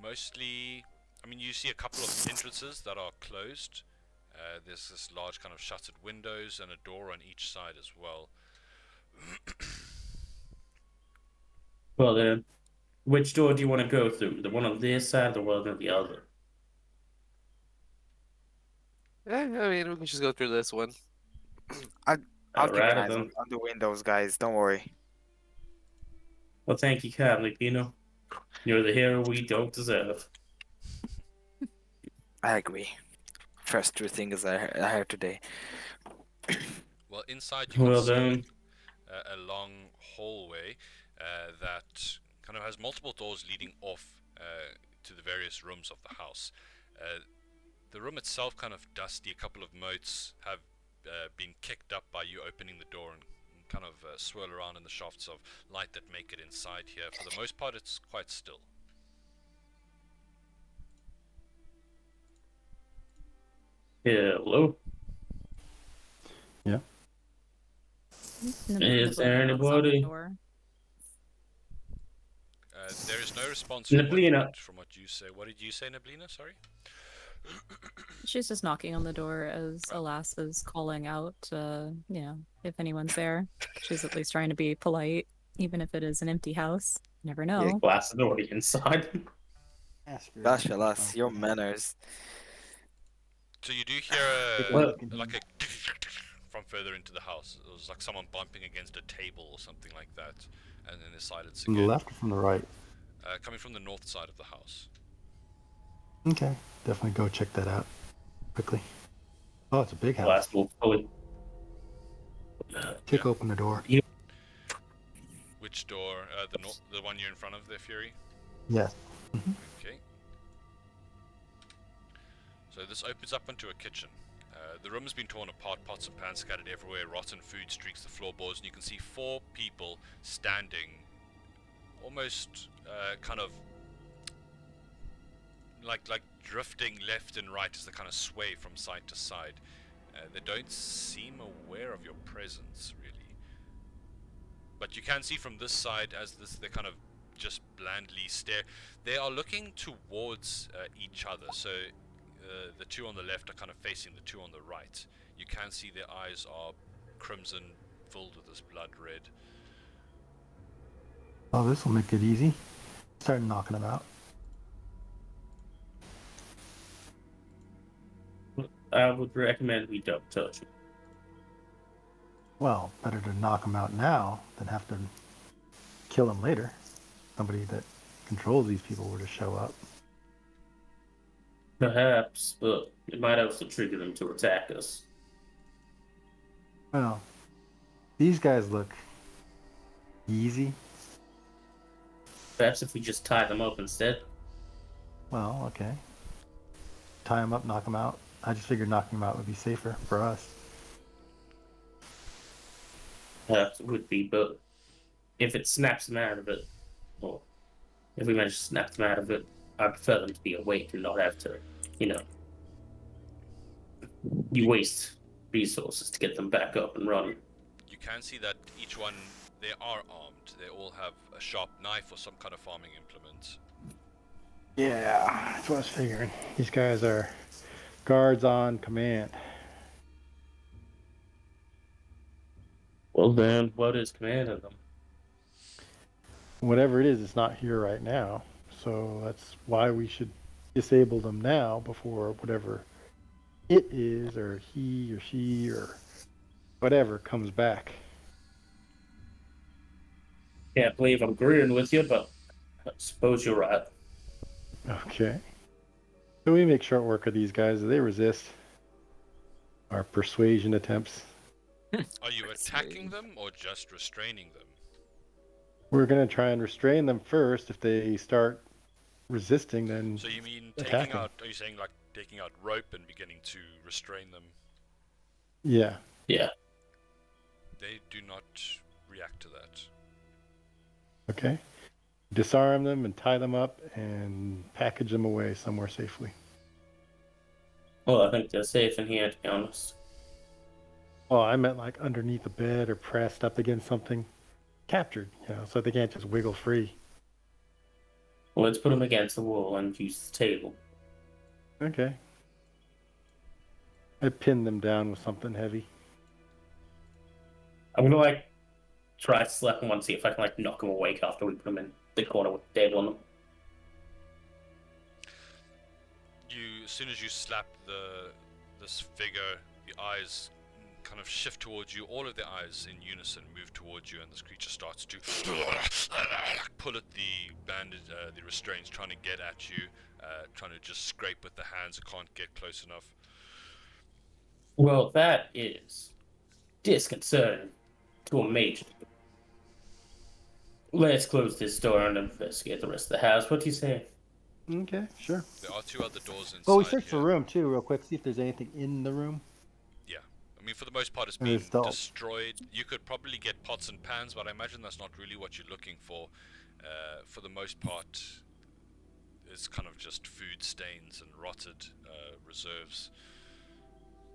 mostly, I mean, you see a couple of entrances that are closed. Uh, there's this large kind of shuttered windows and a door on each side as well. Well then, which door do you want to go through? The one on this side, or the one on the other? Yeah, I mean, we can just go through this one. I'll keep an Alright, eye then. on, on the windows, guys. Don't worry. Well, thank you kindly, Pino. You're the hero we don't deserve. I agree. First two things I, he- I heard today. Well, inside you Well can see then. a, a long hallway uh, that kind of has multiple doors leading off uh, to the various rooms of the house. Uh, the room itself kind of dusty. A couple of motes have uh, been kicked up by you opening the door and, and kind of uh, swirl around in the shafts of light that make it inside here. For the most part, it's quite still. Hello. Yeah. Is there knocks the anybody? Uh, there is no response from what, Nablina. from what you say. What did you say, Nablina? Sorry. She's just knocking on the door as Alas is calling out, uh, you know, if anyone's there. She's at least trying to be polite, even if it is an empty house. Never know. Glass door inside. Gosh, alas, your manners. So you do hear a, Well- like a from further into the house. It was like someone bumping against a table or something like that, and then there's silence From the left or from the right? Uh, coming from the north side of the house. Okay. Definitely go check that out quickly. Oh, it's a big house. Glass door fully. Kick open the door. Which door? Uh, the nor- the one you're in front of there, Fury. Yes. Okay. So this opens up into a kitchen. Uh, the room has been torn apart, pots and pans scattered everywhere, rotten food streaks the floorboards, and you can see four people standing, almost uh, kind of like like drifting left and right as they kind of sway from side to side. Uh, they don't seem aware of your presence, really. But you can see from this side as this they kind of just blandly stare. They are looking towards uh, each other. So uh, the two on the left are kind of facing the two on the right. You can see their eyes are crimson, filled with this blood red. Oh, this will make it easy. Start knocking them out. I would recommend we don't touch it. Well, better to knock them out now than have to kill them later. Somebody that controls these people were to show up. Perhaps, but it might also trigger them to attack us. Well, these guys look easy. Perhaps if we just tie them up instead. Well, okay. Tie them up, knock them out. I just figured knocking him out would be safer for us. Perhaps it would be, but if it snaps them out of it, or if we manage to snap them out of it, I prefer them to be awake and not have to, you know, you waste resources to get them back up and running. You can see that each one, they are armed. They all have a sharp knife or some kind of farming implement. Yeah, that's what I was figuring. These guys are guards on command. Well, then, what is command of them? Whatever it is, it's not here right now. So that's why we should disable them now before whatever it is, or he or she or whatever comes back. Can't believe I'm agreeing with you, but I suppose you're right. Okay. So we make short work of these guys. They resist our persuasion attempts. Are you attacking them or just restraining them? We're gonna try and restrain them first. If they start resisting, then So you mean Attack taking 'em. out? Are you saying like taking out rope and beginning to restrain them? yeah. Yeah. They do not react to that. Okay. Disarm them and tie them up and package them away somewhere safely. Well, I think they're safe in here, to be honest. Oh, I meant like underneath a bed or pressed up against something. Captured, you know, so they can't just wiggle free. Well, let's put them against the wall and use the table. Okay. I pinned them down with something heavy. I'm gonna like try to slap them one, see if I can like knock them awake after we put them in the corner with the table on them. You, as soon as you slap the this figure, the eyes kind of shift towards you. All of the eyes in unison move towards you, and this creature starts to pull at the bandage, uh, the restraints, trying to get at you, uh, trying to just scrape with the hands. It can't get close enough. Well, that is disconcerting to a major. Let's close this door and investigate the rest of the house. What do you say? Okay, sure. There are two other doors inside. Well, we search the here. room too, real quick, see if there's anything in the room. Yeah, I mean, for the most part, it's And been it's destroyed. You could probably get pots and pans, but I imagine that's not really what you're looking for. Uh, for the most part, it's kind of just food stains and rotted uh, reserves.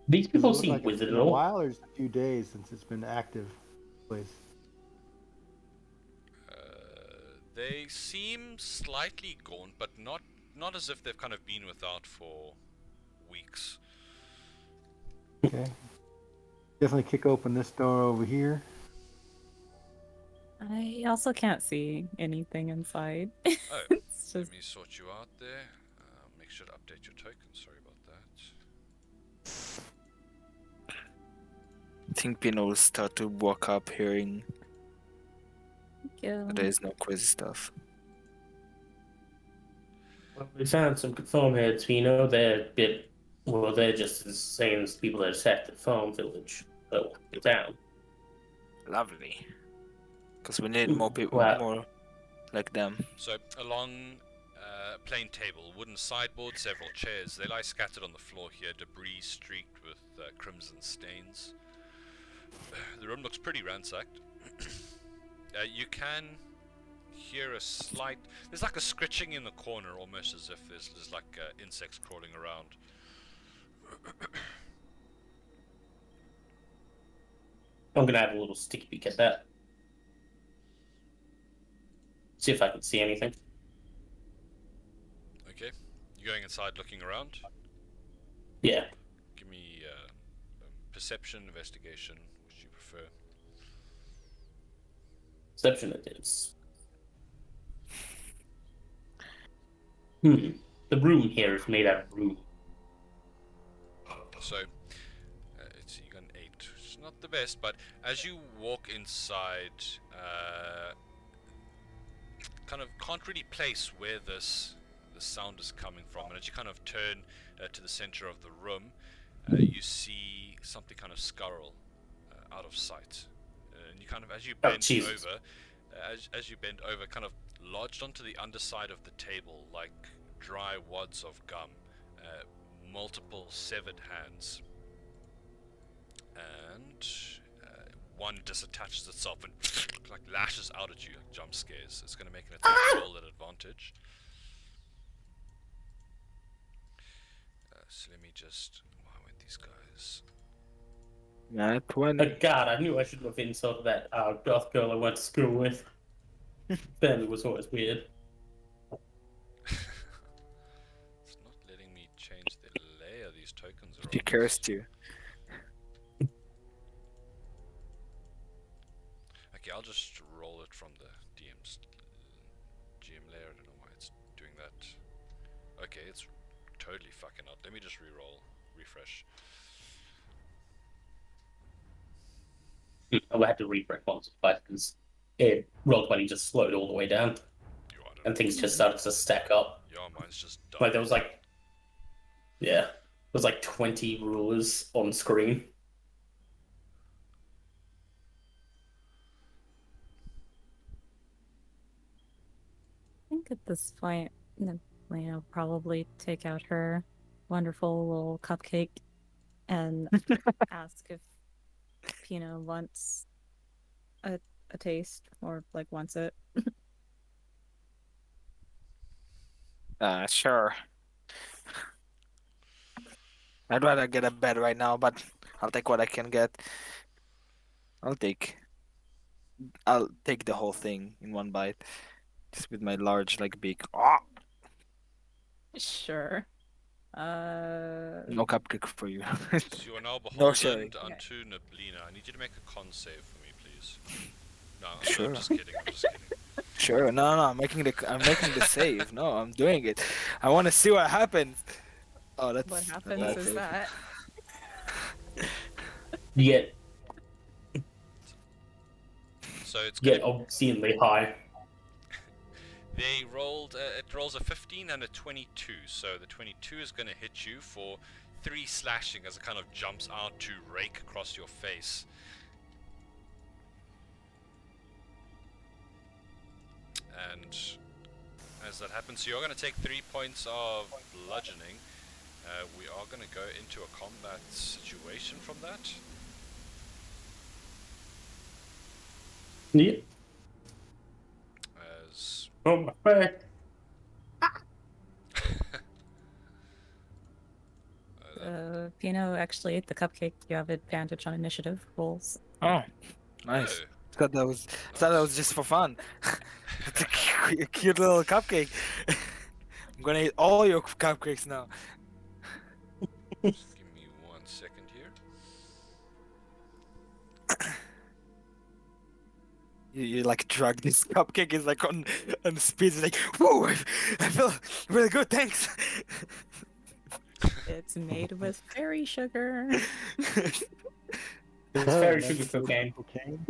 These people look seem like it's withered been at a while or just a few days since it's been active, please. Uh, they seem slightly gaunt, but not not as if they've kind of been without for weeks. Okay. Definitely kick open this door over here. I also can't see anything inside. Oh, it's let me sort you out there. Uh, make sure to update your token. Sorry about that. I think Pino will start to walk up hearing yeah. there is no quiz stuff. Well, we found some foam heads. We know they're a bit. Well, they're just as same as people that attacked the foam village. Oh, the town. Lovely. Because we need more people, Wow. more like them. So along uh, plain table, wooden sideboard, several chairs. They lie scattered on the floor here, debris streaked with uh, crimson stains. The room looks pretty ransacked. uh, you can hear a slight. There's like a scritching in the corner, almost as if there's, there's like uh, insects crawling around. I'm gonna have a little sticky peek at that. See if I can see anything. Okay, you going inside, looking around. Yeah. Give me uh, um, perception, investigation, which you prefer. Perception it is. Hmm. The room here is made out of room. So, uh, it's you got an eight. It's not the best, but as you walk inside, uh, kind of can't really place where this the sound is coming from. And as you kind of turn uh, to the center of the room, uh, you see something kind of scurl uh, out of sight. You kind of, as you Oh, bend Jesus. over, uh, as, as you bend over, kind of lodged onto the underside of the table like dry wads of gum, uh, multiple severed hands. And uh, one disattaches itself and like lashes out at you like jump scares. It's going to make an attack roll at advantage. Uh, so let me just. Why went these guys? Nat Oh, 20. God, I knew I shouldn't have insulted that uh, goth girl I went to school with. Family was always weird. it's not letting me change the layer these tokens are She on. cursed you. I had to refresh once or twice because it Roll20 just slowed all the way down, You and things just started to stack up. Yeah, mine's just done. Like there was like, yeah, there was like twenty rulers on screen. I think at this point, N- Lena will probably take out her wonderful little cupcake and ask if Pino wants a, a taste or like wants it. Uh, sure. I'd rather get a bed right now, but I'll take what I can get. I'll take. I'll take the whole thing in one bite, just with my large like beak. Ah, Sure. Uh, no cupcake for you. So you are now No, beholden sorry. unto Nablina. I need you to make a con save for me, please. No, I'm, Sure. I'm just kidding. I'm just kidding. sure, no, no, I'm making the I'm making the save. No, I'm doing it. I want to see what happens. Oh, that's what happens bad is save. that You get So it's get obscenely high. They rolled. Uh, it rolls a 15 and a 22. So the 22 is going to hit you for three slashing as it kind of jumps out to rake across your face. And as that happens, you're going to take three points of bludgeoning. Uh, we are going to go into a combat situation from that. Yeah. As Oh my back. uh, Pino actually ate the cupcake. You have advantage on initiative rolls. Oh, nice. oh, Thought that was thought that was just for fun. it's a cute, cute little cupcake. I'm gonna eat all your cupcakes now. You, you like drug this cupcake is like on on speed. It's like whoa, I, I feel really good. Thanks. It's made with fairy sugar. It's Oh, sugar cocaine. Cocaine?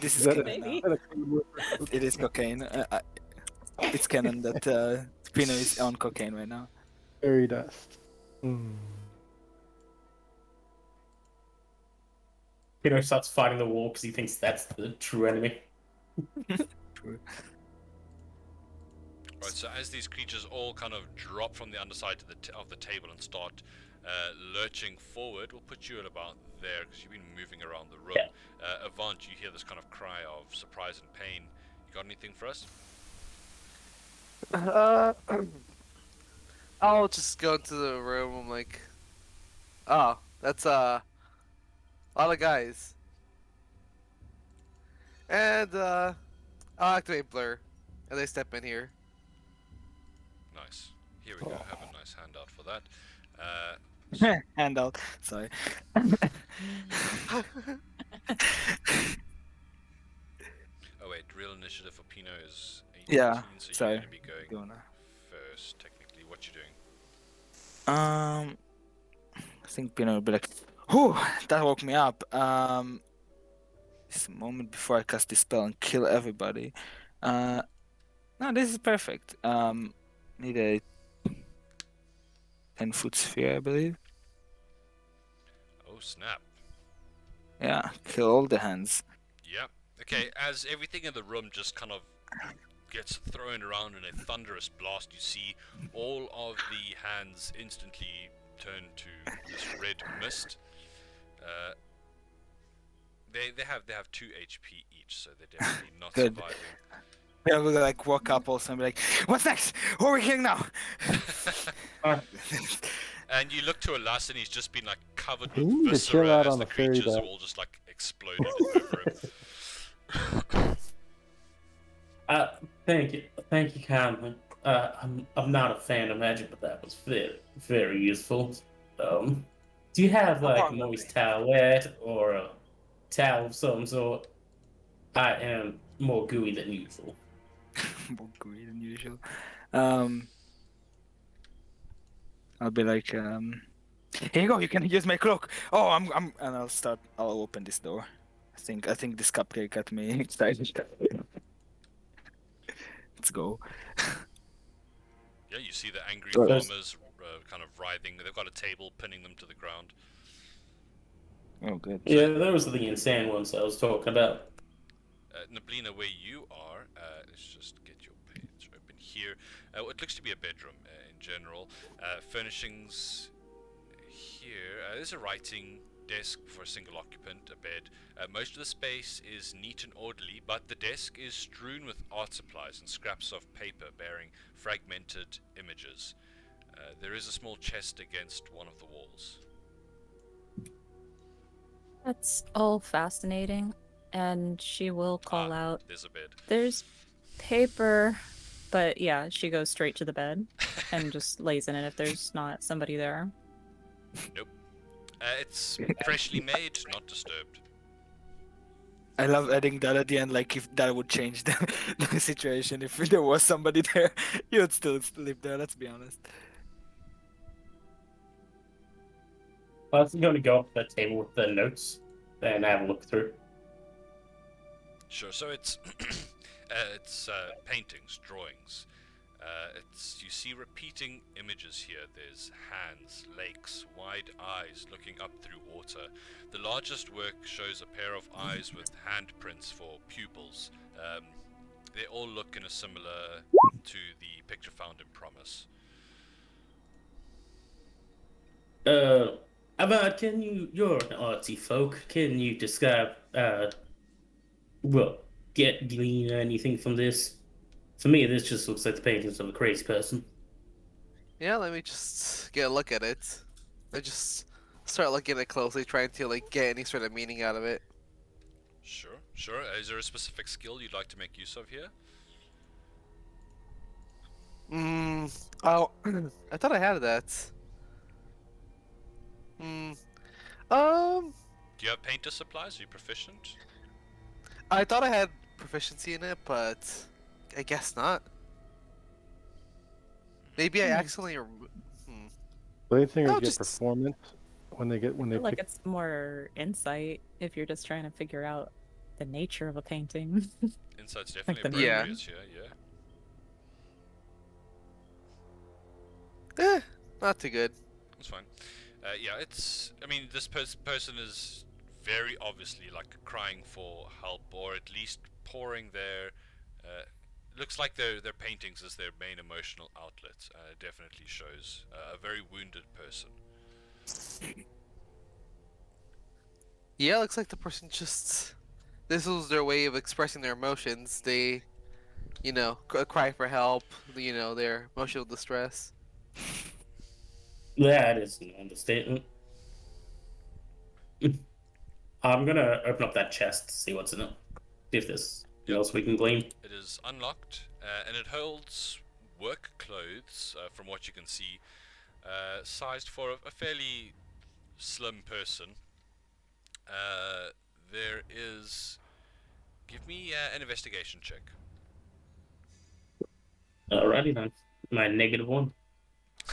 this Is is that a- canon now. Maybe. is that a code word for It is cocaine. Uh, I, it's canon that uh, Pino is on cocaine right now. Fairy dust. Mm. Peter starts fighting the wall because he thinks that's the true enemy. Right, so as these creatures all kind of drop from the underside to the t- of the table and start uh, lurching forward, we'll put you at about there because you've been moving around the room. Yeah. Uh, Avant, you hear this kind of cry of surprise and pain. You got anything for us? Uh, I'll just go into the room. I'm like, oh, that's uh, a lot of guys. And uh, I'll activate blur, and they step in here. Nice. Here we go. Oh. Have a nice handout for that. Uh, Handout. Sorry. oh wait, real initiative for Pino is 18, Yeah, so you're sorry. going to be going Gonna- first, technically. What you doing? Um, I think Pino will be like, "Whew, that woke me up." Um, a moment before I cast this spell and kill everybody. Uh, no, this is perfect. Um, need a ten foot sphere, I believe. Oh snap. Yeah, kill all the hands. Yep. Okay, as everything in the room just kind of gets thrown around in a thunderous blast, you see all of the hands instantly turn to this red mist. Uh, they they have they have two HP each, so they're definitely not Good. surviving. Yeah, we'll like walk up also and be like, "What's next? Who are we killing now?" and you look to Alas, and he's just been like covered with need to viscera out as on the the ferry creatures have dock. all just like exploded over him. Uh, thank you, thank you kindly. Uh, I'm I'm not a fan of magic, but that was very very useful. Um, do you have like a moist towelette or a towel of some sort? I am more gooey than usual. More gooey than usual. Um, I'll be like, um, "Here you go. You can use my cloak." Oh, I'm, I'm, and I'll start. I'll open this door. I think, I think this cupcake got me excited. Let's go. Yeah, you see the angry farmers uh, kind of writhing. They've got a table pinning them to the ground. Oh, good. Yeah, those are the insane ones I was talking about. Uh, Nablina, where you are, uh, let's just get your page open here. Uh, what looks to be a bedroom uh, in general. Uh, furnishings here. Uh, there's a writing desk for a single occupant, a bed. Uh, most of the space is neat and orderly, but the desk is strewn with art supplies and scraps of paper bearing fragmented images. Uh, there is a small chest against one of the walls. That's all fascinating. And she will call Ah, out, There's a bed. there's paper. But yeah, she goes straight to the bed and just lays in it if there's not somebody there. Uh, it's freshly made, not disturbed. I love adding that at the end. Like if that would change the, the situation, if there was somebody there, you would still sleep there. Let's be honest. I was going to go up to the table with the notes and have a look through. Sure. So it's uh, it's uh, paintings, drawings. Uh, it's you see repeating images here. There's hands, lakes, wide eyes looking up through water. The largest work shows a pair of eyes with handprints for pupils. Um, they all look in a similar to the picture found in Promise. Uh, Avad, can you? You're an artsy folk. Can you describe, uh, well, get glean anything from this? For me, this just looks like the paintings of a crazy person. Yeah, let me just get a look at it. I just start looking at it closely, trying to like get any sort of meaning out of it. Sure, sure. Is there a specific skill you'd like to make use of here? Hmm. Oh, I thought I had that. Hmm. Um. Do you have painter supplies? Are you proficient? I thought I had proficiency in it, but I guess not. Maybe I Hmm. accidentally. remo- Hmm. The only thing No, is get just- performance when they get when I they feel like it's more insight if you're just trying to figure out the nature of a painting. Insight's Like definitely the appropriate Yeah. here. Yeah. Eh, not too good. That's fine. Uh, yeah, it's. I mean, this pers- person is very obviously like crying for help, or at least pouring their. Uh, looks like their their paintings is their main emotional outlet. Uh, definitely shows uh, a very wounded person. Yeah, looks like the person just. This was their way of expressing their emotions. They, you know, cry for help. You know, their emotional distress. That is an understatement. I'm gonna open up that chest to see what's in it. See if there's anything else we can glean. It is unlocked, uh, and it holds work clothes, uh, from what you can see, uh, sized for a, a fairly slim person. Uh, there is. Give me uh, an investigation check. Alrighty then. My negative one.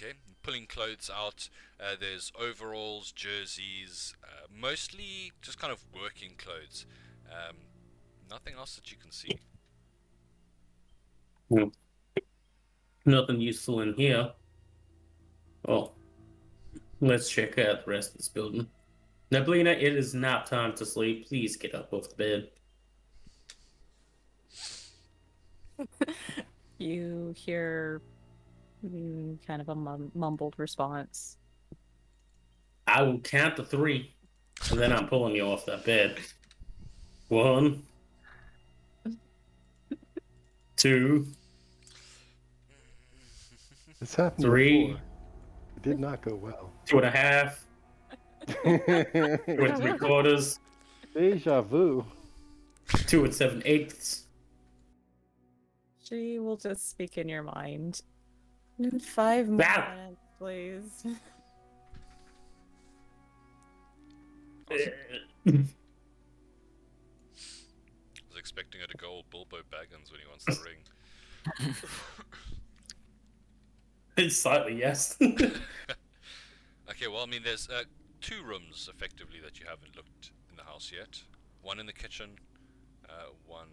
Okay, pulling clothes out. Uh, there's overalls, jerseys, uh, mostly just kind of working clothes. Um, nothing else that you can see. Nothing useful in here. Oh, let's check out the rest of this building. Neblina, it is not time to sleep. Please get up off the bed. You hear mm, kind of a mum- mumbled response. I will count to three, and then I'm pulling you off that bed. One, two, This happened Three. before. It did not go well. two and a half, two and three quarters, Deja vu. two and seven eighths. She will just speak in your mind. In five more Ah! minutes, please. I was expecting her to go all Bilbo Baggins when he wants the ring. It's slightly yes. Okay, well, I mean, there's uh, two rooms effectively that you haven't looked in the house yet. One in the kitchen, uh, one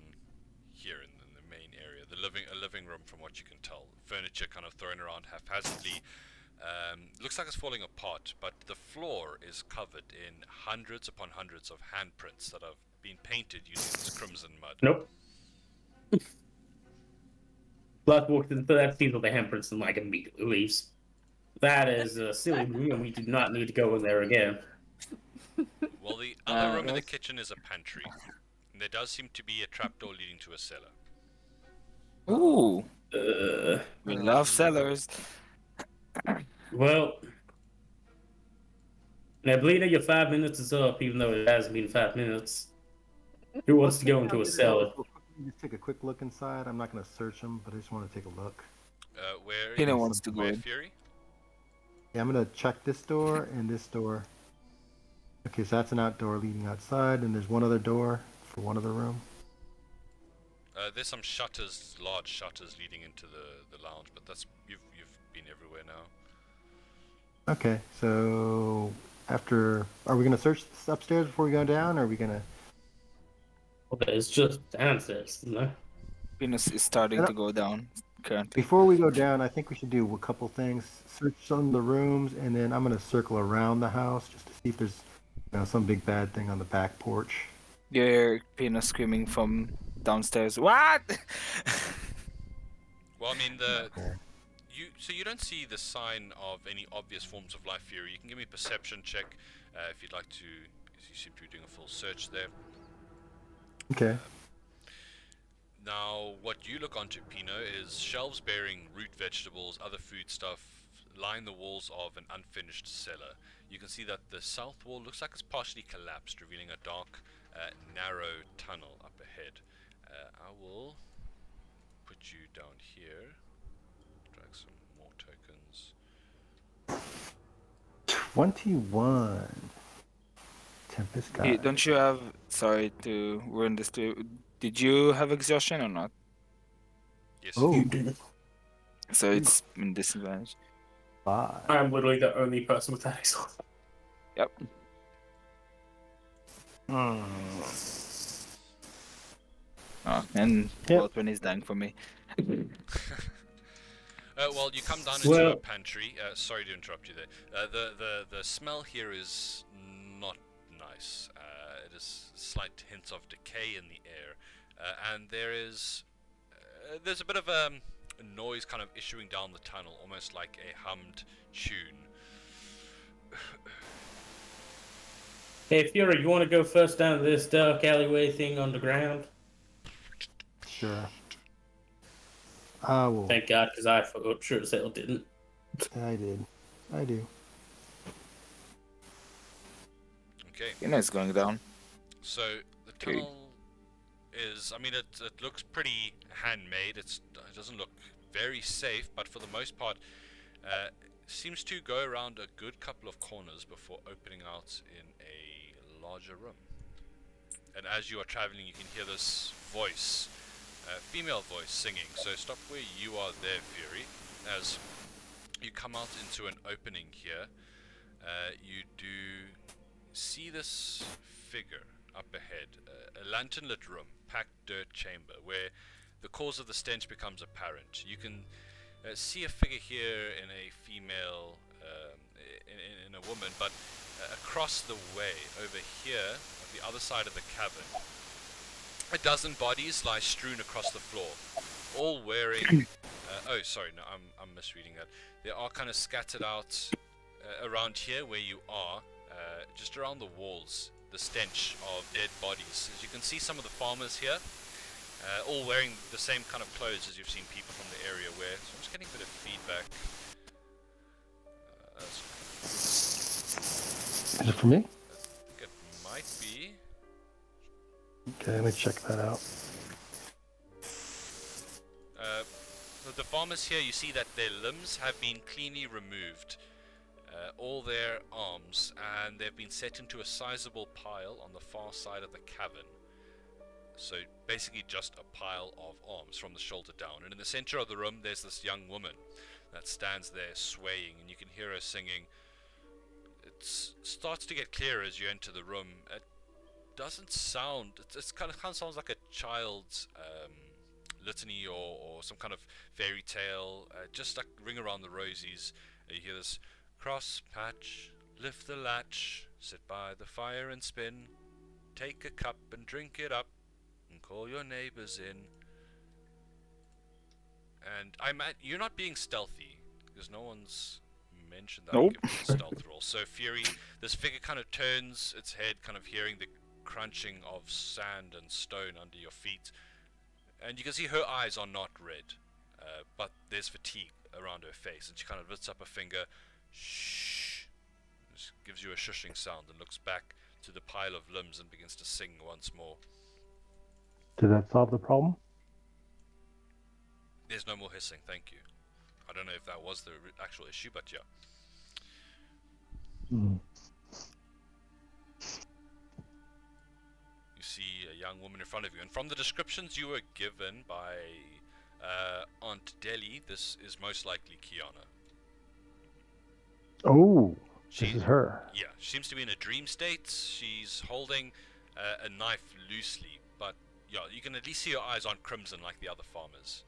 here in, in the main area. The living a living room, from what you can tell. Furniture kind of thrown around haphazardly. Um, looks like it's falling apart, but the floor is covered in hundreds upon hundreds of handprints that have been painted using this crimson mud. nope. Blood walks into that scene with the handprints and like immediately leaves. That is a silly room, and we do not need to go in there again. Well, the other Uh, room in the kitchen is a pantry. And there does seem to be a trapdoor leading to a cellar. Ooh, Uh, we love cellars. well, Neblina, your five minutes is up, even though it hasn't been five minutes. Who wants to go into a cellar? Just take a quick look inside. I'm not going to search them, but I just want to take a look. Uh, where Pino is- wants to go in. Fury? Yeah, I'm going to check this door and this door. Okay, so that's an outdoor leading outside, and there's one other door for one other room. Uh, there's some shutters, large shutters leading into the, the lounge, but that's you've you've been everywhere now. Okay, so after, are we going to search upstairs before we go down, or are we going to? Well, it's just downstairs, no? Venus is starting to go down currently. Before we go down, I think we should do a couple things. Search some of the rooms, and then I'm going to circle around the house just to see if there's, you know, some big bad thing on the back porch. You hear Pino screaming from downstairs. What? Well, I mean the you so you don't see the sign of any obvious forms of life here. You can give me a perception check uh, if you'd like to. You seem to be doing a full search there. Okay. Now, what you look onto, Pino, is shelves bearing root vegetables, other food stuff, line the walls of an unfinished cellar. You can see that the south wall looks like it's partially collapsed, revealing a dark, uh, narrow tunnel up ahead. Uh, I will put you down here. Drag some more tokens. 21. Tempest Hey, don't you have? Sorry to ruin this too. Did you have exhaustion or not? Yes. Oh, So it's in disadvantage. five. I'm literally the only person with that exhaust. Yep. Hmm. Oh, and Yep. Baldwin is dying for me. Uh, well, you come down into a pantry. Uh, sorry to interrupt you there. Uh, the, the the smell here is not nice. Uh, it is slight hints of decay in the air, uh, and there is uh, there's a bit of um, a noise kind of issuing down the tunnel, almost like a hummed tune. Hey, Fury, you want to go first down this dark alleyway thing underground? Sure. I will. Thank God, because I for sure as hell didn't. I did. I do. Okay, You know it's going down. so the Okay. tunnel is. I mean, it it looks pretty handmade. It's it doesn't look very safe, but for the most part, uh, seems to go around a good couple of corners before opening out in a larger room. And as you are traveling, you can hear this voice, uh, female voice, singing. So stop where you are there, Fury. As you come out into an opening here, uh, you do see this figure up ahead, uh, a lantern lit room, packed dirt chamber, where the cause of the stench becomes apparent. You can uh, see a figure here in a female, um, in, in, a woman, but uh, across the way, over here, at the other side of the cavern, a dozen bodies lie strewn across the floor, all wearing. Uh, oh, sorry, no, I'm, I'm misreading that. They are kind of scattered out uh, around here where you are, uh, just around the walls, the stench of dead bodies. As you can see, some of the farmers here, uh, all wearing the same kind of clothes as you've seen people from the area wear. So I'm just getting a bit of feedback. Uh, Is it for me? Okay, let me check that out. Uh, the- farmers here, you see that their limbs have been cleanly removed. Uh, all their arms, and they've been set into a sizable pile on the far side of the cavern. So basically, just a pile of arms from the shoulder down. And in the center of the room, there's this young woman that stands there swaying, and you can hear her singing. It starts to get clearer as you enter the room. Doesn't sound. It's, it's kind of kind of sounds like a child's um, litany or, or some kind of fairy tale. Uh, just like ring around the rosies. You hear this cross patch, lift the latch, sit by the fire and spin. Take a cup and drink it up, and call your neighbors in. And I'm at, you're not being stealthy because no one's mentioned that. Nope. Give me a stealth roll. So Fury, this figure kind of turns its head, kind of hearing the crunching of sand and stone under your feet, and you can see her eyes are not red, uh, but there's fatigue around her face, and she kind of lifts up a finger, shh, just gives you a shushing sound, and looks back to the pile of limbs and begins to sing once more. Did that solve the problem? There's no more hissing, thank you. I don't know if that was the actual issue, but yeah. Hmm. Young woman in front of you, and from the descriptions you were given by uh, Aunt Delia, this is most likely Kiana. Oh, She, this is her. yeah, she seems to be in a dream state. She's holding uh, a knife loosely, but yeah, you can at least see her eyes on crimson like the other farmers.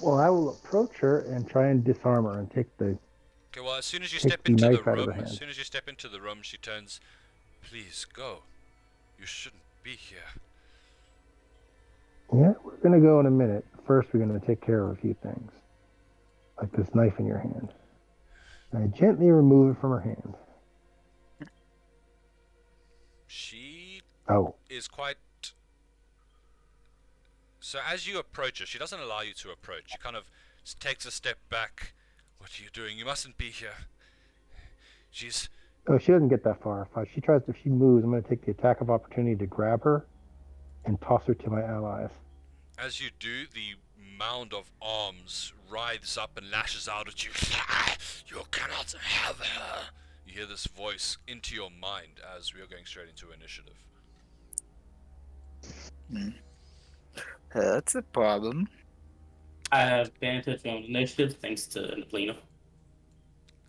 Well, I will approach her and try and disarm her and take the. Okay, well, as soon as you step into the knife out of room, as soon as you step into the room, she turns, "Please go. You shouldn't be here." Yeah, we're gonna go in a minute. First, we're gonna take care of a few things, like this knife in your hand. I gently remove it from her hand. She Oh, is quite. So as you approach her, she doesn't allow you to approach. She kind of takes a step back. What are you doing? You mustn't be here. She's. Oh, she doesn't get that far. If she tries, if she moves, I'm gonna take the attack of opportunity to grab her and toss her to my allies. As you do, the mound of arms writhes up and lashes out at you. You cannot have her. You hear this voice into your mind as we are going straight into initiative. Hmm. That's a problem. I have advantage on initiative thanks to Nablina.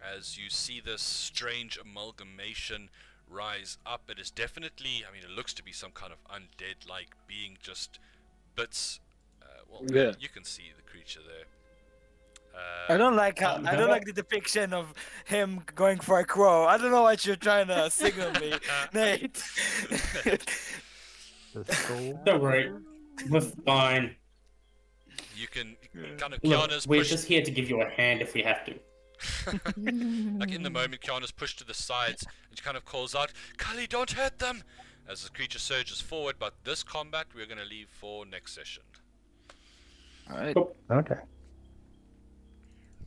As you see this strange amalgamation rise up. It is definitely, I mean, it looks to be some kind of undead like being, just bits. Uh, well, Yeah. you can see the creature there. Uh, I don't like how Um, I don't like the depiction of him going for a crow. I don't know what you're trying to signal me, Nate. Don't worry, we're fine. You can kind of Look, Kiana's we're pushed, just here to give you a hand if we have to. like in the moment, Kiana's pushed to the sides, and she kind of calls out, "Cully, don't hurt them!" As the creature surges forward. But this combat, we're going to leave for next session. Alright. Okay.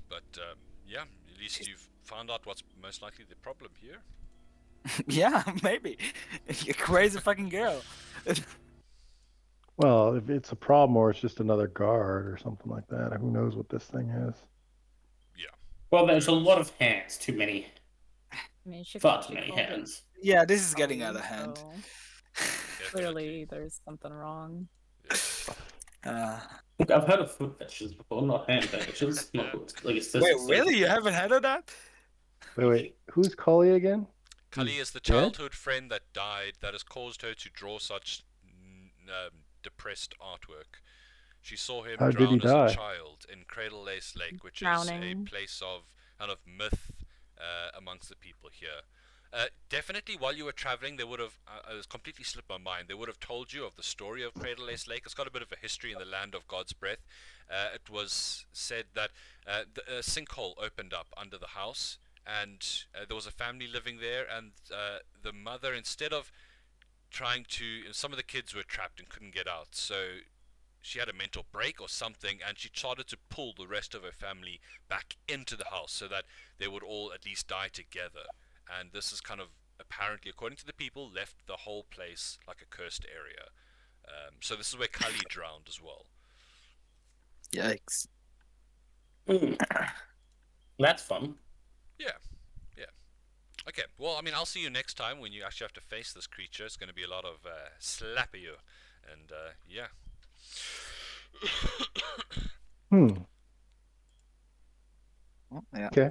But um, yeah, at least you've found out what's most likely the problem here. Yeah, maybe. You crazy fucking girl. Well, if it's a problem or it's just another guard or something like that, who knows what this thing is? Well, there's a lot of hands. Too many. I mean, Far too many called it hands. yeah, this is getting out of hand. so Clearly, there's something wrong. Uh, Look, I've heard of foot fetishes before, not hand fetishes. Not like it's this. wait, it's really? this. You haven't heard of that? Wait, wait. Who's Cully again? Cully is the dead? childhood friend that died that has caused her to draw such um, depressed artwork. She saw him How did he drown as die? a child in Cradle Lace Lake, which is a place of kind of myth uh, amongst the people here. Uh, definitely, while you were traveling, they would have. Uh, it's completely slipped my mind. They would have told you of the story of Cradle Lace Lake. It's got a bit of a history in the land of Godsbreath. Uh, it was said that uh, the, a sinkhole opened up under the house, and uh, there was a family living there, and uh, the mother, instead of trying to, some of the kids were trapped and couldn't get out, so she had a mental break or something, and she started to pull the rest of her family back into the house so that they would all at least die together and this is kind of apparently, according to the people, left the whole place like a cursed area. Um, so this is where Cully drowned as well. Yikes. Mm. That's fun. Yeah, yeah. Okay, well, I mean, I'll see you next time when you actually have to face this creature. It's going to be a lot of uh, slap you, and uh, yeah. Hmm. Oh, yeah. Okay.